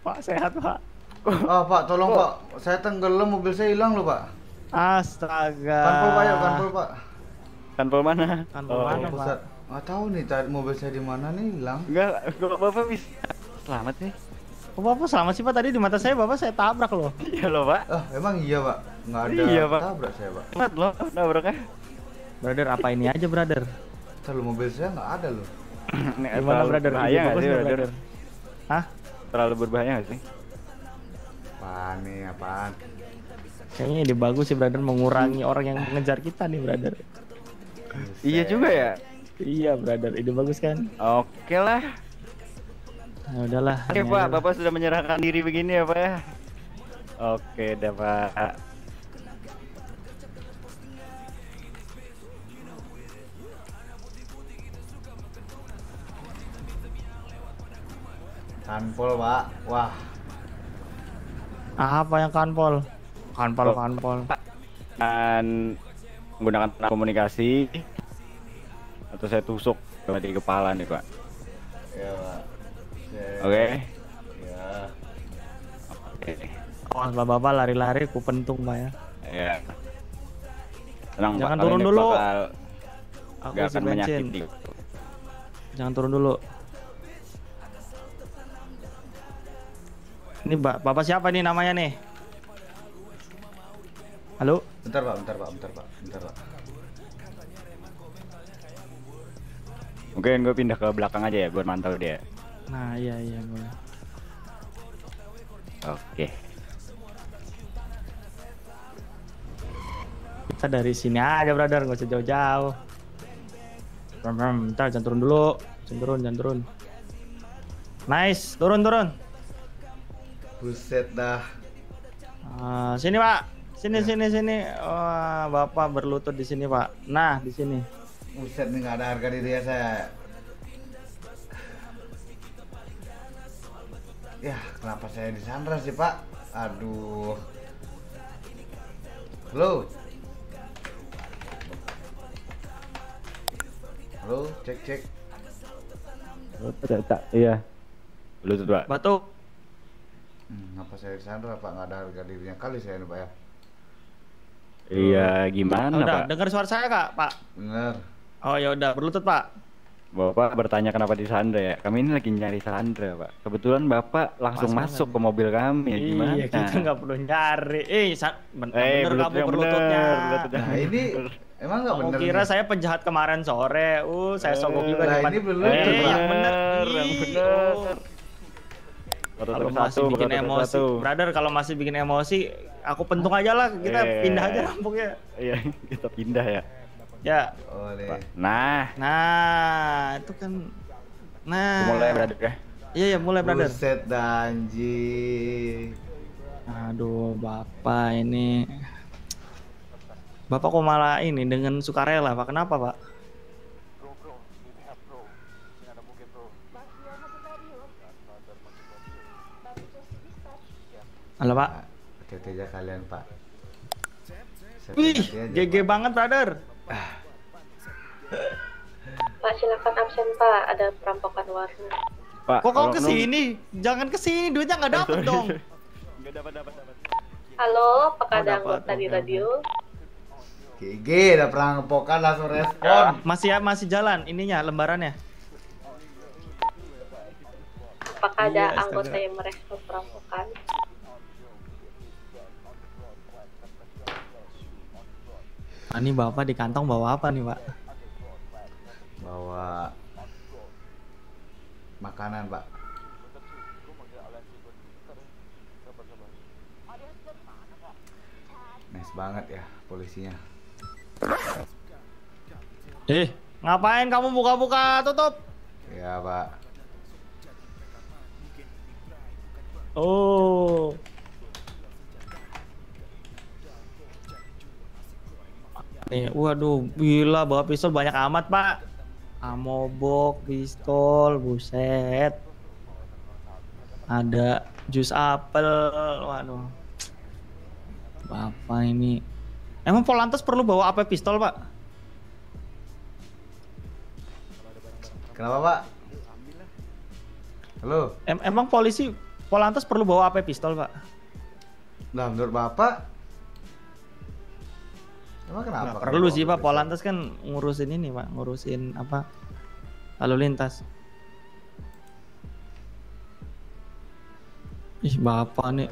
Pak sehat Pak. Ah pak, tolong pak, saya tenggelam mobil saya hilang loh pak. Astaga. Kanpol pak ya, kanpol pak. Kanpol mana? Kanpol Oh. mana, Pusat. Nggak tahu nih tadi mobil saya di mana nih hilang. Enggak, kok Bapak bisa selamat nih. Kok Bapak selamat sih Pak? Tadi di mata saya Bapak saya tabrak loh. Iya loh, Pak. Ah emang iya pak, nggak ada Iya, Pak. tabrak saya pak. Selamat loh, nabraknya. Brother, apa ini aja, brother? Terlalu mobil saya nggak ada loh. [CLEARS THROAT] Nih, Gimana, brother? Ide nggak sih, brother? brother? Terlalu berbahaya nggak sih? Apaan nih, apaan? Kayaknya ide bagus sih, brother, mengurangi orang yang mengejar kita nih, brother. Iya juga ya. Iya, brother, ide bagus kan? Oke lah. Nah, udahlah. Oke Pak. Bapak sudah menyerahkan diri begini ya Pak ya. Oke dah Pak. Kanpol pak, wah. Apa yang kanpol? Kanpol, Oh. kanpol. Dan menggunakan komunikasi atau saya tusuk di kepala nih Pak. Ya pak. Oke. Ya. Oke. Awas bapak lari-lari ku pentung Pak ya. Ya. Tenang Pak, Jangan kali turun dulu. bakal Aku isi akan menyakiti. Jangan turun dulu. Ini Mbak, Bapak siapa nih namanya nih? Halo? Bentar pak, bentar pak, bentar pak, bentar pak. Mungkin gue pindah ke belakang aja ya buat mantau dia. Nah, iya iya boleh. Oke. Kita dari sini aja, brother, nggak usah jauh-jauh. Ram, ram, bentar, jangan turun dulu. Jangan turun, jangan turun. Nice, turun, turun. Buset dah. Ah, sini, Pak. Sini, sini, sini. Wah, Bapak berlutut di sini, Pak. Nah, di sini. Buset nih nggak ada harga diri ya saya. Ya, kenapa saya disandra sih pak? Aduh. Halo. Halo, cek cek. Tak, tak, iya. Bluetooth Pak. Batuk. Hmm, kenapa saya disandra pak? Nggak ada harga dirinya kali saya nih pak ya. Iya, gimana udah, Pak? dengar suara saya, Kak, Pak? Bener. Oh, ya udah, berlutut, Pak. Bapak bertanya kenapa di Sandra ya? Kami ini lagi nyari Sandra, Pak. Kebetulan Bapak langsung Pas masuk ke mobil kami. Gimana? Iya, kita nggak perlu nyari. Eh, ben- Eh, bener kamu yang berlututnya. bener, Nah ini emang nggak Kamu bener. kira nih? saya penjahat kemarin sore. Uh, saya sogok juga Nah, ini berlutut, Eh, Pak. yang bener. yang bener. Kalau satu, masih bikin baru emosi, satu. brother, kalau masih bikin emosi, aku pentung aja lah. Kita Eh. pindah aja rampungnya. Iya, [LAUGHS] kita pindah ya. Ya. Oleh. Nah, Nah, itu kan. Nah. mulai brother ya. Iya, iya, mulai, brother. Buset dah anjing. Aduh, Bapak ini. Bapak kok malah ini dengan sukarela, Pak? Kenapa, Pak? Halo, Pak. Hati-hati aja kalian, Pak. Wih, GG banget, brother. Pak silakan absen Pak, ada perampokan warna. Pak, Kok kau ke sini? Jangan ke sini, duitnya nggak dapet dong. Nggak dapat dapat dapat. Halo, apakah Oh, ada dapat, anggota di oke, radio? GG, udah perampokan langsung respon. Masih ya, masih jalan ininya lembarannya. Apakah ada Iya, anggota yang merespon perampokan? Ah, ini bapak di kantong bawa apa nih pak? Bawa makanan, Pak. Nice banget ya polisinya. Eh, ngapain kamu buka-buka tutup? Ya, Pak. Oh. Nih, waduh, gila bawa pistol banyak amat pak. Amobok, pistol, buset. Ada jus apel, waduh. Bapak ini. Emang Polantas perlu bawa apa pistol pak? Kenapa, Pak? Halo? Em- emang polisi Polantas perlu bawa apa pistol pak? Lah, menurut Bapak? Emang kenapa? Kalau perlu sih pak? Polantas kan ngurusin ini pak, ngurusin apa lalu lintas. Ih bapak nih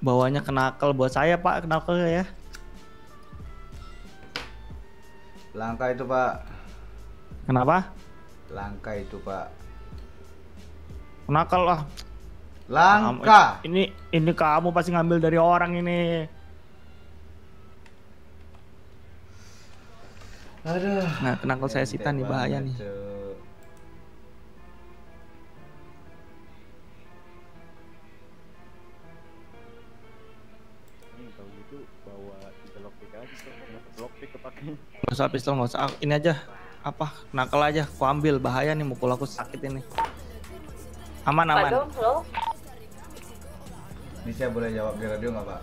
bawanya kenakal buat saya pak, kenakal ya. Langka itu, Pak. Kenapa? Langka itu, Pak. Kenakal lah. Langka. Ini ini kamu pasti ngambil dari orang ini. Aduh. Nah, kenakal saya sita nih bahaya nih. Kalau usah pistol nggak usah. Ini aja apa? Kenakal aja. Aku ambil bahaya nih mukul aku sakit ini. Aman Pak aman. Dom, halo? Ini saya boleh jawab di radio nggak, Pak?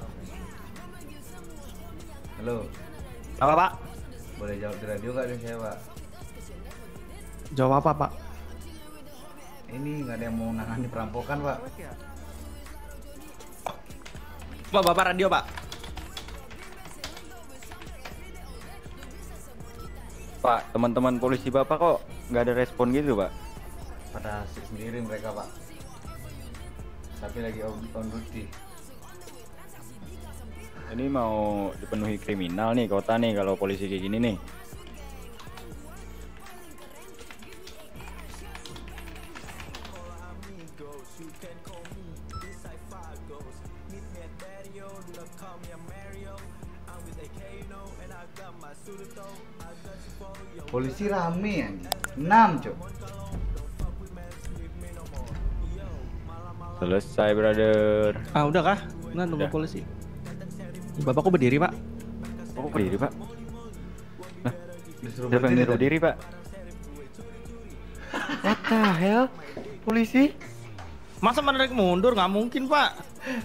Halo? Apa pak? Boleh jawab di radio nggak nih saya, Pak? Jawab apa pak? Ini nggak ada yang mau nangani perampokan, Pak. Pak bapak radio pak. Pak, teman-teman polisi bapak kok nggak ada respon gitu, Pak? Pada asik sendiri mereka, Pak. Tapi lagi on, on duty. Ini mau dipenuhi kriminal nih kota nih kalau polisi kayak gini nih. Polisi rame anjing. 6, Cuk. Selesai, brother. Ah udah kah? Nah tunggu polisi. Bapak kok berdiri pak? Oh, berdiri, Pak. Nah, Disuruh siapa yang berdiri nyuruh tadi. diri, Pak? What the hell? Polisi? Masa menarik mundur? Nggak mungkin pak.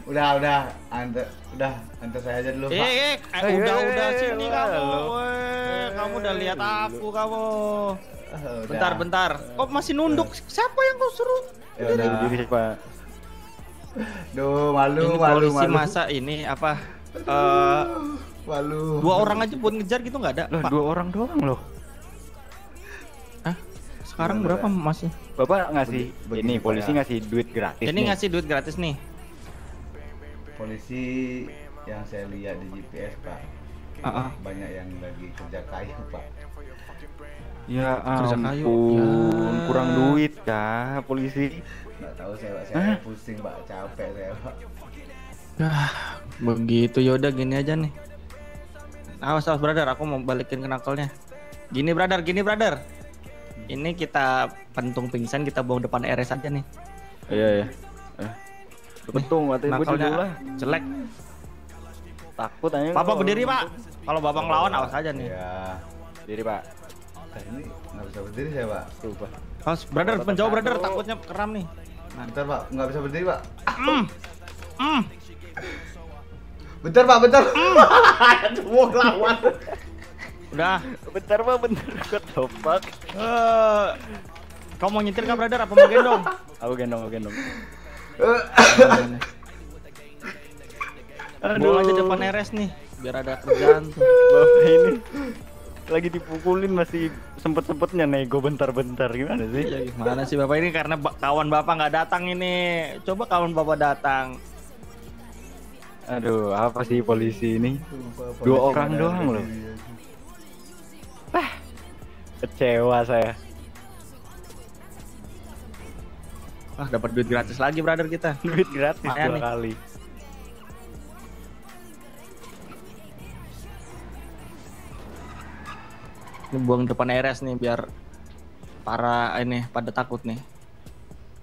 Udah, udah. Ante, udah. Ante saya aja dulu, Eh, Pak. eh, eh, Eh, udah, eh, udah eh, sini eh, kamu. Weh, kamu udah lihat aku kamu. Bentar, bentar. Kok masih nunduk? Siapa yang kau suruh? Ya udah. Berdiri, Pak. Duh, malu, ini malu, polisi malu. masa ini apa? Eh Malu. dua orang aja buat ngejar gitu nggak ada? Loh, Pak. dua orang doang loh. Sekarang Gimana, berapa masih? Bapak ngasih Begi- ini begini, polisi ya. ngasih duit gratis Ini nih. ngasih duit gratis nih. Polisi yang saya lihat di GPS, Pak. Ah, ah. Banyak yang lagi kerja kayu, Pak. Ya Kerja kayu. ampun, Ya. kurang duit kah polisi? Nggak tahu saya, Pak. Hah? Saya pusing, Pak. Capek saya, Pak. Ah, begitu yaudah gini aja nih. Awas awas brother, aku mau balikin kenakalnya. Gini brother, gini brother. Ini kita pentung pingsan kita bawa depan RS aja nih. Iya ya. Eh. Ketung katanya gue dulu lah. jelek. Takut aja. Bapak berdiri pak. Kalau bapak ngelawan awas aja nih. Ya. Diri pak. Eh, ini nggak bisa berdiri saya pak. Tuh pak. Mas, brother, menjauh brother, takutnya keram nih. Bentar pak, nggak bisa berdiri pak. Mm. Mm. Bentar pak, bentar. [LAUGHS] Aduh, mau ngelawan. Udah. Bentar pak, bentar. Kok topak? Eh, Kau mau nyetir kah brother apa mau gendong? Aku gendong, aku gendong. Bawa aja depan RS nih, biar ada kerjaan tuh. Bapak ini lagi dipukulin masih sempet-sempetnya nego bentar-bentar gimana sih? Ya gimana sih bapak ini karena kawan bapak nggak datang ini. Coba kawan bapak datang. Aduh, apa sih polisi ini? Dua orang doang loh. Ah, kecewa saya. Wah dapat duit gratis lagi brother kita. [LAUGHS] Duit gratis dua nih. kali. Ini buang depan RS nih biar para ini pada takut nih.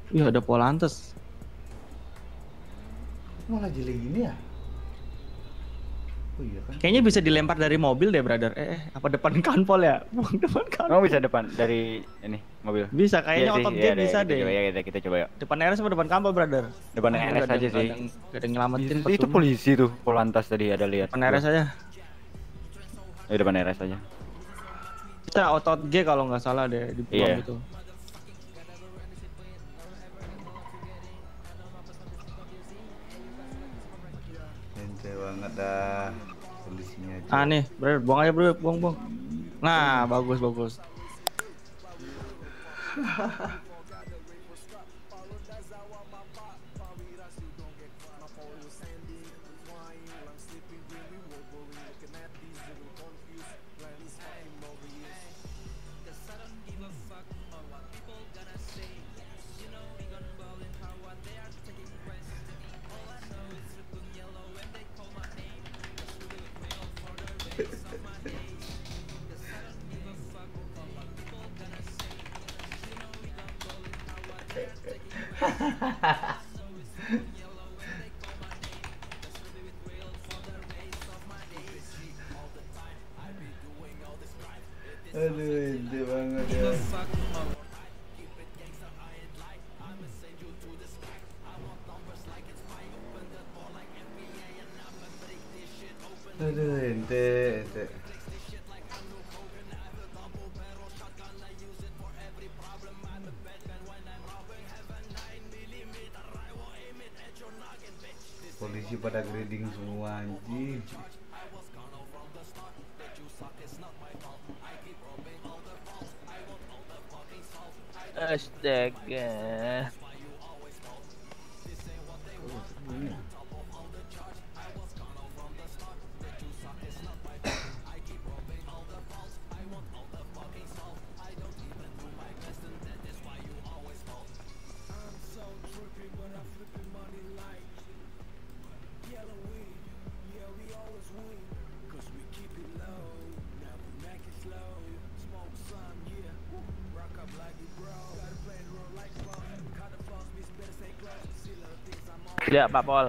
Iya ada Polantes. Malah jelek gini ya? Oh iya kan? Kayaknya bisa dilempar dari mobil deh brother. Eh, eh, apa depan [LAUGHS] kanpol ya? Buang [LAUGHS] depan kanpol. Kamu bisa depan dari ini mobil. Bisa kayaknya Iya otot iya dia deh, bisa kita deh. Coba ya kita, kita coba ya. Depan RS apa depan kanpol brother? Depan Ah, RS aja sih. Nggak ada nyelamatin. Itu, itu polisi tuh, Polantas tadi ada lihat. Depan RS aja. Ya depan RS aja. Kita otot G kalau nggak salah deh di Iya. gitu. Ente banget dah Cuk. Ah nih, brother, buang aja bro, buang buang. Nah, bagus bagus. [LAUGHS] Pak Pol.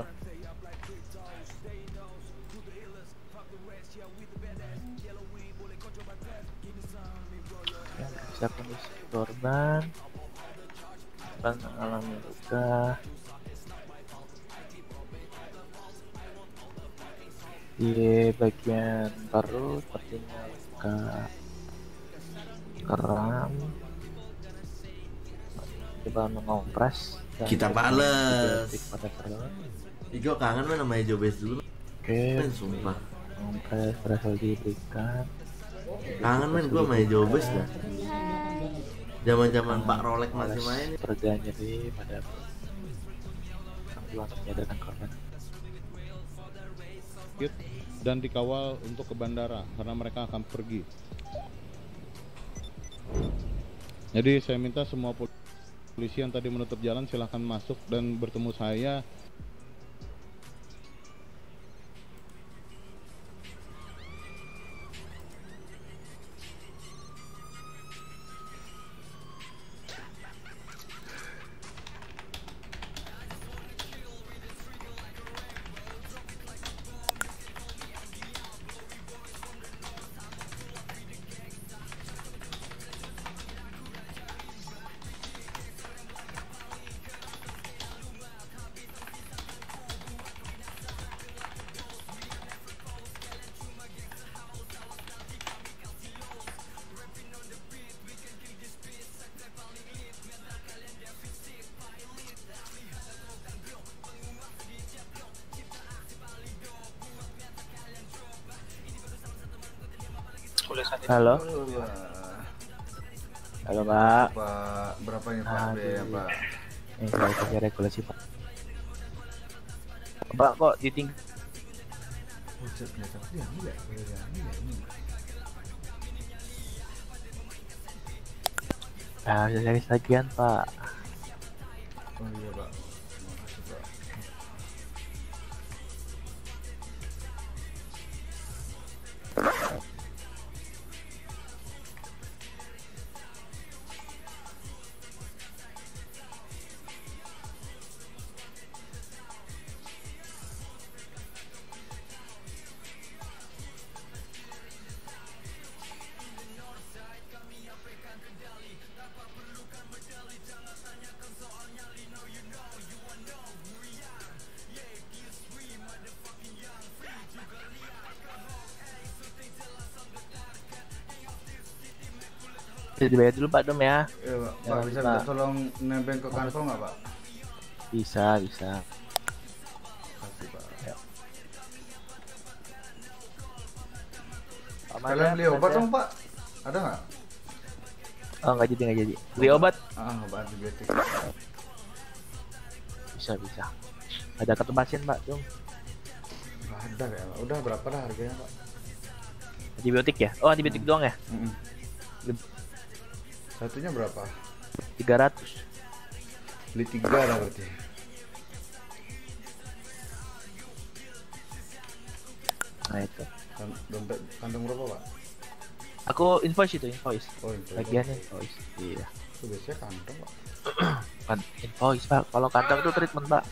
Ya, bisa kondisi korban. Korban mengalami luka. Di bagian perut sepertinya luka keram coba mengompres Kita perut Igo kangen main sama Ejo Base dulu. oke Men, sumpah. mengompres berhasil diberikan Kangen main gua sama Ejo Base dah. Zaman-zaman Pak Rolek masih main. Perga nyeri pada sambil untuk menyadarkan korban dan dikawal untuk ke bandara karena mereka akan pergi. Jadi saya minta semua pol- polisi tadi menutup jalan silahkan masuk dan bertemu saya. Halo. Halo Pak. Pak, berapa ini Pak biaya Pak? Ini balik lagi regulasi Pak. Pak kok diting Buset, ternyata dia ambil ya, dibayar dulu Pak Dom ya. Iya Pak, Pak Jangan bisa minta tolong nebeng ke kantong nggak Pak? Bisa, bisa. Makasih Pak. Ya. Pak Kalian beli obat dong Pak? Ada nggak? Oh nggak jadi nggak jadi. Beli obat? Ah, obat antibiotik. Bisa bisa. Ada kartu pasien Pak Dom. Nggak ada ya Pak. Udah berapa dah harganya Pak? Antibiotik ya? Oh antibiotik doang ya? Mm-mm. Satunya berapa? 300 Beli tiga lah berarti. Nah itu. Kan- Dompet kantong berapa Pak? Aku invoice itu invoice. Oh, invoice. Bagian invoice. Iya. Itu biasanya kantong Pak. [CLEARS THROAT] Kan invoice Pak. Kalau kantong itu treatment Pak.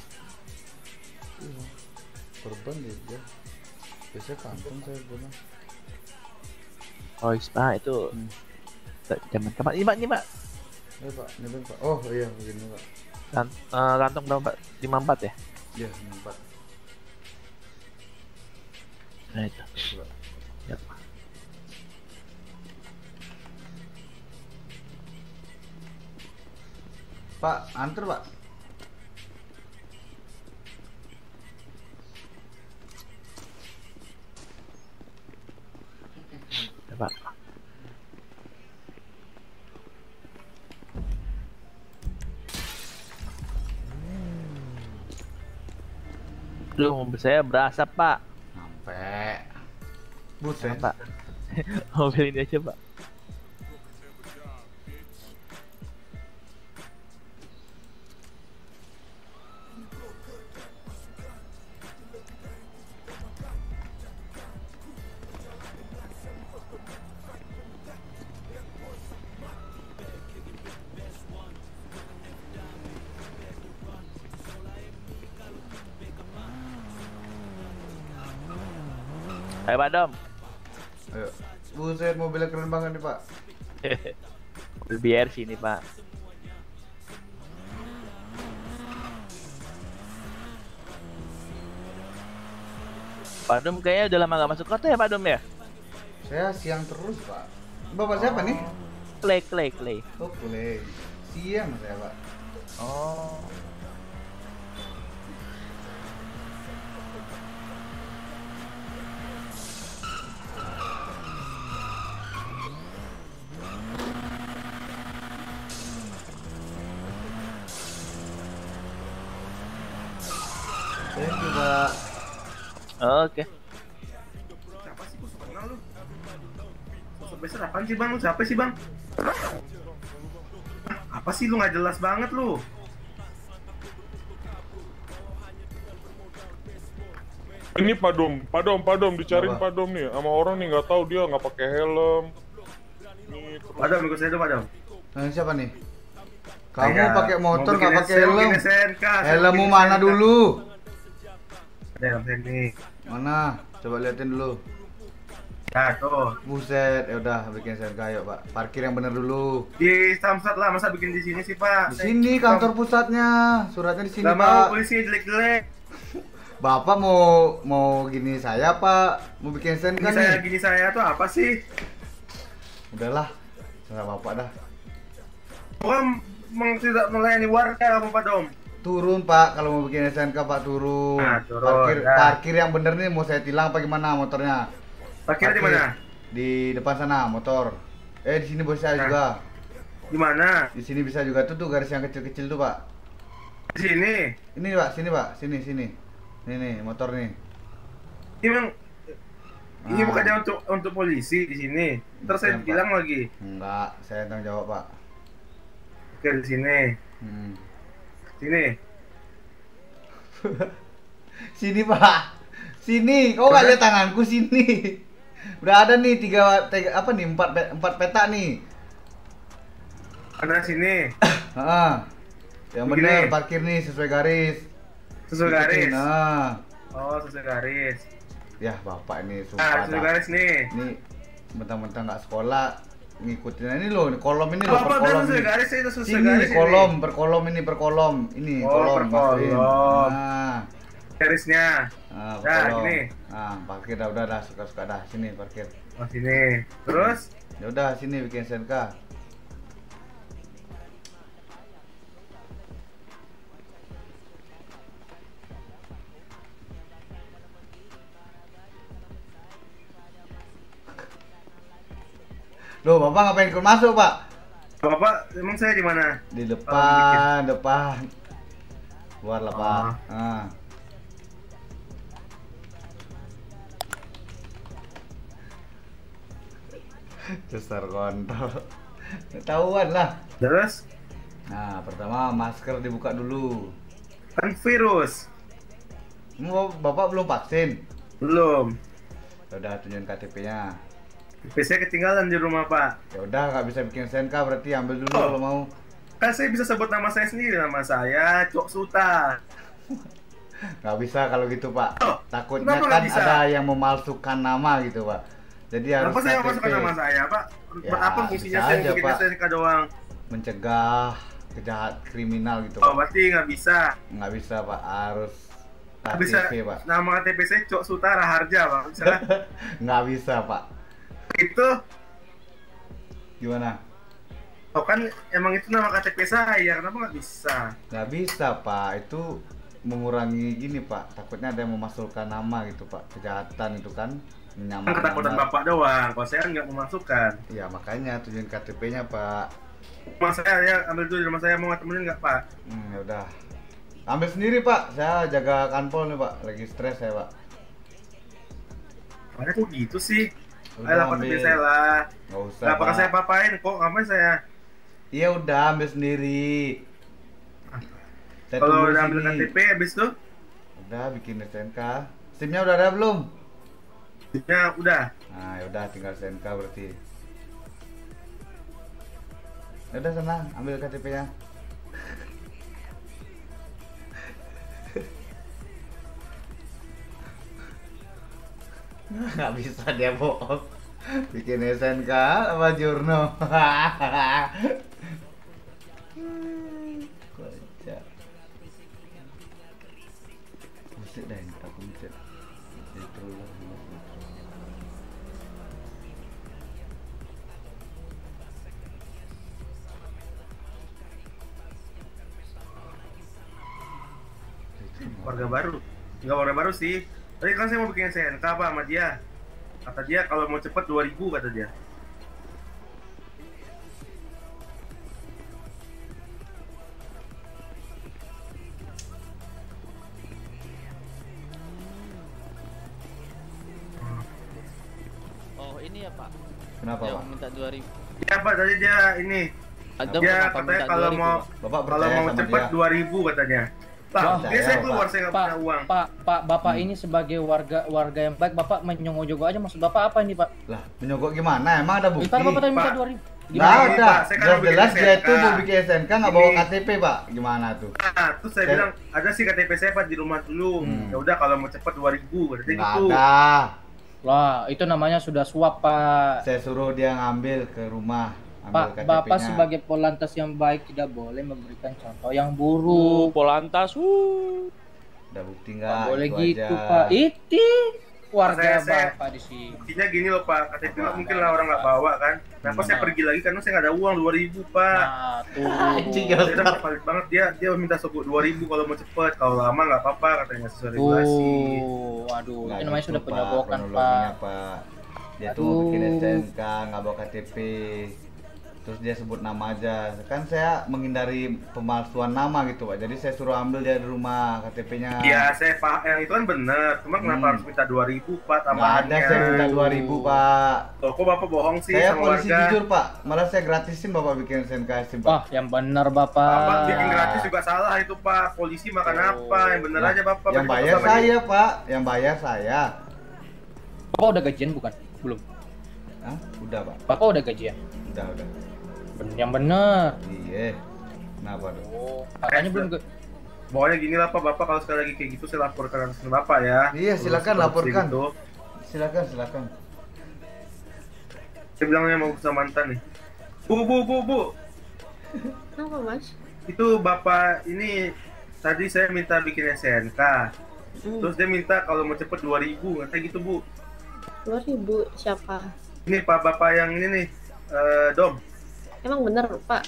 Iya. Korban juga. Biasanya kantong saya punya. Invoice Pak itu. Zaman kapan? Ini Pak, ini Pak. Eh Pak. Oh iya begini Pak. Kan, eh, kantong berapa Pak? 54 ya? Iya, empat. Nah itu. Ya. Pak, antar Pak. Duh, mobil saya berasap, Pak. Sampai. Buset. Pak. [LAUGHS] mobil ini aja, Pak. BRC ini, Pak. Pak Dom kayaknya udah lama gak masuk kota ya Pak Dom ya? Saya siang terus Pak. Bapak siapa nih? Clay, Clay, Clay. Oh, boleh. Siang saya Pak. Oh. Oke. Siapa sih? Gua suka kenal lu. Sosok besar apaan sih bang? Lu siapa sih bang? Apa sih lu nggak jelas banget lu? Ini Pak Dom, Pak Dom, Pak Dom, dicariin Apa? Pak Dom nih sama orang nih nggak tahu dia nggak pakai helm. Nih, terus- Padam, ikut saya dulu Padam. Nah, siapa nih? Kamu pakai motor nggak pakai helm? SNK, Helmmu mana SNK. dulu? Ada yang sini. Mana? Coba liatin dulu. Ya tuh. Buset, ya udah bikin SNK ayo Pak. Parkir yang bener dulu. Di Samsat lah, masa bikin di sini sih Pak? Di sini kantor pusatnya. Suratnya di sini Gak mau Pak. polisi jelek-jelek. Bapak mau mau gini saya Pak? Mau bikin Gini nih? saya, gini saya tuh apa sih? Udahlah. Serah Bapak dah. Meng tidak melayani warga apa Pak Dom? Turun Pak, kalau mau bikin SNK Pak turun. Nah, turun, parkir ya. parkir yang bener nih mau saya tilang apa gimana motornya? Parkirnya di mana? Di depan sana motor. Eh di sini bisa Nah. juga. Di mana? Di sini bisa juga tuh tuh garis yang kecil-kecil tuh pak. Di sini. Ini pak, sini pak, sini sini. Nih nih motor nih. Ini memang ini Ah. bukannya untuk untuk polisi di sini. Terus saya bilang lagi. Enggak, saya tanggung jawab pak. Oke di sini. Hmm. Sini. [LAUGHS] Sini pak, sini. Kau nggak lihat tanganku sini. Udah ada nih tiga, tiga apa nih empat empat peta nih. Ada sini. [LAUGHS] Ah, yang bener parkir nih sesuai garis. Sesuai Ikutin, garis. Nah, Oh, sesuai garis. ya bapak ini Ah, sumpah sesuai dah. garis nih. Ini mentang-mentang nggak sekolah ngikutin ini loh, ini kolom ini loh, per kolom nih. garis itu garis ini. kolom, per kolom ini per kolom, ini Oh, kolom per kolom. Nah, Garisnya. nah, Nah, gini. Nah, parkir dah udah dah suka-suka dah sini parkir. Oh, sini. Terus Ya udah sini bikin SNK. Loh, Bapak ngapain ikut masuk, Pak? Bapak, emang saya di mana? Di depan, depan. Keluar lah, Pak. Oh. Ah. [LAUGHS] Cesar kontol. Ketahuan lah. Terus? Nah, pertama masker dibuka dulu. Kan virus. Mau Bapak belum vaksin? Belum. Ya udah tunjukin KTP-nya. PC ketinggalan di rumah, Pak. Ya udah nggak bisa bikin SNK berarti ambil dulu Oh. kalau mau. Kan saya bisa sebut nama saya sendiri, nama saya Cok Suta. Nggak bisa kalau gitu, Pak. Takutnya kenapa kan ada yang memalsukan nama gitu, Pak. Jadi harus Kenapa saya KTP. masukkan nama saya, Pak? Ya, apa fungsinya saya aja, bikin Pak. SNK doang? Mencegah kejahat kriminal gitu, Oh, Pak. berarti nggak bisa. Nggak bisa, Pak. Harus Nggak bisa. KTP, Pak. Nama KTP saya Cok Suta Raharja, Pak. Bisa? Nggak [LAUGHS] bisa, Pak. Itu, Gimana? oh kan emang itu nama KTP saya, kenapa nggak bisa? Nggak bisa, Pak. Itu mengurangi gini, Pak. Takutnya ada yang memasukkan nama gitu, Pak. Kejahatan itu kan Kan menyamakan ketakutan nama. Bapak doang, kalau saya nggak memasukkan. Iya, makanya tunjukin KTP-nya, Pak. Rumah saya, ya ambil dulu rumah saya, mau temenin nggak, Pak? Hmm, ya udah. Ambil sendiri, Pak. Saya jaga kanpol nih, Pak. Lagi stres saya, Pak. Mana kok gitu sih? Ayo lah, KTP ambil. saya lah. Nggak usah, Nggak bakal Pak. saya papain kok, ngapain saya? Iya udah ambil sendiri. Saya Kalau udah ambil. KTP habis tuh, Udah bikin SNK. SIM-nya udah ada belum? ya udah. Nah, ya udah tinggal SNK berarti. Ya udah sana, ambil KTP-nya. [LAUGHS] Nggak bisa dia bohong. Bikin SNK apa Jurno? [LAUGHS] Musik dah musik. Itu. Warga baru. Enggak warga baru sih. Tadi kan saya mau bikin SNK Pak sama dia. Kata dia kalau mau cepet 2000 kata dia. Oh ini ya pak. Kenapa, Yang Pak? minta 2000 Ya Pak, tadi dia ini. Ada dia katanya minta kalau 2000, mau Pak? Bapak kalau mau cepet dia? 2000 katanya. Pak, Wah, dia saya Pak. keluar saya nggak Pak, punya uang. Pak, Pak, Bapak ini sebagai warga warga yang baik, Bapak menyogok aja maksud Bapak apa ini, Pak? Lah, menyogok gimana? Emang ada bukti? Ntar Bapak tadi minta. 2000. Nggak Gimana? kan Jelas jelas dia itu mau bikin SNK nggak bawa. KTP, Pak. Gimana tuh? Nah, terus saya Saya- bilang ada sih KTP saya Pak di rumah dulu. Hmm. Ya udah kalau mau cepet 2000 katanya Nggak gitu. ada. Lah, itu namanya sudah suap, Pak. Saya suruh dia ngambil ke rumah, Pak. Bapak sebagai polantas yang baik tidak boleh memberikan contoh yang Uh, buruk. Polantas, uh. Ada bukti Nggak nggak? boleh Itu gitu, aja. Pak. Itu warga Saya- saya- Bapak di sini. Buktinya gini loh Pak, KTP nggak Apa? mungkin lah orang nggak bawa kan. Kenapa Hmm. saya pergi lagi karena saya nggak ada uang 2000 Pak. Nah, tuh. [LAUGHS] Anjing, Saya udah valid banget dia dia minta suku 2000 kalau mau cepet, kalau lama nggak apa-apa katanya sesuai regulasi. Tuh, aduh, Nggak itu namanya gitu, sudah kronologinya, Pak. Pak. dia tuh bikin. STNK nggak bawa KTP terus dia sebut nama aja kan saya menghindari pemalsuan nama gitu pak jadi saya suruh ambil dia di rumah KTP-nya Iya, saya paham. Yang itu kan bener. Cuma kenapa Hmm. harus minta 2000 Pak nggak tambahannya? ada saya minta 2000 pak Loh, kok Bapak bohong sih saya sama polisi warga? jujur pak malah saya gratisin bapak bikin STNK SIM pak Wah, yang benar Bapak. Bapak bikin gratis juga salah itu Pak. Polisi makan apa? Yang bener Lah, aja Bapak. yang Bagi bayar saya pak yang bayar saya Bapak udah gajian bukan? Belum. Hah? udah pak Bapak udah gajian. udah udah Yang benar. iya kenapa dong Katanya belum ke Pokoknya gini lah Pak, Bapak kalau sekali lagi kayak gitu saya laporkan langsung ke Bapak ya. Iya, silakan laporkan. Gitu. silakan silakan Saya bilangnya mau sama mantan nih. Bu, bu, bu, bu. Kenapa mas? Itu Bapak ini tadi saya minta bikin SNK. Hmm. Terus dia minta kalau mau cepet 2000, katanya gitu Bu. Dua ribu siapa? Ini Pak Bapak yang ini nih, eh, Dom. Emang bener pak?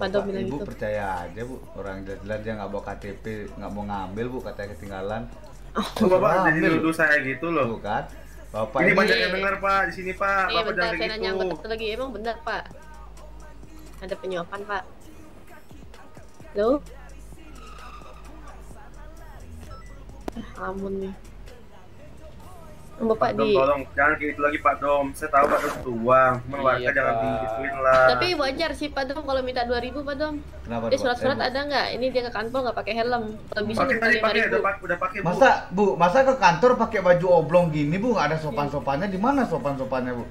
Pak, bilang ibu gitu. percaya aja bu orang jelas-jelas dia nggak bawa KTP nggak mau ngambil bu katanya ketinggalan Oh, Bapak jadi nuduh saya gitu loh. Bukan. Bapak ini ini- banyak yang dengar Pak di sini Pak. Eh Bapak bentar, jangan saya nanya gitu. lagi. Emang bener pak? Ada penyuapan pak? Halo? Eh, Amun nih. Bapak Dom, di... tolong jangan kayak gitu lagi Pak Dom. Saya tahu Pak Dom uang, cuma Iya, warga jangan Pak. digituin lah. Tapi wajar sih Pak Dom kalau minta 2000 Pak Dom. Kenapa Dia Pak? surat-surat ada nggak? Ini dia ke kantor nggak pakai helm. Kalau bisa Pakai minta tadi pakai 5000. udah, pak- udah pakai Bu. masa bu masa ke kantor pakai baju oblong gini bu nggak ada sopan-sopannya di mana sopan-sopannya bu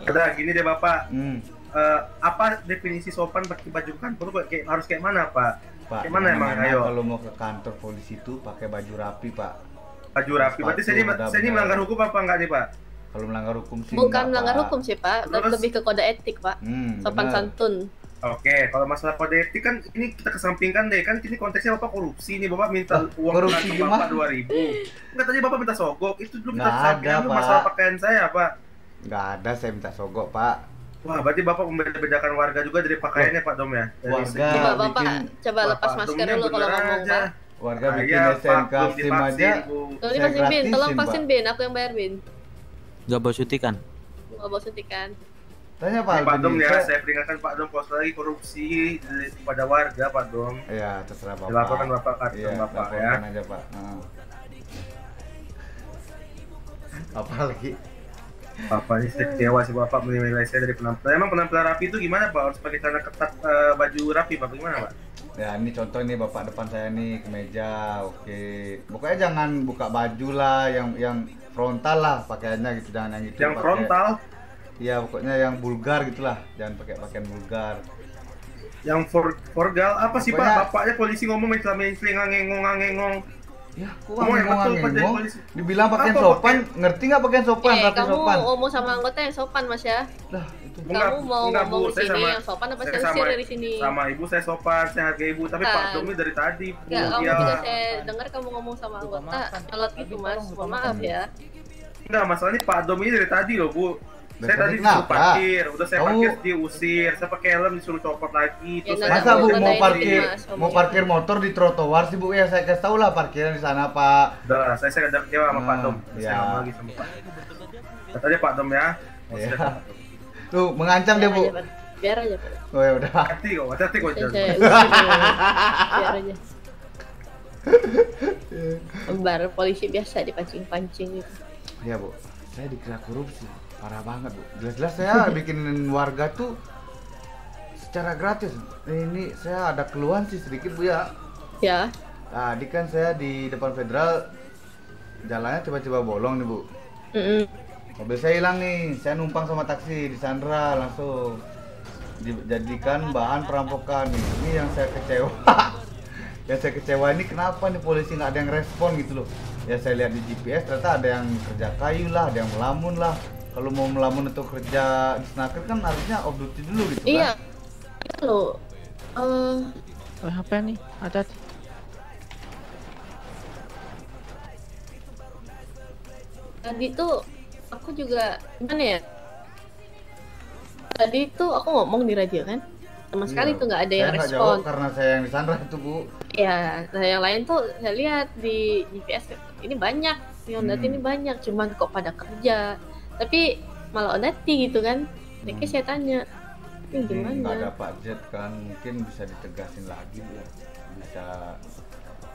Udah gini deh Bapak. hmm. Eh, apa definisi sopan pakai baju kantor kayak harus kayak mana Pak? pak Kayak mana emang ayo? kalau mau ke kantor polisi itu pakai baju rapi pak Baju rapi. Berarti saya ini, saya ini melanggar hukum apa enggak nih Pak? kalau melanggar hukum sih Bukan enggak, melanggar Pak. hukum sih Pak, Terus? lebih ke kode etik Pak. Hmm, Sopan benar. santun. Oke, kalau masalah kode etik kan ini kita kesampingkan deh. Kan ini konteksnya Bapak korupsi nih. Bapak minta uang korupsi ke Bapak gimana? 2000. Enggak tadi Bapak minta sogok. Itu dulu kita kesampingkan ada, dulu Pak. masalah pakaian saya, Pak. nggak ada saya minta sogok pak Wah, berarti Bapak membeda-bedakan warga juga dari pakaiannya Pak Dom ya? Dari Warga Coba Bapak bikin- coba lepas masker dulu kalau bener ngomong aja. Pak. Warga Saya, bikin SNK belum SIM aja. Tolong divaksin Bin, tolong vaksin Pak. Bin, aku yang bayar Bin. Gak bawa suntikan. Nggak bawa suntikan. tanya pak Ini Pak Dom ya, saya- saya peringatkan Pak Dom kalau lagi korupsi kepada warga Pak Dom. Iya, terserah Bapak. Dilaporkan Bapak ke Iya, Bapak ya. aja, Pak. Heeh. Apa lagi? Bapak ini saya kecewa sih Bapak menilai saya dari penampilan. Emang penampilan rapi itu gimana Pak? Harus pakai celana ketat, eh, baju rapi Pak? Bagaimana Pak? Ya, ini contoh nih Bapak depan saya nih kemeja. Oke. Pokoknya jangan buka baju lah yang yang frontal lah pakaiannya gitu jangan yang gitu. Yang pakai- frontal, Iya, pokoknya yang vulgar gitulah. Jangan pakai pakaian vulgar. yang for, forgal apa sih Pokoknya- Pak? Bapaknya polisi ngomong main celana main ngangengong ngangengong. Ya, Kok Ngomong ngomong polisi. Dibilang pakaian sopan, ngerti nggak pakaian sopan? Eh, kamu sopan. ngomong sama anggota yang sopan Mas ya. Lah. Enggak, Kamu mau enggak, ngomong Bu. di Saya sini sama- yang sopan apa saya saya usir sama- dari sini? Sama ibu saya sopan, saya hargai ibu, tapi. Pak Dom ini dari tadi. Enggak, kamu Iya. juga saya dengar kamu ngomong sama anggota nyolot gitu Mas. Mohon maaf ya. Enggak, masalahnya Pak Dom ini dari tadi loh, Bu. Saya tadi tadi disuruh parkir, udah saya parkir diusir, saya pakai helm disuruh copot lagi, Ya, terus saya Masa Bu mau parkir mau jangan. parkir motor di trotoar sih Bu ya saya kasih tahu lah parkiran di sana Pak. Udah lah, saya saya kecewa sama Pak Dom. Saya ya. ngomong lagi sama Pak. Kata dia Pak Dom ya. Iya. Tuh mengancam dia Bu. Biar aja, Pak. Biar aja, Pak. Oh ya udah. Hati kok, hati kok. Biar aja. Lembar polisi biasa dipancing-pancing gitu. Ya Bu, saya dikira korupsi. Parah banget Bu. Jelas-jelas saya [LAUGHS] bikinin warga tuh secara gratis. Ini saya ada keluhan sih sedikit Bu ya. Ya. Tadi kan saya di depan federal jalannya tiba-tiba bolong nih Bu. Mm-mm. Mobil saya hilang nih, saya numpang sama taksi di Sandra langsung dijadikan bahan perampokan nih. Ini yang saya kecewa. [LAUGHS] yang saya kecewa ini kenapa nih polisi nggak ada yang respon gitu loh. Ya saya lihat di GPS ternyata ada yang kerja kayu lah, ada yang melamun lah. Kalau mau melamun atau kerja di snaker kan harusnya off duty dulu gitu kan. Iya. Lo eh Oh, apa nih? Hati-hati. tadi tuh aku juga gimana ya? Tadi tuh aku ngomong di radio kan. Sama sekali Iya. tuh nggak ada Saya yang nggak respon. jawab karena saya yang di Sandra itu Bu. Ya, nah yang lain tuh saya lihat di GPS ini banyak, data Hmm. ini banyak, cuman kok pada kerja. Tapi malah onati gitu kan Mereka saya tanya ini Ini nggak gimana ada Pak Jet kan mungkin bisa ditegasin lagi ya bisa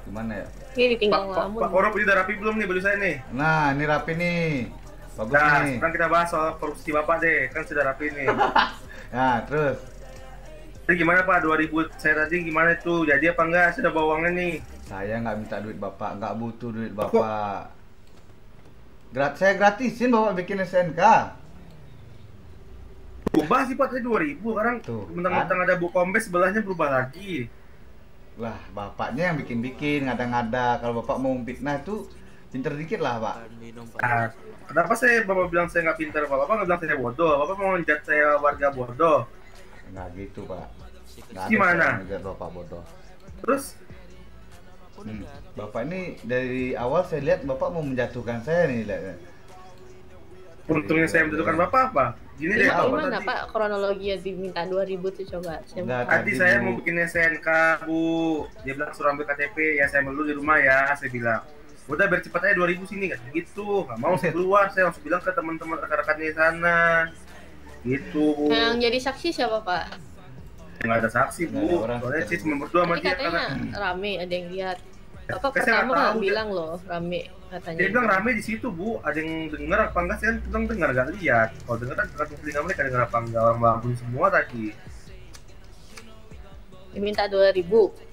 gimana ya ini ditinggal Pak, Pak, Pak Korup ini udah rapi belum nih baju saya nih? nah ini rapi nih bagus Nah, nih. sekarang kita bahas soal korupsi Bapak deh, kan sudah rapi nih. [LAUGHS] nah terus? Jadi gimana Pak, 2000 saya tadi gimana tuh, jadi apa enggak? Sudah bawa uangnya nih. saya nggak minta duit bapak. Nggak butuh duit bapak. Grat saya gratisin bapak bikin SNK Berubah sih Pak, tadi 2000, sekarang mentang-mentang ada Bu Kombes sebelahnya berubah lagi. lah bapaknya yang bikin bikin ngada-ngada kalau bapak mau fitnah itu pinter dikit lah pak. Nah, kenapa saya Bapak bilang saya nggak pintar, Pak? Bapak nggak bilang saya bodoh, Bapak mau ngejat saya warga bodoh. nggak gitu pak nggak Gimana? ngejat bapak bodoh Terus Hmm, Bapak ini dari awal saya lihat Bapak mau menjatuhkan saya nih lihatnya. untungnya saya menentukan Bapak apa? Gini deh, Gimana, Bapak gimana tadi. pak kronologi yang diminta 2000 tuh coba saya mau Tadi saya mau bikin SNK, Bu. Dia bilang suruh ambil KTP, ya saya ambil dulu di rumah ya, saya bilang. Udah biar cepat aja 2000 sini kan gitu. Nggak mau saya keluar, saya langsung bilang ke teman-teman rekan-rekannya di sana. Gitu. yang jadi saksi siapa pak Nggak ada saksi, Bu. Soalnya sih cuma berdua sama dia katanya karena rame ada yang lihat bapak Saya pertama tahu, kan dia- bilang loh rame katanya dia bilang rame di situ, Bu. Ada yang dengar apa enggak? Saya kan bilang dengar, nggak lihat. Kalau dengar kan tergantung telinga mereka dengar apa enggak. Orang bangun semua tadi. diminta 2000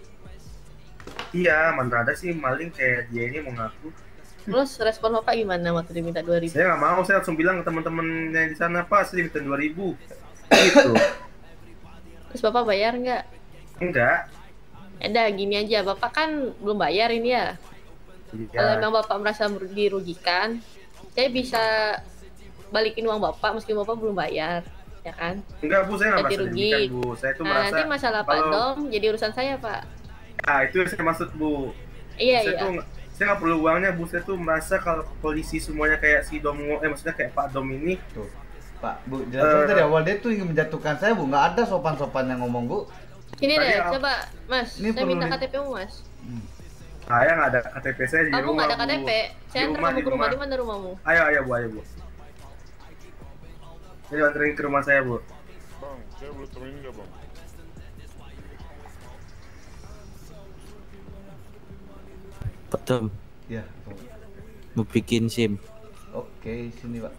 Iya, mana ada sih maling kayak dia ini mau ngaku. terus respon bapak gimana waktu diminta 2000 Saya nggak mau, saya langsung bilang ke teman-teman yang di sana, Pak, saya diminta 2000 Gitu. terus bapak bayar nggak Enggak. ada gini aja bapak kan belum bayar ini ya kalau Iya. memang bapak merasa dirugikan saya bisa balikin uang bapak meski bapak belum bayar ya kan Enggak, Bu, saya nggak merasa rugi. Bu. Saya tuh nah, merasa nanti masalah pak kalau- dom jadi urusan saya pak Ah, itu yang saya maksud, Bu. Iya, saya iya. Tuh, saya nggak perlu uangnya, Bu. Saya tuh merasa kalau polisi semuanya kayak si Dom, eh maksudnya kayak Pak Dom ini. Tuh. Pak, Bu, jelaskan Eh. dari awal dia tuh ingin menjatuhkan saya, Bu. Nggak ada sopan-sopan yang ngomong, Bu. ini deh coba mas Ini saya minta nih. KTP mu mas Saya nggak ada KTP saya di kamu rumah, nggak ada Bu. KTP saya antar kamu ke rumah rumah. di mana rumahmu Ayo, ayo, Bu, ayo, Bu. Ayo anterin ke rumah saya, Bu. Bang, saya boleh temenin nggak bang? Pak Tom, Ya. mau bikin SIM. Oke, sini, Pak.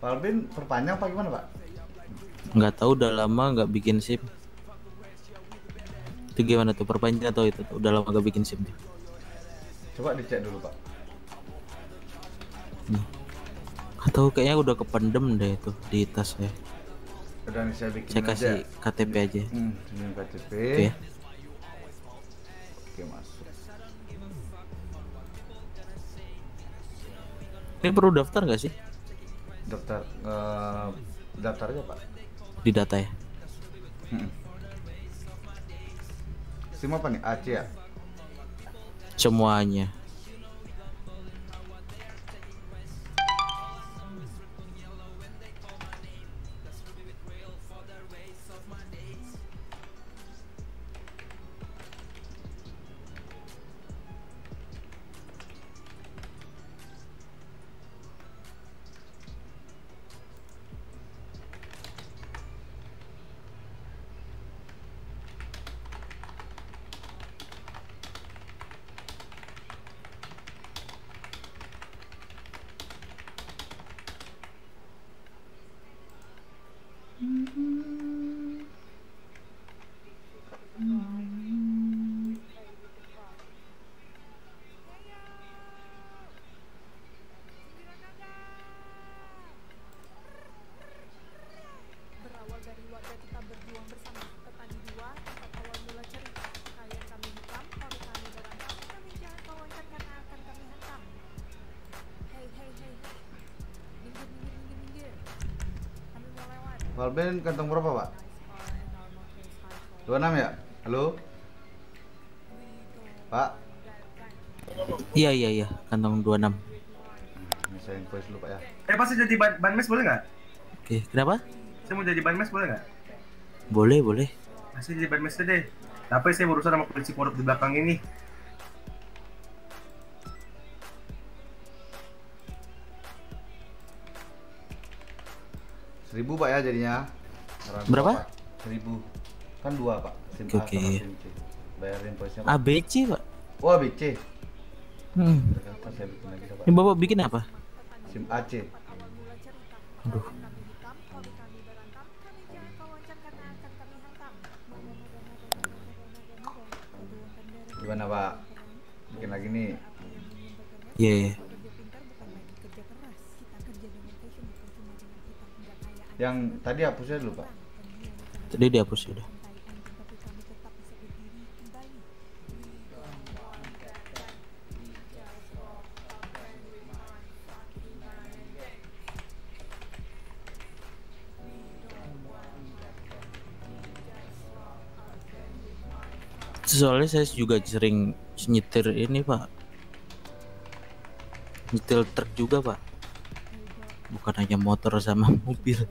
Pak Albin perpanjang apa gimana, Pak? Nggak tahu udah lama nggak bikin SIM. Itu gimana tuh perpanjang atau itu udah lama nggak bikin SIM? Coba dicek dulu, Pak. Atau kayaknya udah kependem deh itu di tas saya. Udah nih saya bikin Saya kasih aja. KTP aja. Hmm, ini KTP. Oke ya. Oke, masuk. Ini perlu daftar nggak sih Daftar eh daftar aja, Pak. di data ya? Hmm. SIM apa nih? AC ya? Semuanya. Albin kantong berapa, Pak? 26 ya? Halo? Pak? Iya iya iya, kantong 26. Ini saya invoice dulu, Pak ya. Eh, pasti jadi ban, ban mes boleh nggak? Oke, kenapa? Saya mau jadi ban mes boleh nggak? Boleh boleh. Masih jadi ban mes deh. Tapi saya berurusan sama polisi korup di belakang ini. Seribu pak ya jadinya. Saran gua, Berapa? Pak. Seribu. Kan dua pak. SIM Oke, A oke. sama SIM C. Bayarin polisnya. Pak. ABC pak. Oh ABC. Hmm. Ternyata saya bikin lagi pak. Ini bapak bikin apa? SIM AC. Aduh. Gimana pak? Bikin lagi nih. Iya. iya. Yang tadi hapusnya dulu pak. Tadi dihapus sudah. Soalnya saya juga sering nyetir ini pak Nyetir truk juga pak Bukan hanya motor sama [LAUGHS] mobil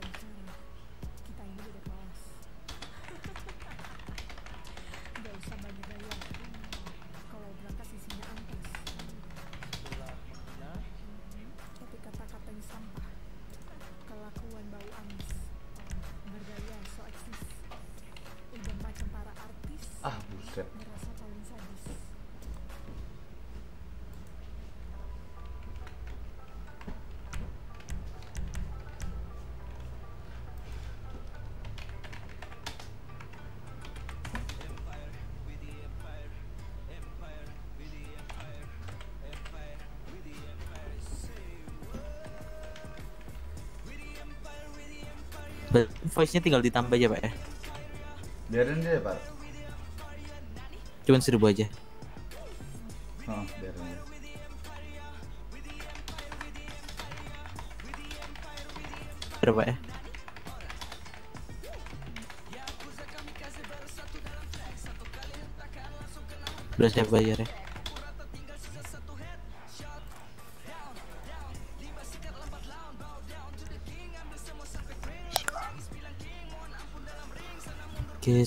Voice nya tinggal ditambah aja pak ya Biarin deh pak. Cuman seribu aja Oh, biarin deh. Berapa ya? Udah saya bayar ya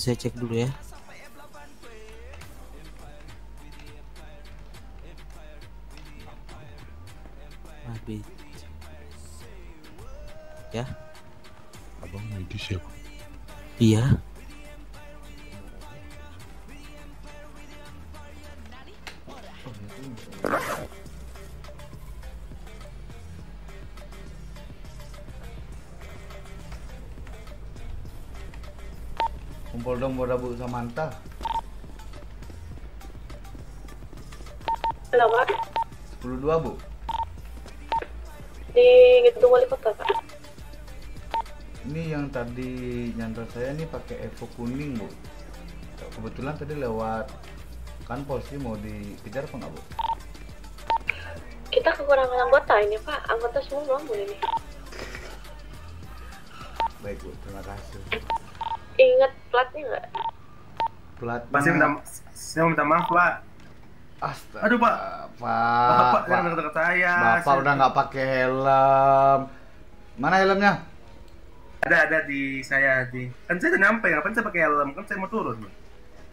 Saya cek dulu ya nih kuning Bu. Kebetulan tadi lewat kan polisi mau dikejar apa nggak Bu? Kita kekurangan anggota ini, Pak. Anggota semua belum ini. Baik Bu, terima kasih. Ingat platnya nggak? Platnya. Pasti minta saya minta maaf, Pak. Astaga. Aduh, Pak. Pak. Bapak jangan dekat-dekat saya. Bapak Saya- udah nggak pakai helm. Mana helmnya? Ada ada di saya di. Kan saya udah nyampe, ngapain saya pakai helm? Kan saya mau turun.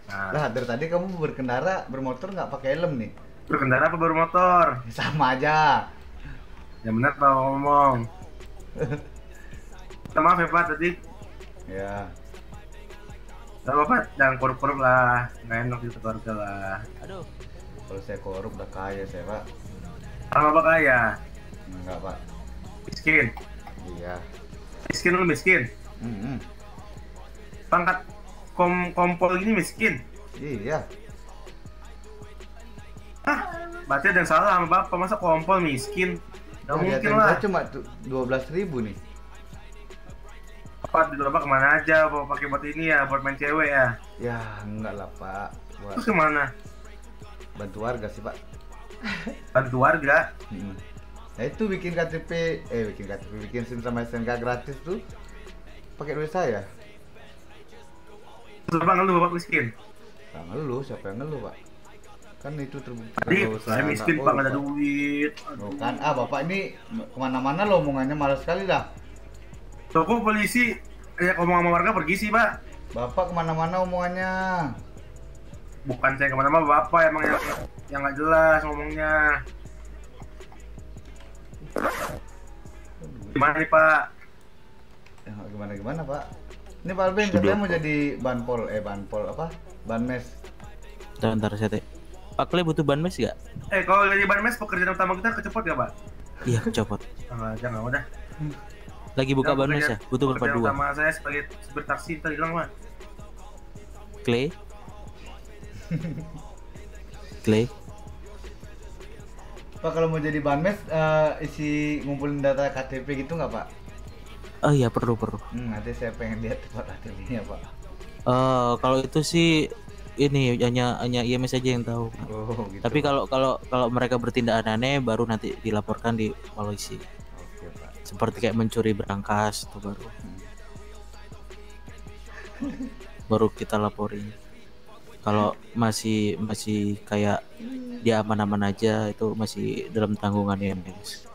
Nah, Lah dari tadi kamu berkendara bermotor nggak pakai helm nih. berkendara apa baru motor? Sama aja. Ya benar Pak ngomong. [LAUGHS] Maaf ya Pak tadi. Ya. Gak apa-apa, jangan korup-korup lah. Nggak enak gitu keluarga lah. Aduh. Kalau saya korup udah kaya saya pak. Orang apa kaya? Enggak pak. Miskin. Iya. Miskin lu miskin. Mm-mm. Pangkat kom kompol gini miskin. Iya. Berarti ada yang salah sama bapak. Masa kompol miskin? Gak Oh, di mungkin lah. cuma dua belas ribu nih. Bapak di bapak ke mana aja? Bapak pakai buat ini ya, buat main cewek ya. Ya enggak lah pak. Buat Terus ke mana? bantu warga sih pak. Bantu warga. Mm. Nah itu bikin KTP, eh bikin KTP, bikin SIM sama SNK gratis tuh pakai duit saya. Bapak ngeluh bapak miskin. Nah, ngeluh, siapa yang ngeluh pak? Kan itu terbukti. Kalau saya miskin pak korup, nggak ada duit. Tuh kan, ah bapak ini ke mana-mana lo omongannya malas sekali dah. Toko polisi kayak ngomong sama warga pergi sih pak. Bapak ke mana-mana omongannya. bukan saya ke mana-mana bapak emang yang yang nggak jelas ngomongnya gimana nih pak Ya, gimana gimana pak? Ini Pak Alvin katanya mau jadi banpol, eh banpol apa? Banmes. Bentar, bentar saya teh. Pak Kle butuh ban mes gak? eh kalau jadi ban mes pekerjaan utama kita kecepot gak pak Iya, copot. Ah, jangan udah Lagi buka Yang ban mes ya? Butuh pekerjaan berdua. utama saya sebagai supir taksi tadi hilang pak Clay. Clay. Pak kalau mau jadi banmes eh, isi ngumpulin data KTP gitu nggak Pak? Oh iya perlu perlu. Hmm, nanti saya pengen lihat tempat KTP-nya Pak. Eh kalau itu sih ini hanya hanya IMS aja yang tahu. Oh, gitu. Tapi kalau kalau kalau mereka bertindak aneh baru nanti dilaporkan di polisi. Oke Pak. Seperti kayak mencuri berangkas itu baru. baru kita laporin. Kalau masih masih kayak dia aman-aman aja itu masih dalam tanggungan IMS.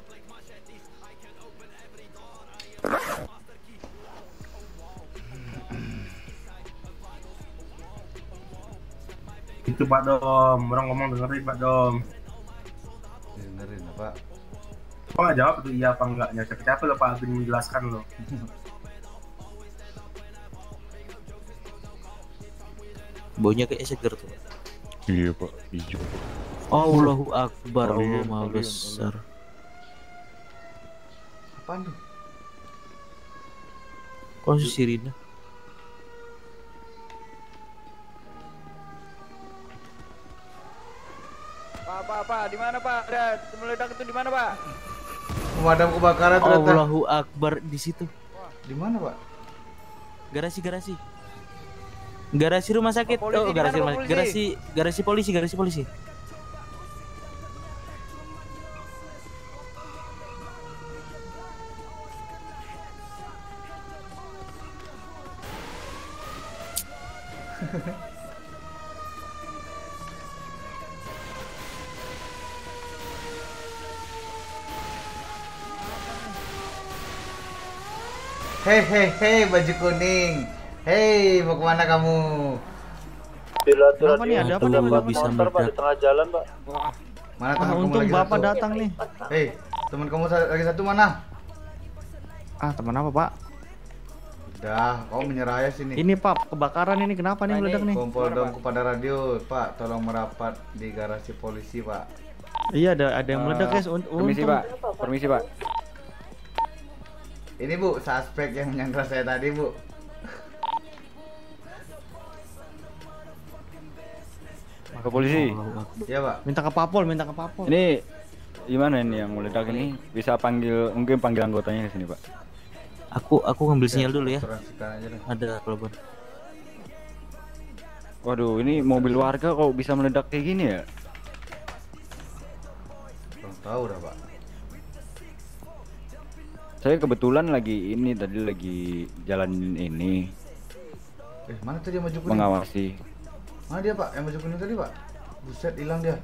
itu pak dom. Orang ngomong dengerin pak dom. Dengerin ya, Pak. Kok nggak jawab itu iya apa enggaknya? Capek-capek lo pak. Agin menjelaskan lo [LAUGHS] Baunya kayak seger tuh. Iya pak, hijau. Allahu Akbar, Allah Maha Besar. Apaan tuh? Kok sirine? Pak, pak, pak, di mana pak? Ada meledak itu di mana pak? Pemadam kebakaran ternyata. Allahu Akbar di situ. Di mana Pak? Garasi garasi. Garasi rumah sakit. Polisi oh, di garasi rumah polisi? garasi garasi polisi, garasi polisi. Hei hei hei baju kuning. Hei mau ke mana kamu? Kenapa nih ada apa nih? bisa meledak. tengah jalan pak Mana Ah, teman kamu untung lagi bapak satu? datang nih. Hei teman kamu lagi satu mana? Ah, teman apa pak? Udah, kamu menyerah ya sini. Ini pak, kebakaran ini kenapa nih meledak nih? Kompol dong kepada radio, Pak. Tolong merapat di garasi polisi, Pak. Iya ada ada yang meledak Eh, guys. Un- Permisi untung. pak, permisi pak. Ini Bu, suspek yang menyandra saya tadi, Bu. Ke polisi. Iya, Pak. Minta ke Papol, minta ke Papol. Ini gimana ini yang meledak ini? Bisa panggil mungkin panggil anggotanya ke sini pak. Aku aku ngambil sinyal dulu ya. Asuransikan aja deh. Ada telepon. Waduh, ini mobil warga kok bisa meledak kayak gini ya? Belum tahu dah, Pak. Saya kebetulan lagi ini tadi lagi jalan ini Eh, mana tuh dia maju kuning? mengawasi. Mana dia, Pak? Yang maju kuning tadi, Pak? Buset, hilang dia.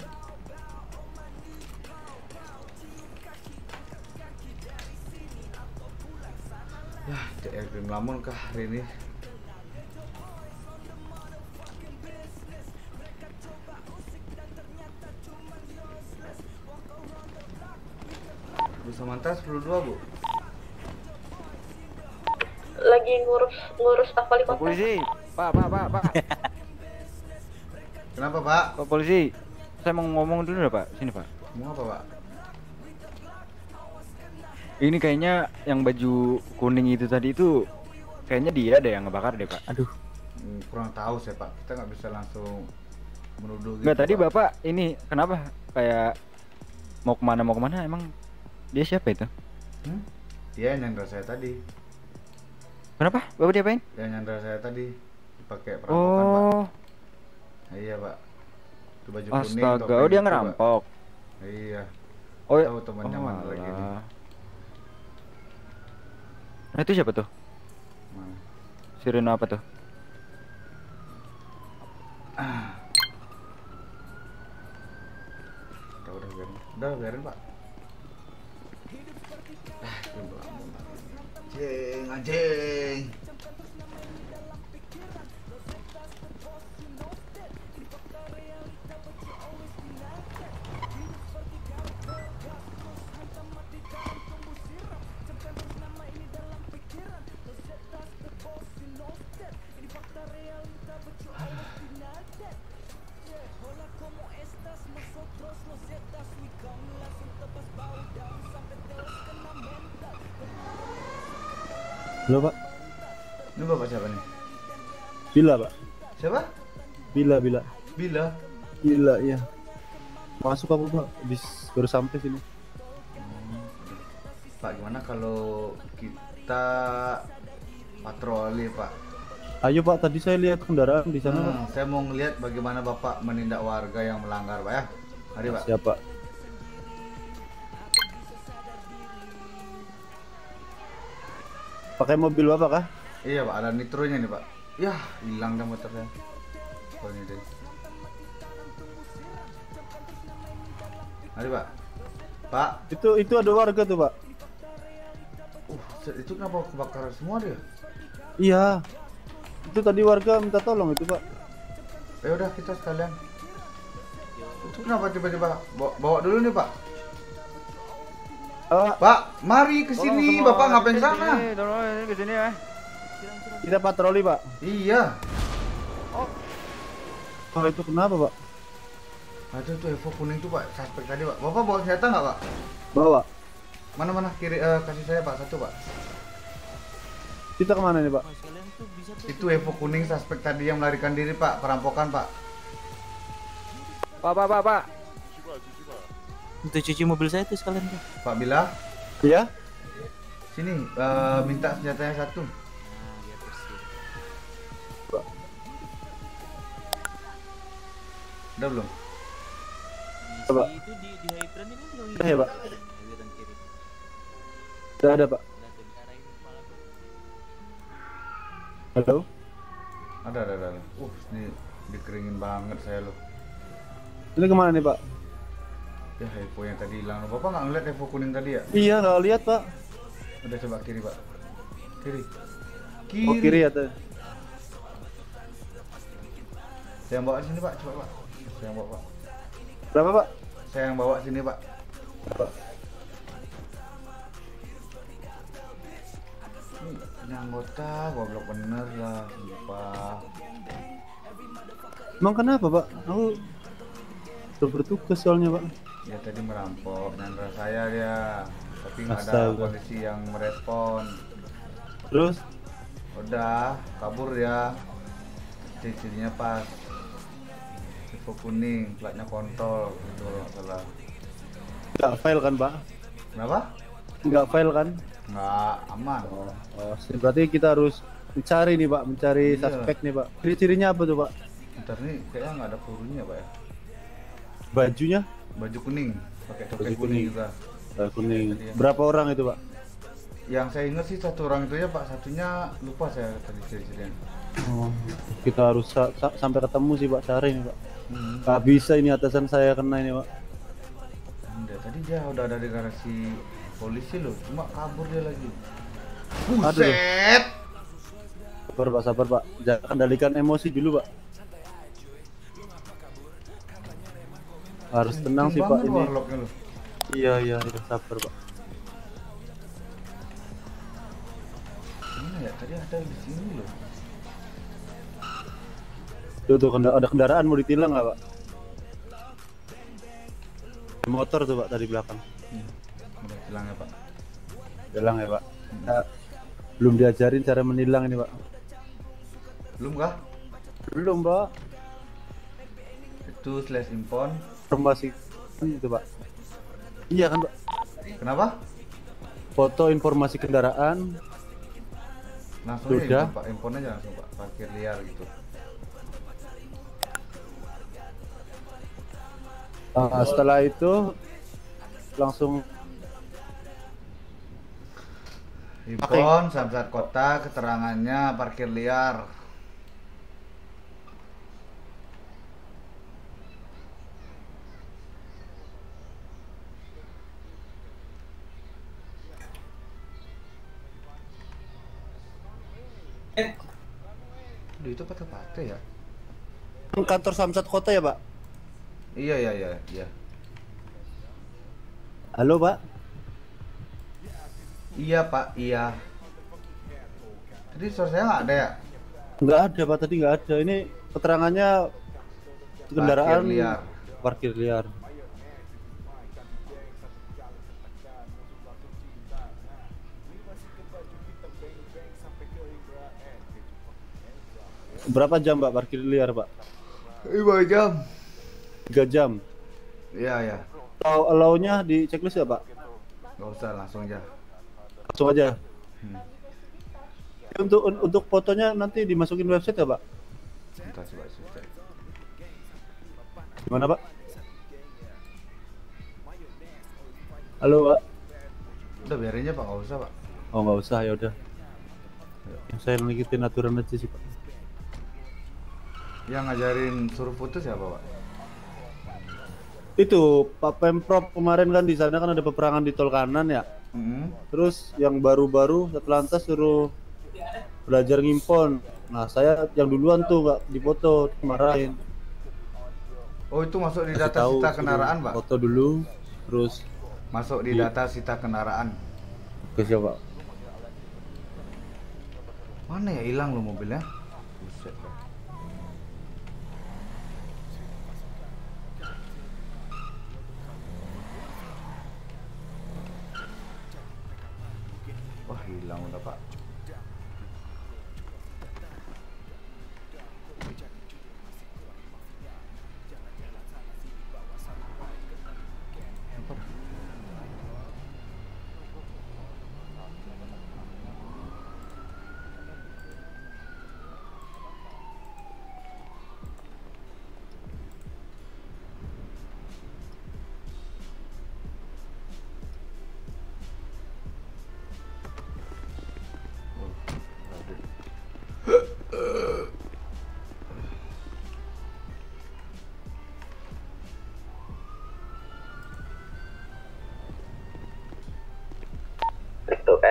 Ya, CR Grim Lamun kah hari ini? Bisa mantas 10 Bu. Lagi ngurus ngurus Pak kota. polisi, pak, pak, pak, pak. [LAUGHS] Kenapa, Pak? Pak polisi, saya mau ngomong dulu ya pak. Sini pak. Mau apa, Pak? Ini kayaknya yang baju kuning itu tadi itu kayaknya dia deh yang ngebakar deh pak. Aduh. Hmm, kurang tahu saya, Pak. Kita nggak bisa langsung menuduh gitu. Tadi Pak. bapak ini kenapa kayak mau ke mana mau ke mana emang dia siapa itu? Hmm? Dia yang nyandra saya tadi. Kenapa? Bapak diapain? Dia yang nyandra saya tadi dipakai perampokan, Pak. Oh, Nah, iya, Pak. Itu baju kuning. astaga, oh dia gitu, Pak. ngerampok. Iya. Oh, Tahu temannya oh, mana lagi nih. Nah itu siapa tuh? Mana? Sirena apa tuh? Udah, udah biarin. Udah biarin, Pak. Ah, Grim Lamun. Anjing, anjing. Halo pak, Ini bapak siapa nih? bila pak, Siapa? bila bila, Bila. bila iya. Masuk apa pak? Habis baru sampai sini. Pak gimana kalau kita patroli pak? Ayo pak, tadi saya lihat kendaraan di sana pak. Hmm, saya mau ngelihat bagaimana bapak menindak warga yang melanggar pak ya. Mari pak. Siapa? Pakai mobil bapak kah? Iya pak, ada nitronya nih pak. Yah, hilang dah motornya. Oh ini deh. Mari pak. Pak, Itu itu ada warga tuh pak. uh, itu kenapa kebakaran semua dia? Iya. Itu tadi warga minta tolong itu pak. Ya udah kita sekalian. Itu kenapa tiba-tiba bawa, bawa dulu nih pak? Pak, mari ke sini. Bapak ngapain sana? Tolong ke sini ya. Kita patroli pak. Iya. Oh itu kenapa pak? Ada tuh Evo kuning tuh pak, suspek tadi pak. Bapak bawa senjata nggak pak? Bawa. Mana mana kiri eh, kasih saya pak satu pak. Kita ke mana nih pak? Itu Evo kuning suspek tadi yang melarikan diri pak, perampokan pak. Pak, pak, pak, pak. Untuk cuci mobil saya tuh sekalian tuh. Pak Bila, Iya. sini eh, minta senjatanya satu. Udah belum? Coba. Itu di di hydran ini kan Udah ya, Pak? Hydran kiri. Udah ada pak. Halo. Ada ada ada. Uh, ini dikeringin banget saya loh. Ini ke mana nih pak? Ya Evo yang tadi hilang. Bapak nggak ngeliat Evo kuning tadi ya? Iya nggak lihat pak. Udah coba kiri pak. Kiri. Oh kiri ya tuh. Saya yang bawa sini pak, coba pak. Saya yang bawa pak. Berapa pak? Saya yang bawa sini pak. Berapa? Ini, anggota goblok bener lah, sumpah. Emang kenapa pak? Aku bertugas soalnya pak. Ya tadi merampok nyandra saya dia, tapi nggak ada polisi yang merespon. Terus? Udah kabur ya. Ciri-cirinya pas. Info kuning, platnya kontol, gitu kalau nggak salah. Nggak file kan pak? Kenapa? Nggak file kan? Nggak aman. Oh, berarti kita harus mencari nih pak, mencari Iya. suspek nih pak. Ciri-cirinya apa tuh pak? Ntar nih kayaknya nggak ada pelurunya pak ya. Bajunya? Baju kuning, pakai topeng kuning kuning. juga. Baju kuning. Iya. Berapa orang itu pak? Yang saya ingat sih satu orang itu ya pak, satunya lupa saya tadi ciri-cirinya. Oh, kita harus sa- sa- sampai ketemu sih pak cari nih pak. Hmm. Nggak bisa ini atasan saya kena ini pak. Enggak, tadi dia udah ada di garasi polisi loh, cuma kabur dia lagi. Aduh. Buset! Sabar pak, sabar pak. Jangan kendalikan emosi dulu pak. Harus tenang sih pak ini. Iya iya iya sabar pak. Mana ya? Tadi ada di sini loh. Tuh tuh ada kendaraan mau ditilang nggak pak? Motor tuh pak dari belakang. Udah hilang ya pak. Tilang ya pak. Kita belum diajarin cara menilang ini pak. Belum kah? Belum pak. Itu slash impon. Informasi itu pak. Iya kan pak. Kenapa? Foto informasi kendaraan. Langsung Sudah. impon, pak. Impon aja langsung pak. Parkir liar gitu. Ah, setelah itu langsung Impon, samsat kota, keterangannya parkir liar. Duh, itu patah-patah ya? kantor Samsat Kota ya pak. Iya, iya, iya, iya. Halo pak. Iya, Pak, iya. Tadi suara saya nggak ada ya? Nggak ada pak tadi nggak ada. Ini keterangannya kendaraan Parkir liar. Parkir liar. Berapa jam Pak parkir liar Pak? 5 jam. 3 jam. Iya, ya. Allow allow-nya di checklist ya Pak? Gak usah langsung aja. Langsung aja. Hmm. Untuk untuk fotonya nanti dimasukin website ya Pak? Bentar coba selesai. Gimana Pak? Halo Pak. Udah biarin aja Pak, gak usah Pak. Oh nggak usah ya udah. Saya ngikutin aturan aja sih Pak. Yang ngajarin suruh foto siapa Pak? Itu Pak Pemprov kemarin kan di sana kan ada peperangan di tol kanan ya. Hmm. Terus yang baru-baru setelah lantas suruh belajar ngimpon. Nah saya yang duluan tuh nggak dipoto, dimarahin. Oh itu masuk di data tahu, sita kendaraan Pak? Foto dulu, terus Masuk di data sita kendaraan. ke siapa? Mana ya hilang lo mobilnya?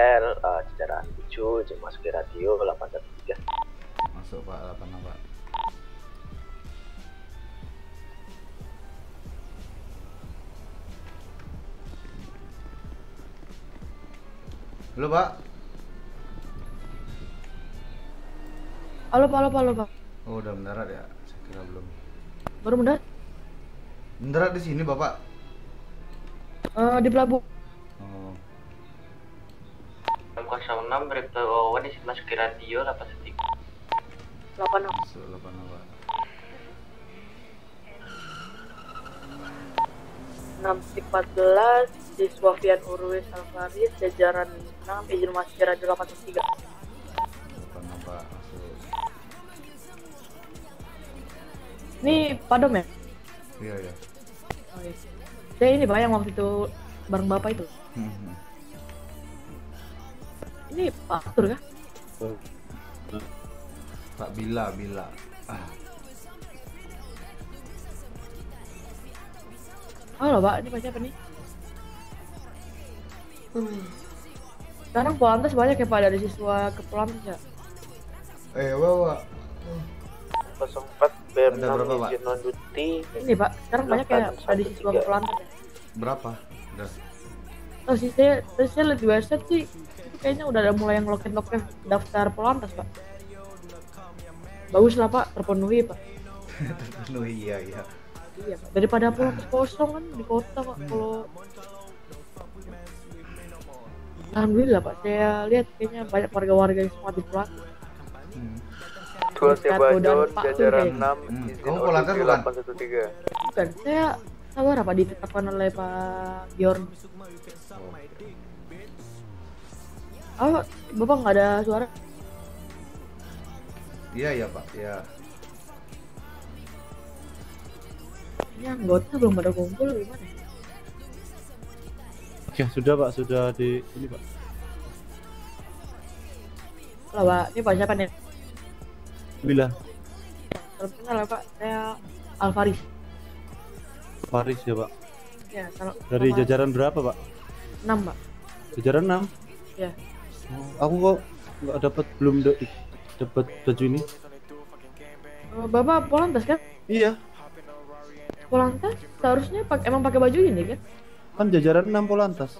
Crypto L, uh, Jajaran Lucu, Masuki Radio 813 Masuk Pak 8 Pak. Halo Pak. Halo Pak, halo Pak, halo Pak. Oh udah mendarat ya? Saya kira belum. Baru mendarat Mendarat di sini Bapak. Eh, di pelabuhan. Oh. 606 Crypto One isi Masuki Radio 813 8 Masuk 8 Pak. 614 di Swafian Urwis Alfaris jajaran 6 izin masuk ke radio 83 8 Pak. Masuk. ini padom ya? Iya ya. Oh, iya. saya ini pak yang waktu itu bareng bapak itu Hmm. Ini Pak Arthur kah? Pak Bila Bila. Ah. halo pak ini pak siapa nih? sekarang Polantas banyak ya pak dari siswa ke Polantas ya? Eh, Wawa. 04 Ada berapa, Pak? duty ini pak sekarang banyak ya dari siswa ke Polantas ya? Berapa? Udah. Oh sih saya, saya lihat di website sih kayaknya udah ada mulai yang loket-loket daftar Polantas pak. Bagus lah pak, terpenuhi pak. [LAUGHS] Terpenuhi iya iya. Iya pak. Daripada Polantas kosong kan di kota pak kalau. Alhamdulillah pak, saya lihat kayaknya banyak warga-warga yang semangat di Polantas. Tua Ustadz Bajon, dan Pak jajaran Sultan. 6 Hmm. izin Kamu Polantas bukan? 813 Bukan, saya sabar apa ditetapkan oleh Pak Bjorn. Oh, bapak nggak ada suara? Iya iya Pak. Iya. Ini anggota belum pada kumpul gimana? Ya sudah Pak, sudah di ini Pak. Halo pak, ini pak siapa nih? Bila Salam kenal ya pak, saya Alvaris. Paris ya Pak. Ya, kalau Dari sama- jajaran berapa Pak? 6 pak. Jajaran 6. Ya. Aku kok nggak dapat belum da- dapat baju ini. Oh, Bapak Polantas kan? Iya. Polantas seharusnya pak emang pakai baju ini kan? Kan jajaran 6 Polantas.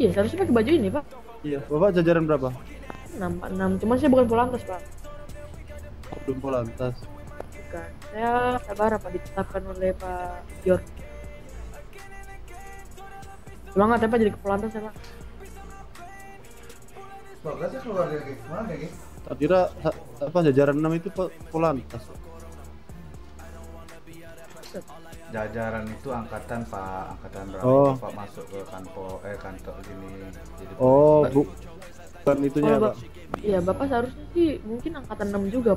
Iya seharusnya pakai baju ini pak. Iya. Bapak jajaran berapa? 6 pak 6 cuman saya bukan Polantas pak. Belum Polantas. Bukan. Saya sabar apa ditetapkan oleh Pak Bjorn. Pulang nggak tapi jadi ke Polantas ya pak? Keluar dari mana? Tak kira apa jajaran 6 itu po- Polantas. Jajaran itu angkatan Pak, angkatan berapa Oh. Pak masuk ke kantor eh kantor gini. Jadi Oh, bu bukan itunya, Kalau Pak. Iya, Bapak seharusnya sih mungkin angkatan 6 juga.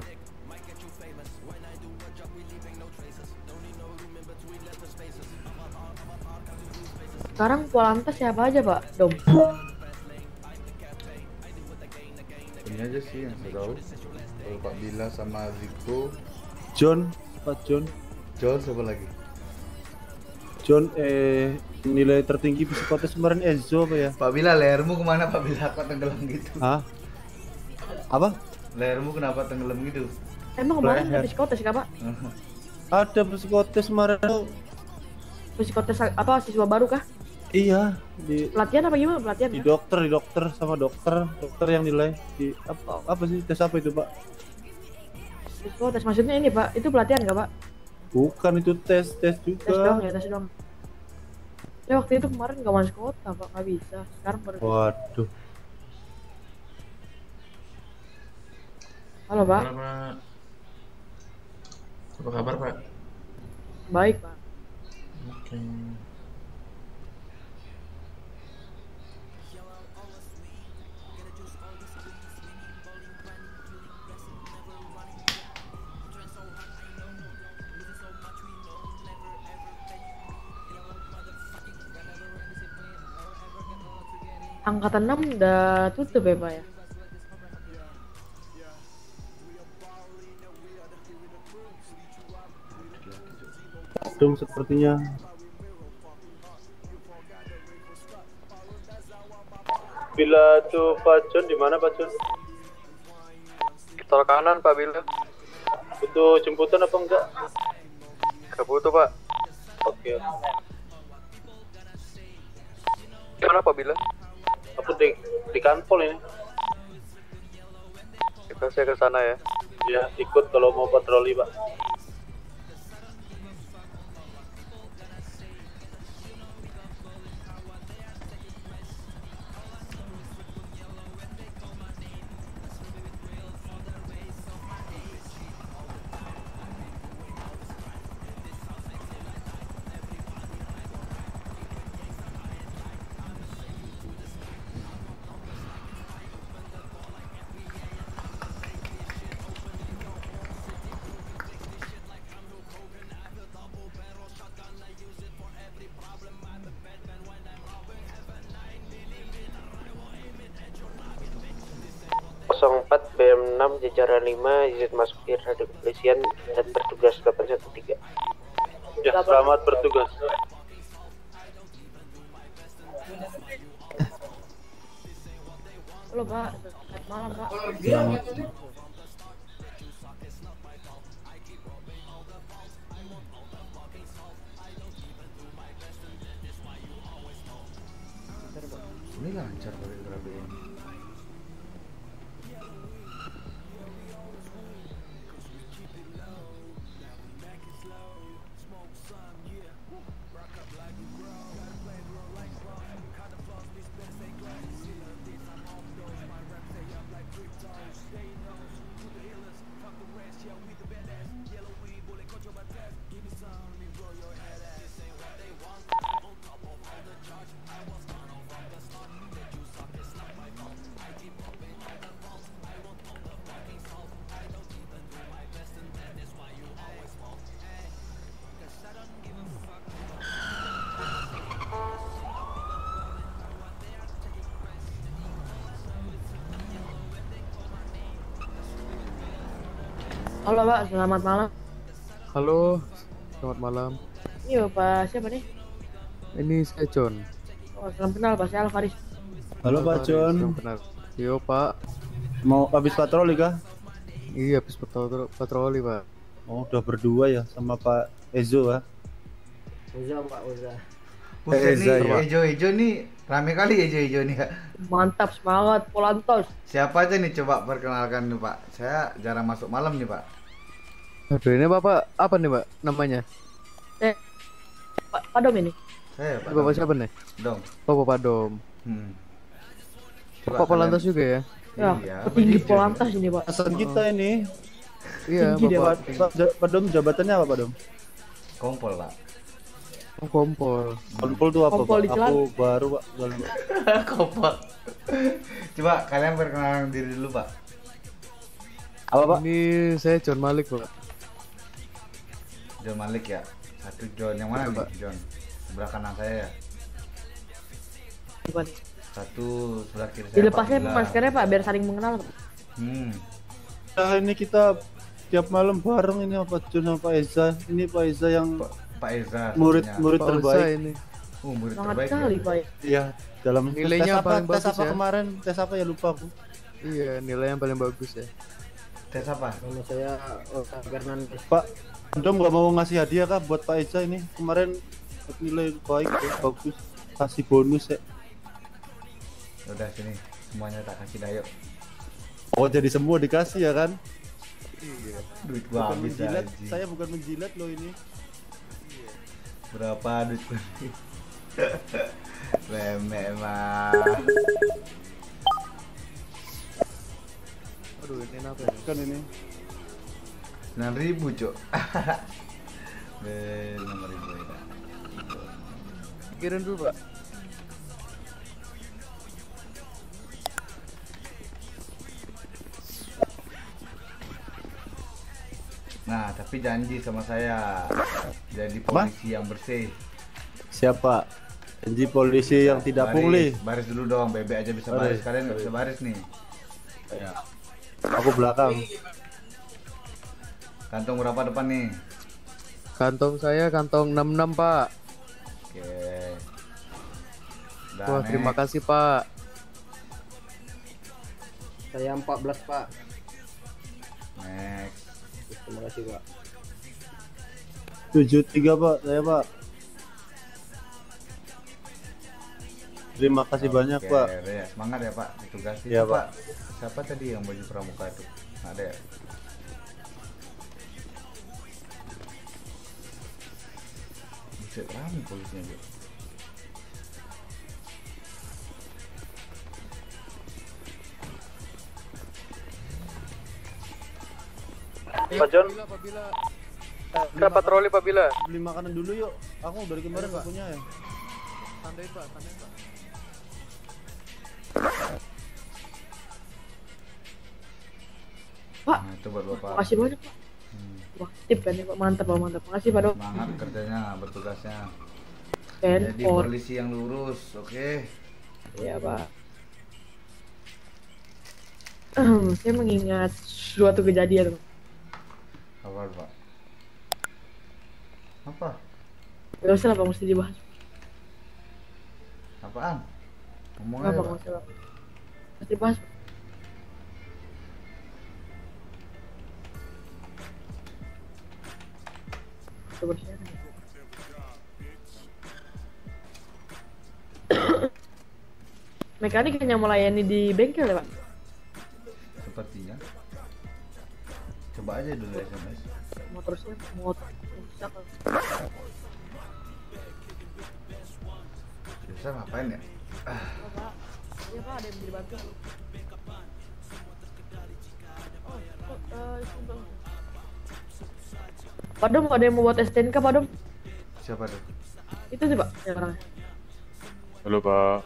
Sekarang Polantas siapa aja, Pak? Dom. Ini aja sih yang saya tahu. Kalau Pak Bila sama Ziko, John, Pak John. John siapa lagi? John eh nilai tertinggi psikotes kemarin Enzo apa ya? Pak Bila lehermu ke mana Pak Bila kok tenggelam gitu? Hah? Apa? Lehermu kenapa tenggelam gitu? Emang kemarin ada psikotes kah, Pak? [LAUGHS] Ada psikotes kemarin tuh. Psikotes apa siswa baru kah? Iya, di Pelatihan apa gimana pelatihan? di kah? dokter, di dokter sama dokter, dokter yang nilai di apa, apa sih tes apa itu, Pak? Psikotes maksudnya ini, Pak. Itu pelatihan nggak, Pak? Bukan itu tes, tes Tes doang juga. ya, tes doang. Ya waktu itu kemarin nggak masuk kota, Pak. Nggak bisa. Sekarang baru. Waduh. Halo, Pak. Apa kabar Pak? Baik, Pak. Oke. Angkatan 6 udah tutup ya, Pak ya? Dong sepertinya. Bila tuh Pak John di mana Pak John? Tol kanan Pak Bila. Butuh jemputan apa enggak? Gak butuh Pak. Oke. Gimana Pak Bila? Aku di di kanpol ini. Kita saya ke sana ya. Ya, ikut kalau mau patroli, Pak. 5 izin masuk di radio kepolisian dan bertugas 813 Ya, selamat bertugas. Halo, Pak. Selamat malam, Pak. Selamat. Ini lancar Pak. Selamat malam. Halo, selamat malam. Ini Bapak siapa nih? Ini saya John. Oh, salam kenal, Pak. Saya Alvaris. Halo Pak John. Salam kenal. Yo Pak. Mau habis patroli kah? Iya, habis patroli, patroli Pak. Oh, udah berdua ya sama Pak Ezo ya. Uza Pak Uza. Buset Eh, nih, Eza, ya. Ejo-Ejo nih rame kali Ejo-Ejo nih Kak. Mantap, semangat, Polantos. Siapa aja nih coba perkenalkan nih Pak. Saya jarang masuk malam nih Pak. Aduh, ini Bapak apa nih Pak namanya? Eh, Pak, Pak Dom ini. Saya Pak. Bapak Dom. siapa nih? Dom. Oh, Bapak Dom. Hmm. Bapak Polantas juga ya? Ya, Iya, petinggi begitu. Polantas ini, Pak. Pesan kita ini. Iya, Tinggi dia, Pak. Bapak. Pak, Dom jabatannya apa, Pak Dom? Kompol, Pak. Oh, kompol. Kompol tuh apa, Kompol Pak? Aku baru, Pak. Baru. [LAUGHS] Kompol. Coba kalian perkenalan diri dulu, Pak. Apa, Pak? Ini saya John Malik, Pak. John Malik ya. Satu John yang mana Iya, nih, Pak. John? Sebelah kanan saya ya. Bukan. Satu sebelah kiri saya. Dilepasnya Pak maskernya, Pak, biar saling mengenal, Pak. Hmm. Nah, ini kita tiap malam bareng ini apa Jun sama Pak Eza. Ini Pak Eza yang Pak Eza. murid satunya. murid Pak terbaik. Uza ini. Oh, murid Semangat terbaik. sekali, ya. Pak. Iya, dalam Nilainya tes apa, paling tes bagus apa ya. kemarin? Tes apa ya lupa aku. Iya, nilai yang paling bagus ya. Tes apa? Kalau saya Oka Fernandes. Pak, Dong nggak mau ngasih hadiah kah buat Pak Eza ini? Kemarin nilai baik, ya, bagus. Kasih bonus ya. Udah sini, semuanya tak kasih dayo. Oh jadi semua dikasih ya kan? Iya. Duit gua Bukan habis menjilat, aja. saya bukan menjilat loh ini. Berapa duit gua? Remeh [LAUGHS] mah. Ini apa ya? Kan ini. 9000, Cuk. [LAUGHS] Be, 6000 ya. Pikirin dulu, Pak. Nah, tapi janji sama saya jadi polisi yang bersih. Siapa? Janji polisi yang tidak Baris, pungli. Baris dulu dong, bebek aja bisa Baris, baris. Kalian nggak bisa baris nih. Ya. Aku belakang. Kantong berapa depan nih? Kantong saya kantong 66, Pak. Oke. Udah, Wah, terima kasih, Pak. Saya 14 Pak. Next. Terima kasih Pak. 73 Pak, saya Pak. Terima kasih banyak Oke, Pak. ya. Semangat ya Pak, ditugasi. Iya, Pak. Pak. Siapa tadi yang baju pramuka itu? Nggak Ada ya? Buset, rame polisinya juga. Pak John. Kita patroli, Pak Bila. Beli makanan dulu yuk. Aku dari kemarin nggak punya ya. Santai, Pak. Santai, Pak. Pak, Nah, itu buat Bapak. makasih banyak, Pak. Wah, tip kan ya, Pak. Mantap, Pak. Mantap. Makasih, Pak, Dok. Semangat kerjanya, bertugasnya. Dan Jadi or. polisi yang lurus, oke? Iya, Pak. Saya mengingat suatu kejadian, Pak. Apa, Pak? Apa? Gak usah lah, Pak. Mesti dibahas. Apaan? Ngomong aja, Pak. Mesti dibahas, Pak. Kebersihan. [COUGHS] Mekanik hanya melayani di bengkel ya, Pak? Sepertinya. Coba aja dulu SMS. Motor siapa? Motor siapa? Biasa ngapain ya? Ah, Pak, iya Pak, ada yang bisa dibantu. Oh, eh, sebentar. Pak Dom, ada yang mau buat STNK Pak Dom? siapa tuh? Itu sih Pak, yang orangnya. Halo Pak.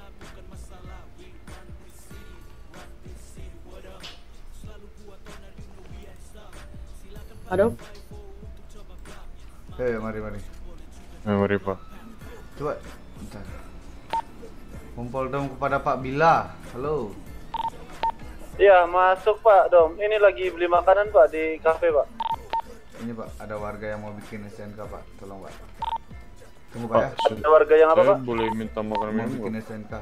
Pak Dom, Eh, mari mari. Eh, mari Pak. Coba. Bentar. Kumpul dong kepada Pak Bila. Halo. Iya, masuk Pak Dom. Ini lagi beli makanan Pak di kafe Pak. Ini Pak, ada warga yang mau bikin STNK Pak. Tolong Pak. Tunggu Pak ya. Ada warga yang apa Saya Pak? boleh minta makanan Mau minum bikin nggak? STNK.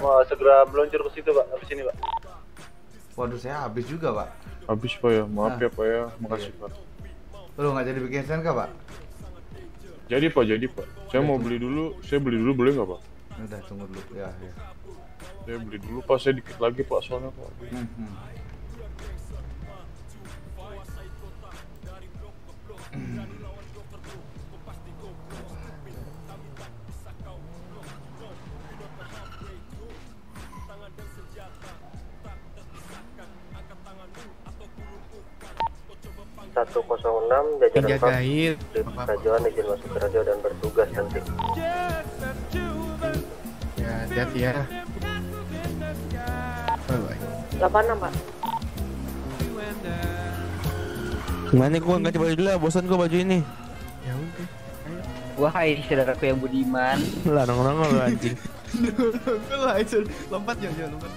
Wah, segera meluncur ke situ Pak. Habis ini Pak. Waduh, saya habis juga Pak. Habis Pak ya, maaf Ah. ya Pak ya. Makasih Iya. Pak. Lu nggak jadi bikin STNK Pak? Jadi Pak, jadi Pak. Saya mau beli dulu, saya beli dulu boleh nggak Pak? Udah tunggu dulu. Ya, ya. Saya beli dulu Pak, saya dikit lagi Pak soalnya Pak. Hmm, hmm. 106 jajaran Menjagain. Tujuan izin masuk ke radio dan bertugas nanti. Ya, jat ya. Bye bye. 86, Pak. Gimana gua ganti baju dulu lah, bosan gua baju ini. Ya udah. Wahai saudaraku yang budiman. [LAUGHS] Lah nongol-nongol lu anjing. [LAUGHS] Lah, lompat jangan jangan lompat.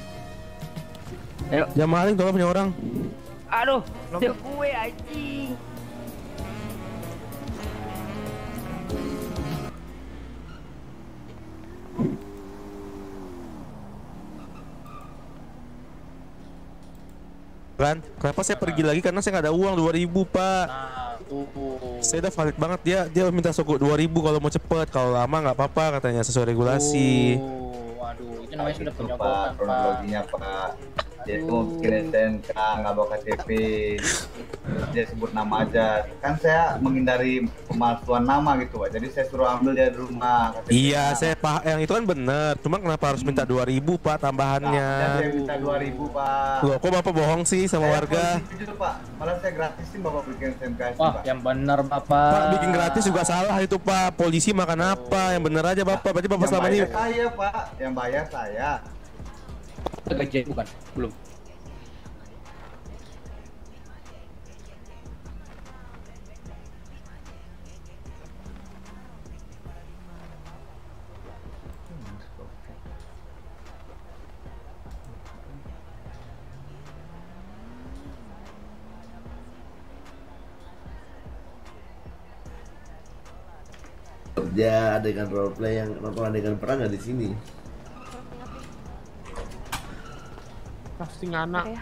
Ayo. Jangan maling tolong punya orang. Aduh, dia gue anjing. Kan? Kenapa saya pergi lagi karena saya nggak ada uang 2000 pak. Saya udah valid banget dia dia minta sogok 2000 kalau mau cepet kalau lama nggak apa-apa katanya sesuai regulasi. Waduh, itu namanya sudah Pak, Pak. kronologinya Pak. Dia itu mau bikin STNK, nggak bawa KTP. Dia sebut nama aja. Kan saya menghindari pemalsuan nama gitu, Pak. Jadi saya suruh ambil dia di rumah. KTP Iya, saya paham yang itu kan bener. Cuma kenapa harus minta 2000 pak tambahannya? Dan saya minta 2000, Pak. Loh, kok bapak bohong sih sama Saya warga? jujur, Pak. Malah saya gratisin Bapak bikin STNK. Wah, yang benar Bapak. Pak bikin gratis juga salah itu pak. Polisi makan apa? Yang bener aja bapak. Berarti bapak Yang selama ini bayar saya, Pak. Yang bayar saya. Gajian bukan? Belum. kerja adegan roleplay yang nonton adegan perang nggak di sini Casting anak.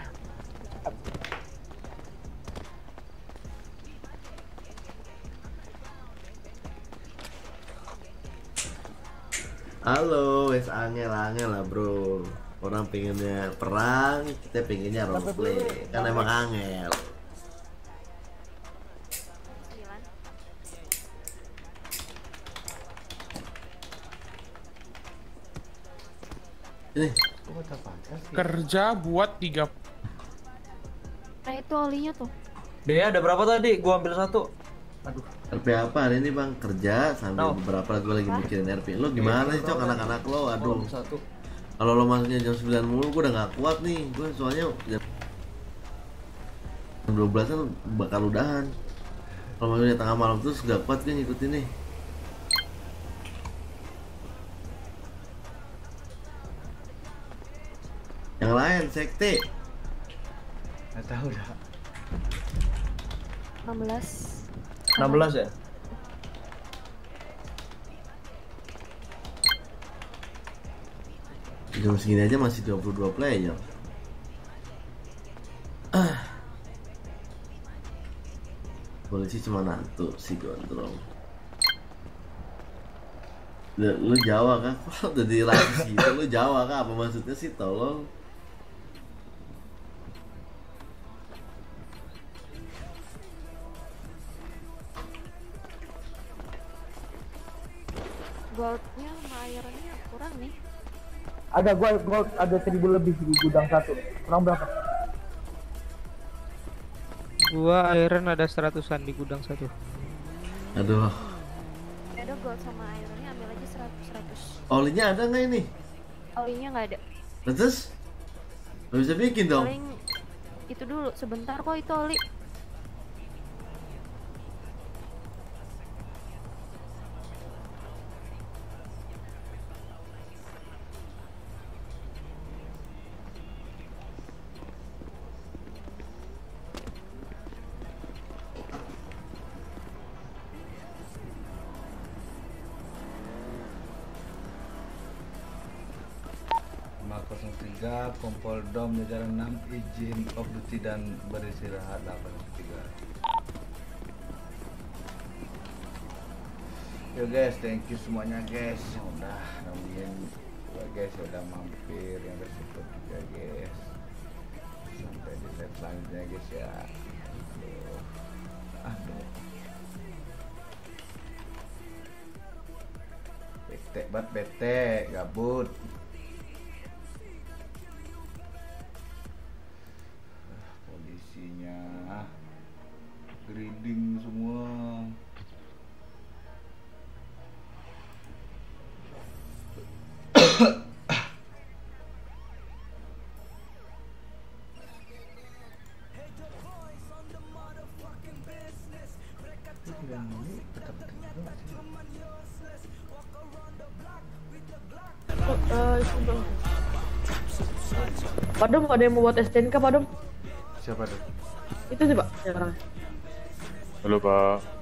halo wes angel angel lah bro. Orang pengennya perang kita pengennya roleplay kan emang angel. Ini Kerja buat tiga. Nah itu olinya tuh. Dea ada berapa tadi? Gua ambil satu. Aduh. RP apa hari ini bang kerja sambil beberapa gue lagi mikirin RP lo gimana sih cok anak-anak lo aduh Satu. kalau lo masuknya jam 9 mulu gue udah gak kuat nih gue soalnya jam 12 kan bakal udahan kalau masuknya tengah malam terus gak kuat gue ngikutin nih yang lain sekte. Nggak tahu dah. 16 16 ya? jam segini aja masih 22 player ah. polisi cuma nantu si gondrong. Lu, lu Jawa kan [LAUGHS] kok udah di gitu lu Jawa kan apa maksudnya sih? Tolong Goldnya sama ironnya kurang nih. Ada gua gua ada seribu lebih di gudang satu. Kurang berapa? Gua iron ada seratusan di gudang satu. aduh Ya udah gold sama ironnya ambil aja 100 100. olinya ada nggak ini Olinya nggak ada. terus nggak bisa bikin dong Paling itu dulu sebentar kok itu oli. Tiga Kompol Dom jajaran 6 izin off duty dan beristirahat 83 Yo guys, thank you semuanya guys. Udah nemuin gua guys yang udah mampir yang support juga guys. Sampai di live selanjutnya guys ya. Aduh. Aduh. Bete banget bete. Gabut grading semua. Padom ada yang mau buat STNK Padom siapa tuh? Itu sih pak ya, Halo Pak.